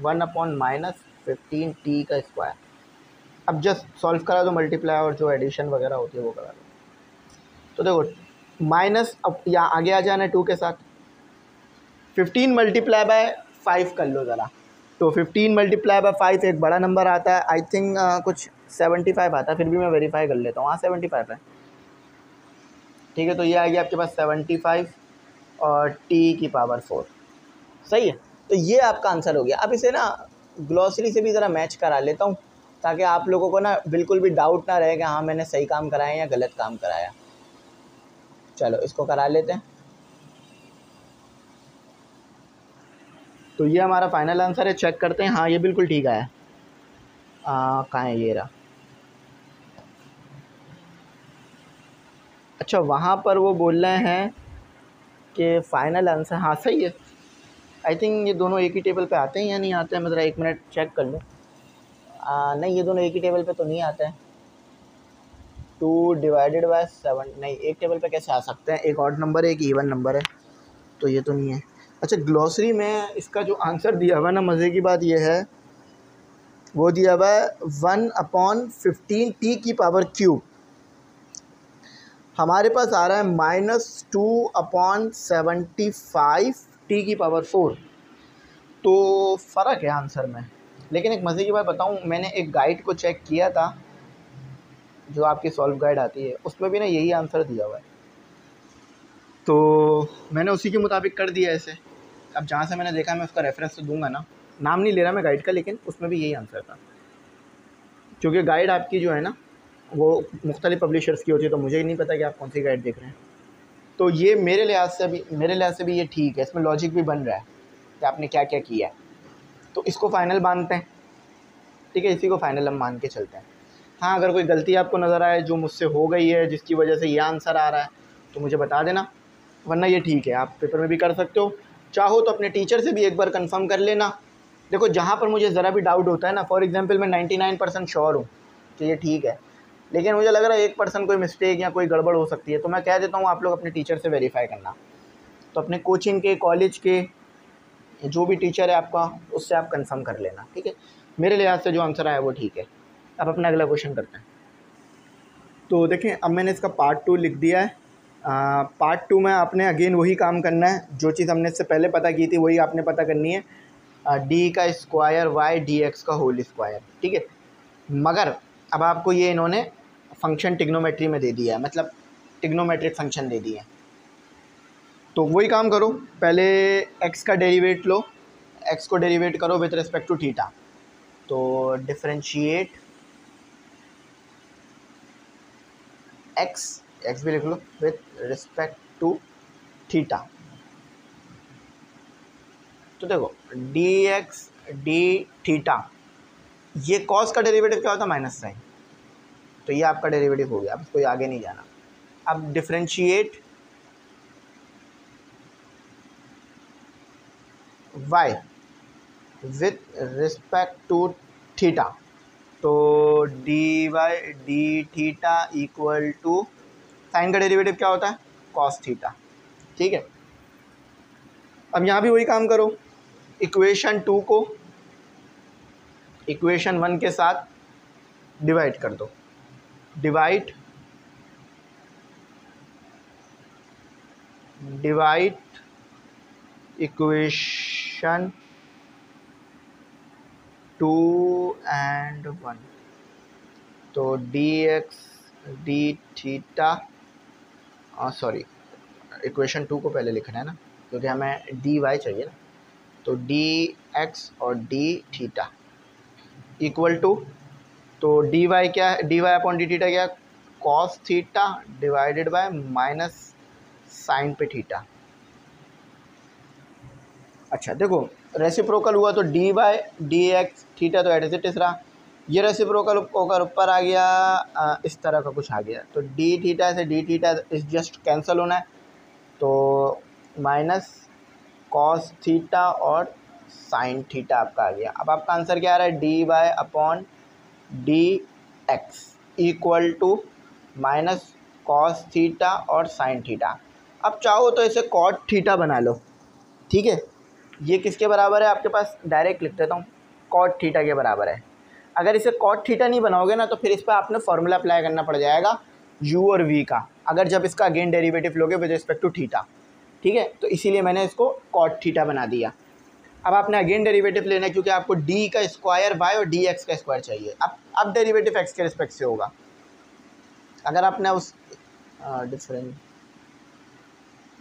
one upon minus fifteen t का स्क्वायर अब जस्ट सॉल्व करा दो मल्टीप्लाई और जो एडिशन वगैरह होती है, वो करा दो। तो देखो माइनस अब यहाँ आगे आ जाना है टू के साथ। फिफ्टीन मल्टीप्लाई बाय फाइव कर लो ज़रा। तो फिफ्टीन मल्टीप्लाई बाई फाइव एक बड़ा नंबर आता है। आई थिंक uh, कुछ सेवेंटी फाइव आता है फिर भी मैं वेरीफाई कर लेता हूँ। हाँ सेवेंटी फाइव है। ठीक है तो ये आ गया आपके पास सेवेंटी फाइव और टी की पावर फोर सही है? तो ये आपका आंसर हो गया। अब इसे ना ग्लॉसरी से भी ज़रा मैच करा लेता हूँ ताकि आप लोगों को ना बिल्कुल भी डाउट ना रहे कि हाँ मैंने सही काम कराया या गलत काम कराया। चलो इसको करा लेते हैं। तो ये हमारा फाइनल आंसर है चेक करते हैं। हाँ ये बिल्कुल ठीक आया। कहाँ है ये रहा? अच्छा वहाँ पर वो बोल रहे हैं कि फ़ाइनल आंसर हाँ सही है। आई थिंक ये दोनों एक ही टेबल पे आते हैं या नहीं आते हैं? मैं ज़रा एक मिनट चेक कर लूँ। नहीं, ये दोनों एक ही टेबल पे तो नहीं आते हैं। टू डिवाइडेड बाय सेवन नहीं, एक टेबल पे कैसे आ सकते हैं? एक ऑड नंबर है, एक ईवन नंबर है। तो ये तो नहीं है। अच्छा ग्लॉसरी में इसका जो आंसर दिया हुआ ना, मज़े की बात यह है, वो दिया हुआ है वन अपॉन फिफ्टीन टी की पावर क्यूब हमारे पास आ रहा है minus two upon seventy five t की पावर फोर तो फ़र्क है आंसर में। लेकिन एक मज़े की बात बताऊँ, मैंने एक गाइड को चेक किया था, जो आपकी सॉल्व गाइड आती है, उसमें भी ना यही आंसर दिया हुआ है। तो मैंने उसी के मुताबिक कर दिया ऐसे अब जहाँ से मैंने देखा, मैं उसका रेफरेंस तो दूँगा ना। नाम नहीं ले रहा मैं गाइड का, लेकिन उसमें भी यही आंसर था। क्योंकि गाइड आपकी जो है ना, वो मुख्तलिफ़ पब्लिशर्स की होती है तो मुझे ही नहीं पता कि आप कौन सी गाइड देख रहे हैं। तो ये मेरे लिहाज से भी, मेरे लिहाज से भी ये ठीक है। इसमें लॉजिक भी बन रहा है कि आपने क्या क्या किया है। तो इसको फ़ाइनल मानते हैं। ठीक है, इसी को फ़ाइनल हम मान के चलते हैं। हाँ अगर कोई गलती आपको नज़र आए, जो मुझसे हो गई है, जिसकी वजह से ये आंसर आ रहा है तो मुझे बता देना, वरना ये ठीक है। आप पेपर में भी कर सकते हो। चाहो तो अपने टीचर से भी एक बार कंफर्म कर लेना। देखो, जहाँ पर मुझे ज़रा भी डाउट होता है ना फॉर एग्ज़ाम्पल मैं नाइन्टी नाइन परसेंट श्योर हूँ कि ये ठीक है। लेकिन मुझे लग रहा है एक परसेंट कोई मिस्टेक या कोई गड़बड़ हो सकती है तो मैं कह देता हूँ आप लोग अपने टीचर से वेरीफाई करना। तो अपने कोचिंग के कॉलेज के, जो भी टीचर है आपका, उससे आप कंफर्म कर लेना, ठीक है? मेरे लिहाज से जो आंसर आया वो ठीक है। अब अपना अगला क्वेश्चन करते हैं। तो देखें, अब मैंने इसका पार्ट टू लिख दिया है। पार्ट टू में आपने अगेन वही काम करना है। जो चीज़ हमने इससे पहले पता की थी, वही आपने पता करनी है। डी का स्क्वायर वाई डी एक्स का होल स्क्वायर ठीक है? मगर, अब आपको ये इन्होंने फ़ंक्शन टिग्नोमेट्री में दे दिया है मतलब टिग्नोमेट्रिक फ़ंक्शन दे है। तो वही काम करो, पहले एक्स का डेरिवेट लो एक्स को डेरिवेट करो विथ रिस्पेक्ट टू थीटा तो डिफ्रेंशिएट एक्स एक्स भी लिख लो विथ रिस्पेक्ट टू थीटा तो देखो डी एक्स डी थीटा ये कॉस का डेरिवेटिव क्या होता है? माइनस साइन तो ये आपका डेरिवेटिव हो गया, अब कोई आगे नहीं जाना। अब differentiate y with respect to theta तो d y d theta equal to sine का डेरिवेटिव क्या होता है? कॉस थीटा ठीक है? अब यहाँ भी वही काम करो। इक्वेशन टू को इक्वेशन वन के साथ डिवाइड कर दो। Divide divide equation two and one तो d x d theta sorry equation two को पहले लिखना है ना, क्योंकि हमें डी वाई चाहिए ना। तो डी एक्स और डी थीटा इक्वल टू तो डी वाई क्या है? D y upon d theta क्या cos theta divided by minus sine पे थीटा अच्छा देखो रेसिप्रोकल हुआ तो d y d x theta तो एट रहा। ये रेसिप्रोकल होकर ऊपर आ गया आ, इस तरह का कुछ आ गया। तो डी थीटा से डी थीटा इस जस्ट कैंसिल होना है। तो माइनस कॉस थीटा और साइन थीटा आपका आ गया। अब आपका आंसर क्या आ रहा है? D y upon d x equal to minus cos theta और साइन थीटा अब चाहो तो इसे कॉट थीटा बना लो। ठीक है? ये किसके बराबर है? आपके पास डायरेक्ट लिख देता हूँ। कॉट थीटा के बराबर है। अगर इसे कॉट थीटा नहीं बनाओगे ना तो फिर इस पर आपने फॉर्मूला अप्लाई करना पड़ जाएगा यू और वी का। अगर जब इसका अगेन डेरिवेटिव लोगे विद रिस्पेक्ट टू थीटा ठीक है? तो इसीलिए मैंने इसको कॉट थीटा बना दिया। अब आपने अगेन डेरिवेटिव लेना है, क्योंकि आपको डी का स्क्वायर वाई और डी एक्स का स्क्वायर चाहिए। अब अब डेरिवेटिव एक्स के रिस्पेक्ट से होगा। अगर आपने उस डिफरेंट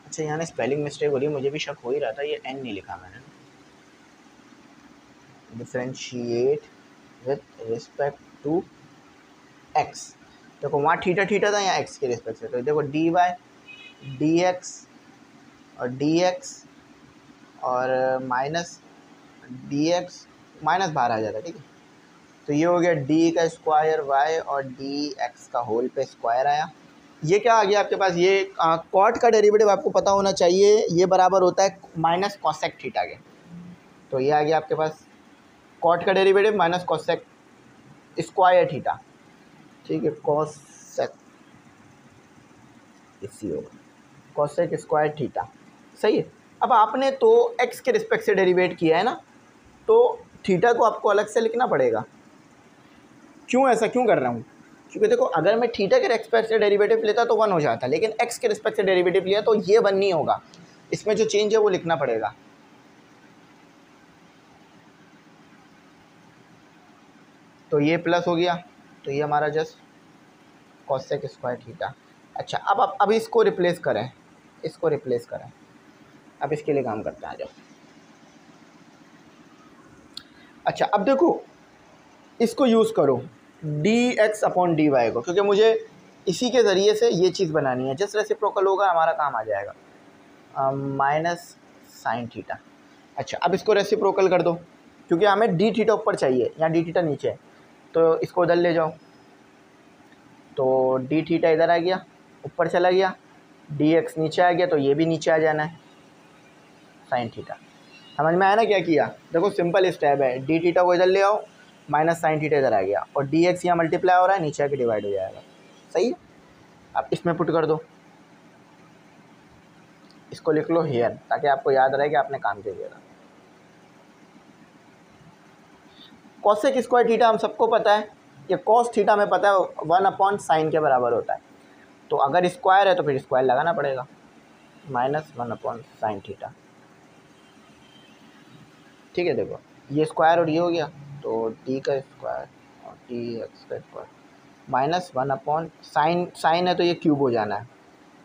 अच्छा यहाँ स्पेलिंग मिस्टेक हो रही है, मुझे भी शक हो ही रहा था, ये एन नहीं लिखा मैंने। Differentiate with respect to x देखो वहाँ ठीटा ठीटा था यहाँ एक्स के रिस्पेक्ट से। तो देखो डी वाई डी एक्स और डी एक्स और माइनस डी एक्स माइनस बाहर आ जाता है, ठीक है? तो ये हो गया डी का स्क्वायर वाई और डी एक्स का होल पे स्क्वायर आया। ये क्या आ गया आपके पास? ये कॉट का डेरिवेटिव आपको पता होना चाहिए। ये बराबर होता है माइनस कॉसेक थीटा के। तो ये आ गया आपके पास कॉट का derivative minus cosec square theta ठीक है कॉसेक इसी होगा। कॉसेक स्क्वायर थीटा सही है? अब आपने तो एक्स के रिस्पेक्ट से डेरिवेट किया है ना तो थीटा को आपको अलग से लिखना पड़ेगा। क्यों ऐसा क्यों कर रहा हूँ? क्योंकि देखो, अगर मैं थीटा के रिस्पेक्ट से डेरिवेटिव लेता तो वन हो जाता, लेकिन एक्स के रिस्पेक्ट से डेरिवेटिव लिया तो ये वन नहीं होगा। इसमें जो चेंज है वो लिखना पड़ेगा। तो ये प्लस हो गया तो ये हमारा जस्ट कॉसेक स्क्वायर थीटा अच्छा अब अब अब इसको रिप्लेस करें, इसको रिप्लेस करें। अब इसके लिए काम करते हैं, आ जाओ। अच्छा अब देखो, इसको यूज़ करो d x upon d y को, क्योंकि मुझे इसी के ज़रिए से ये चीज़ बनानी है। जिस रेसिप्रोकल होगा, हमारा काम आ जाएगा। माइनस साइन थीटा अच्छा अब इसको रेसिप्रोकल कर दो, क्योंकि हमें डी थीटा ऊपर चाहिए, या डी थीटा नीचे। है तो इसको उधर ले जाओ तो डी थीटा इधर आ गया, ऊपर चला गया डी एक्स नीचे आ गया तो ये भी नीचे आ जाना है। साइन थीटा समझ में आया ना क्या किया? देखो सिंपल स्टेप है। डी थीटा को इधर ले आओ माइनस साइन थीटा इधर आ गया। और डी एक्स यहाँ मल्टीप्लाई हो रहा है, नीचे आके डिवाइड हो जाएगा। सही है? अब इसमें पुट कर दो। इसको लिख लो हेयर ताकि आपको याद रहे कि आपने काम किया। था कॉसेक स्क्वायर थीटा हम सबको पता है कि कॉस थीटा में पता है वन अपॉन साइन के बराबर होता है। तो अगर स्क्वायर है तो फिर स्क्वायर लगाना पड़ेगा। Minus one upon sine theta ठीक है, देखो, ये स्क्वायर और ये हो गया तो टी का स्क्वायर और टी एक्स का square minus one upon sine sine है तो ये क्यूब हो जाना है।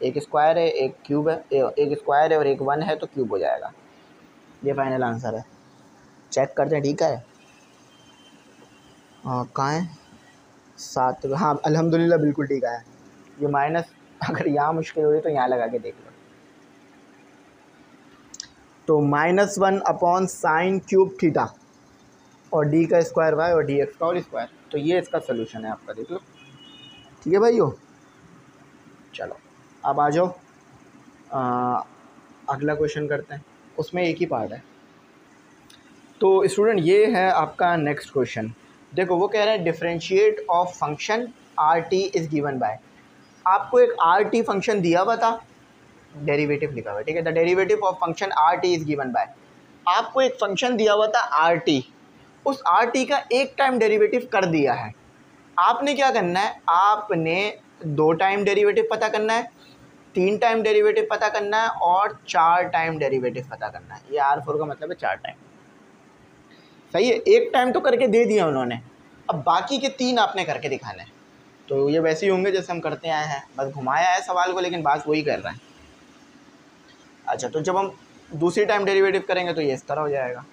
एक स्क्वायर है, एक क्यूब है एक स्क्वायर है और एक वन है तो क्यूब हो जाएगा। ये फाइनल आंसर है। चेक करते हैं, ठीक हाँ? कहाँ है? सात हाँ अल्हम्दुलिल्लाह, बिल्कुल ठीक है ये माइनस, अगर यहाँ मुश्किल हो रही तो यहाँ लगा के देख लो। तो minus one upon sine cube theta और डी का स्क्वायर वाई और डी एक्स का और स्क्वायर। तो ये इसका सोल्यूशन है, आपका देख लो। ठीक है भाई हो चलो, अब आ जाओ। अगला क्वेश्चन करते हैं। उसमें एक ही पार्ट है। तो स्टूडेंट, ये है आपका नेक्स्ट क्वेश्चन। देखो, वो कह रहे हैं differentiate of function r t is given by आपको एक आर टी फ़ंक्शन दिया हुआ था डेरीवेटिव लिखा हुआ, ठीक है? The derivative of function r t is given by आपको एक फ़ंक्शन दिया हुआ था आर टी उस आर टी का एक टाइम डेरीवेटिव कर दिया है। आपने क्या करना है? आपने दो टाइम डेरीवेटिव पता करना है, तीन टाइम डेरीवेटिव पता करना है और चार टाइम डेरीवेटिव पता करना है। ये आर फोर का मतलब है चार टाइम सही है, एक टाइम तो करके दे दिया उन्होंने। अब बाकी के तीन आपने करके दिखाने तो ये वैसे ही होंगे जैसे हम करते आए हैं। बस घुमाया है सवाल को, लेकिन बात वही कर रहे हैं। अच्छा तो जब हम दूसरी टाइम डेरिवेटिव करेंगे तो ये इस तरह हो जाएगा।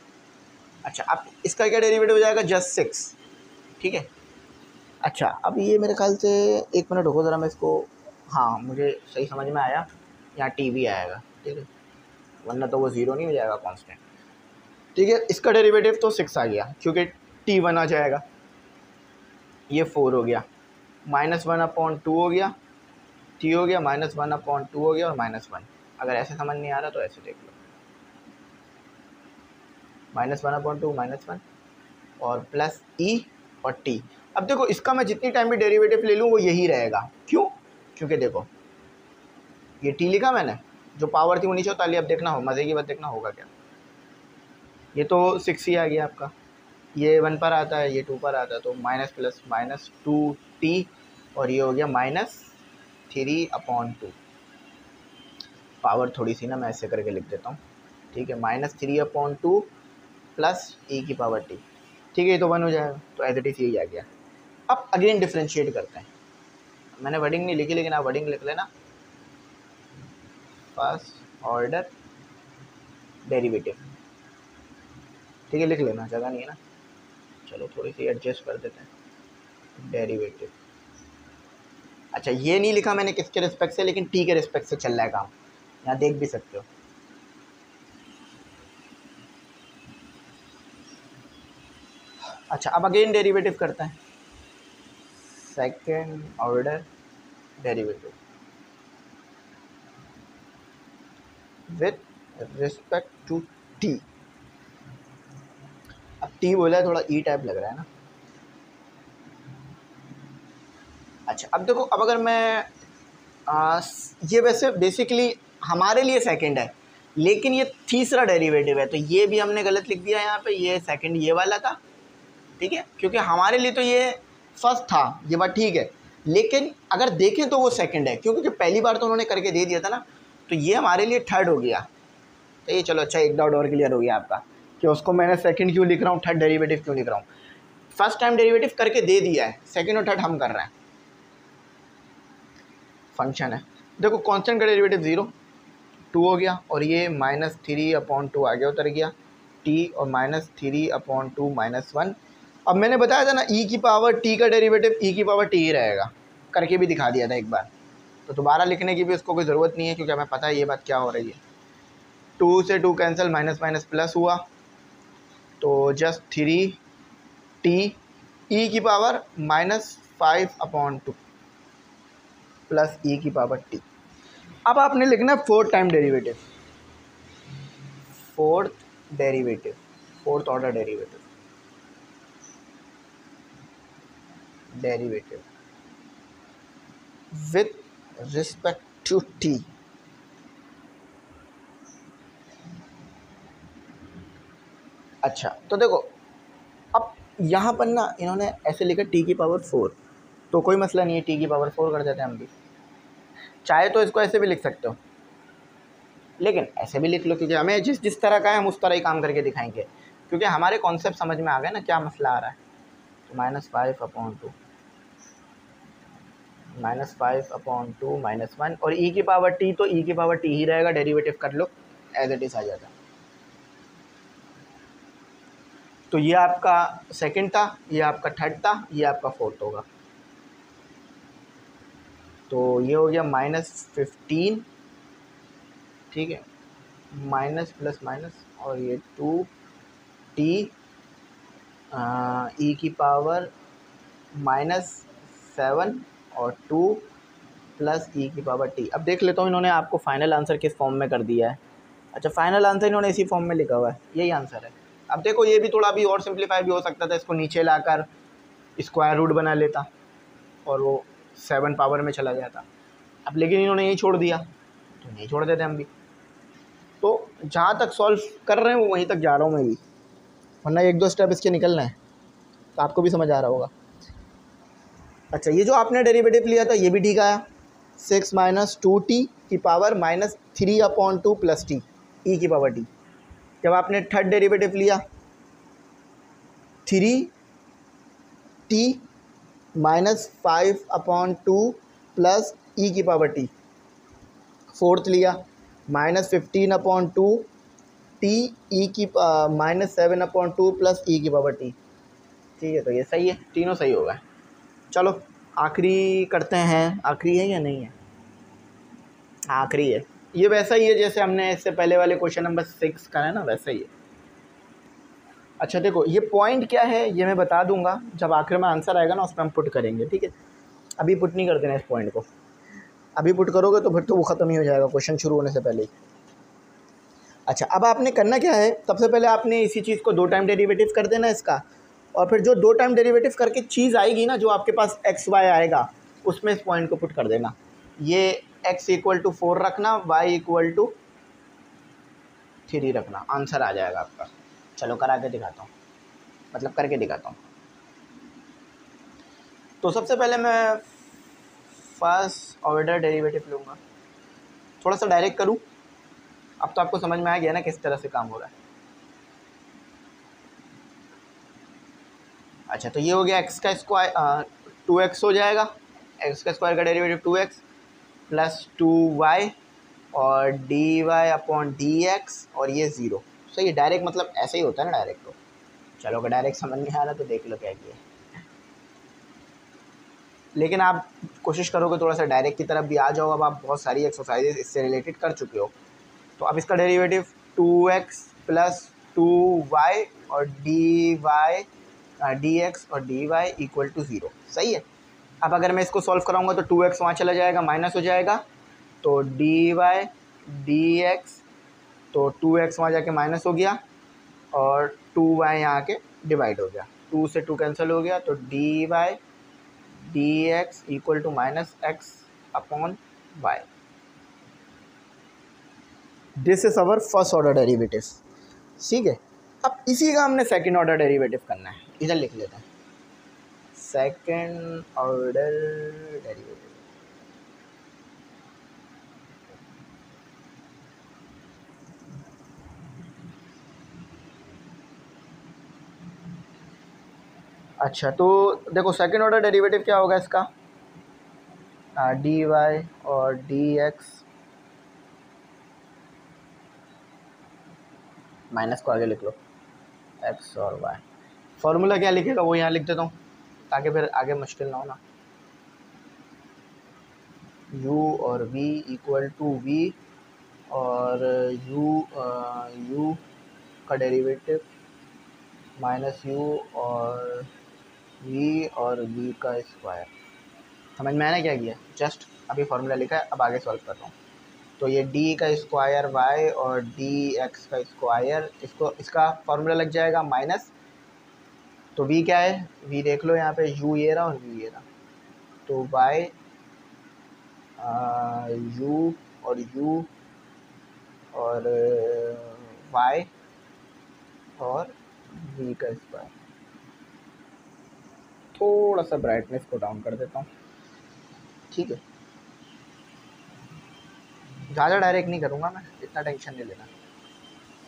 अच्छा अब इसका क्या डेरिवेटिव हो जाएगा? जस्ट सिक्स ठीक है? अच्छा अब ये मेरे ख्याल से एक मिनट रुको ज़रा, मैं इसको हाँ मुझे सही समझ में आया। यहाँ टी वी आएगा। ठीक है? वरना तो वो ज़ीरो नहीं हो जाएगा कांस्टेंट ठीक है, इसका डेरिवेटिव तो सिक्स आ गया, क्योंकि टी वन आ जाएगा। ये फोर हो गया। माइनस वन अपॉन टू हो गया टी हो गया माइनस वन अपॉन टू हो गया और माइनस वन अगर ऐसे समझ नहीं आ रहा तो ऐसे देख लो। Minus one upon two minus one और प्लस ई और टी अब देखो, इसका मैं जितनी टाइम भी डेरिवेटिव ले लूँ, वो यही रहेगा। क्यों? क्योंकि देखो, ये टी लिखा मैंने, जो पावर थी वो नीचे उतार लिया अब देखना हो, मज़े की बात देखना होगा क्या? ये तो सिक्स ही आ गया आपका। ये वन पर आता है, ये टू पर आता है तो minus plus minus two t और ये हो गया minus three upon two power थोड़ी सी ना मैं ऐसे करके लिख देता हूँ। ठीक है minus three upon two plus e की पावर टी ठीक है, ये तो वन हो जाएगा तो एज इट इज़ यही आ गया। अब अगेन डिफ्रेंशिएट करते हैं। मैंने वर्डिंग नहीं लिखी, लेकिन आप वर्डिंग लिख लेना। फ़र्स्ट ऑर्डर डेरिवेटिव ठीक है, लिख लेना जगह नहीं है ना। चलो, थोड़ी सी एडजस्ट कर देते हैं। डेरिवेटिव अच्छा ये नहीं लिखा मैंने किसके रिस्पेक्ट से, लेकिन टी के रिस्पेक्ट से चल रहा है काम। यहाँ देख भी सकते हो। अच्छा अब अगेन डेरिवेटिव करते हैं। Second order derivative with respect to t अब टी बोला है थोड़ा ई e टाइप लग रहा है ना। अच्छा अब देखो अब अगर मैं आ, ये वैसे बेसिकली हमारे लिए सेकंड है लेकिन ये तीसरा डेरिवेटिव है तो ये भी हमने गलत लिख दिया यहाँ पे ये सेकंड ये वाला था ठीक है? क्योंकि हमारे लिए तो ये फ़र्स्ट था ये बात ठीक है लेकिन अगर देखें तो वो सेकंड है क्योंकि पहली बार तो उन्होंने करके दे दिया था ना तो ये हमारे लिए थर्ड हो गया। तो ये चलो अच्छा एक डाउट और क्लियर हो गया आपका। कि उसको मैंने सेकंड क्यों लिख रहा हूँ थर्ड डेरिवेटिव क्यों लिख रहा हूँ? फ़र्स्ट टाइम डेरिवेटिव करके दे दिया है सेकंड और थर्ड हम कर रहे हैं। फ़ंक्शन है। देखो कॉन्स्टेंट का डेरिवेटिव ज़ीरो टू हो गया, और ये माइनस थ्री अपॉन टू आगे उतर गया। टी और minus three upon two minus one अब मैंने बताया था ना ई e की पावर टी का डेरिवेटिव ई e की पावर टी ही रहेगा। करके भी दिखा दिया था एक बार। तो दोबारा लिखने की भी उसको कोई ज़रूरत नहीं है, क्योंकि हमें पता है ये बात क्या हो रही है। टू से two cancel minus minus plus हुआ। तो जस्ट थ्री टी ई की power minus five upon two plus e की पावर टी अब आपने लिखना है fourth time derivative fourth derivative fourth order derivative derivative. With respect to t. अच्छा तो देखो, अब यहाँ पर ना इन्होंने ऐसे लिखा टी की पावर फोर तो कोई मसला नहीं है टी की पावर फोर कर देते हैं हम भी। चाहे तो इसको ऐसे भी लिख सकते हो। लेकिन ऐसे भी लिख लो, क्योंकि हमें जिस जिस तरह का है, हम उस तरह ही काम करके दिखाएँगे। क्योंकि हमारे कॉन्सेप्ट समझ में आ गए ना, क्या मसला आ रहा है। तो minus five upon two minus five upon two minus one और ई e की पावर टी तो ई e की पावर टी ही रहेगा डेरिवेटिव कर लो एज इट इज़ आ जाता तो ये आपका सेकंड था, ये आपका थर्ड था, ये आपका फोर्थ होगा। तो ये हो गया माइनस फिफ्टीन ठीक है? माइनस प्लस माइनस और ये टू टी ई की पावर माइनस सेवन और टू प्लस ई की पावर टी अब देख लेता हूँ इन्होंने आपको फाइनल आंसर किस फॉर्म में कर दिया है। अच्छा फाइनल आंसर इन्होंने इसी फॉर्म में लिखा हुआ है, यही आंसर है। अब देखो, ये भी थोड़ा भी और सिंप्लीफाई भी हो सकता था, इसको नीचे लाकर स्क्वायर रूट बना लेता और वो सेवन पावर में चला जाता। अब लेकिन इन्होंने यही छोड़ दिया तो नहीं छोड़ देते हम भी। तो जहाँ तक सॉल्व कर रहे हैं, वो वहीं तक जा रहा हूँ मैं भी। वरना एक दो स्टेप इसके निकलना है तो आपको भी समझ आ रहा होगा। अच्छा ये जो आपने डेरिवेटिव लिया था, ये भी ठीक आया। सिक्स माइनस टू टी की power minus three upon two plus t e की पावर टी जब आपने थर्ड डेरिवेटिव लिया three t minus five upon two plus e की पावर टी फोर्थ लिया minus fifteen upon two t e की minus seven upon two plus e की power T ठीक है तो ये सही है, तीनों सही होगा चलो, आखिरी करते हैं, आखिरी है या नहीं है? आखिरी है। ये वैसा ही है जैसे हमने इससे पहले वाले क्वेश्चन नंबर सिक्स का है ना, वैसा ही है। अच्छा देखो, ये पॉइंट क्या है, ये मैं बता दूँगा। जब आखिर में आंसर आएगा ना, उस पर हम पुट करेंगे, ठीक है? अभी पुट नहीं कर देना इस पॉइंट को। अभी पुट करोगे तो फिर तो वो ख़त्म ही हो जाएगा क्वेश्चन शुरू होने से पहले ही। अच्छा अब आपने करना क्या है? सबसे पहले आपने इसी चीज़ को दो टाइम डेरिवेटिव कर देना इसका। और फिर जो दो टाइम डेरिवेटिव करके चीज़ आएगी ना, जो आपके पास एक्स वाई आएगा, उसमें इस पॉइंट को पुट कर देना। ये एक्स इक्वल टू फोर रखना वाई इक्वल टू थ्री रखना। आंसर आ जाएगा आपका। चलो, करा के दिखाता हूँ। मतलब करके दिखाता हूँ। तो सबसे पहले मैं फ़र्स्ट ऑर्डर डेरिवेटिव लूँगा। थोड़ा सा डायरेक्ट करूँ? अब तो आपको समझ में आ गया ना किस तरह से काम हो रहा है। अच्छा तो ये हो गया एक्स का स्क्वायर टू एक्स हो जाएगा। एक्स का स्क्वायर का derivative two x plus two y और d y upon d x और ये ज़ीरो। सही है डायरेक्ट मतलब ऐसे ही होता है ना डायरेक्ट तो। चलो, अगर डायरेक्ट समझ नहीं आ रहा तो देख लो क्या किया। लेकिन आप कोशिश करोगे थोड़ा सा डायरेक्ट की तरफ़ भी आ जाओ। अब आप बहुत सारी एक्सरसाइजेज इससे रिलेटेड कर चुके हो। तो अब इसका derivative two x plus two y और डी वाई, डी एक्स और d y equal to zero सही है? अब अगर मैं इसको सॉल्व कराऊँगा तो टू एक्स वहाँ चला जाएगा माइनस हो जाएगा। तो डी वाई डी एक्स तो टू एक्स वहाँ जाके माइनस हो गया और टू वाई यहाँ के डिवाइड हो गया। टू से टू कैंसिल हो गया तो d y d x equal to minus x upon y this is our first order derivative ठीक है? अब इसी का हमने सेकेंड ऑर्डर डेरिवेटिव करना है। इधर लिख लेते हैं। सेकेंड ऑर्डर डेरिवेटिव अच्छा तो देखो सेकेंड ऑर्डर डेरिवेटिव क्या होगा इसका? डी वाई और डी एक्स माइनस को आगे लिख लो एक्स और वाई फॉर्मूला क्या लिखेगा? वो यहाँ लिख देता हूँ। ताकि फिर आगे मुश्किल ना हो ना। U और v इक्वल टू वी और u u का डेरिवेटिव माइनस यू और v और v का स्क्वायर समझ में आया क्या किया? जस्ट अभी फॉर्मूला लिखा है, अब आगे सॉल्व कर रहा हूँ। तो ये d का स्क्वायर y और एक्स का स्क्वायर इसको, इसका फार्मूला लग जाएगा माइनस तो वी क्या है? वी देख लो यहाँ पे यू ये रहा और v ये रहा। तो y यू और यू और वाई और वी का स्क्वायर थोड़ा सा ब्राइटनेस को डाउन कर देता हूँ। ठीक है। ज़्यादा डायरेक्ट नहीं करूँगा मैं, इतना टेंशन नहीं लेना।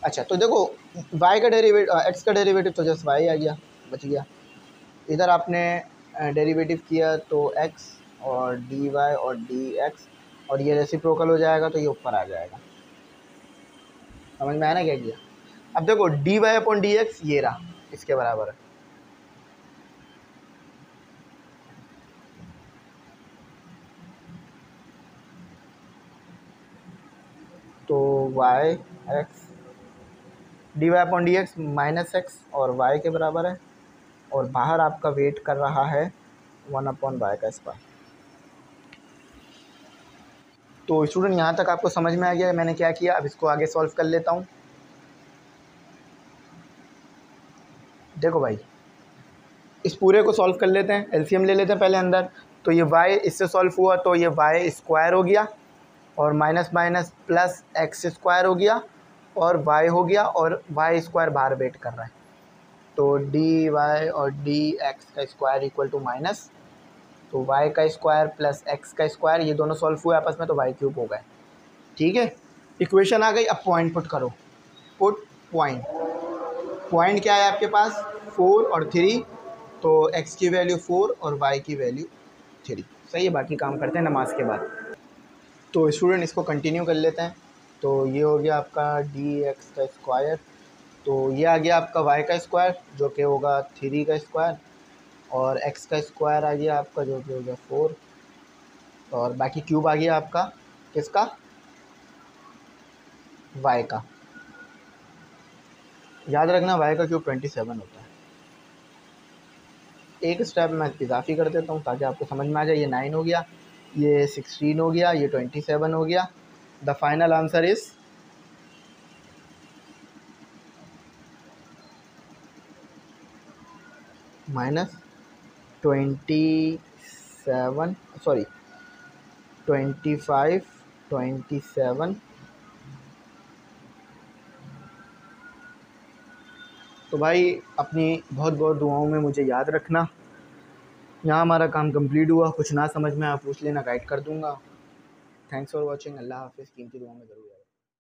अच्छा तो देखो, y का डेरिवेटिव x का डेरिवेटिव तो जस्ट y आ गया। बच गया। इधर आपने डेरिवेटिव किया तो x और डी वाई और डी एक्स और ये रेसिप्रोकल हो जाएगा तो ये ऊपर आ जाएगा। समझ में आया ना क्या किया? अब देखो d y upon d x ये रहा, इसके बराबर है। तो y x d y upon d x minus x और वाई के बराबर है। और बाहर आपका वेट कर रहा है वन अपॉन वाई का स्क्वायर तो स्टूडेंट, यहाँ तक आपको समझ में आ गया, मैंने क्या किया, अब इसको आगे सॉल्व कर लेता हूँ। देखो भाई, इस पूरे को सॉल्व कर लेते हैं एलसीएम ले लेते हैं पहले अंदर। तो ये वाई इससे सॉल्व हुआ तो ये वाई स्क्वायर हो गया, और minus minus plus x square हो गया, और वाई हो गया, और वाई स्क्वायर बाहर वेट कर रहा है। तो डी वाई और डी एक्स का स्क्वायर इक्वल टू माइनस तो वाई का स्क्वायर प्लस एक्स का स्क्वायर ये दोनों सॉल्व हुए आपस में तो वाई क्यूब हो गए। ठीक है? इक्वेशन आ गई, अब पॉइंट पुट करो। पुट पॉइंट पॉइंट क्या है आपके पास? फोर और थ्री तो एक्स की वैल्यू फोर और वाई की वैल्यू थ्री सही है, बाकी काम करते हैं नमाज़ के बाद। तो स्टूडेंट इसको कंटिन्यू कर लेते हैं। तो ये हो गया आपका डी एक्स का स्क्वायर तो ये आ गया आपका वाई का स्क्वायर जो कि होगा थ्री का स्क्वायर और एक्स का स्क्वायर आ गया आपका, जो कि हो गया फोर और बाकी क्यूब आ गया आपका किसका? वाई का। याद रखना वाई का क्यूब ट्वेंटी सेवन होता है। एक स्टेप मैं इजाफी कर देता हूँ ताकि आपको समझ में आ जाए, ये नाइन हो गया, ये सिक्सटीन हो गया, ये ट्वेंटी सेवन हो गया। The final answer is minus twenty seven sorry twenty five twenty seven तो भाई, अपनी बहुत बहुत दुआओं में मुझे याद रखना। यहाँ हमारा काम कंप्लीट हुआ, कुछ ना समझ में आप पूछ लेना गाइड कर दूँगा। थैंक्स फॉर वॉचिंग अल्लाह हाफिज़, कीमती दुआ में ज़रूर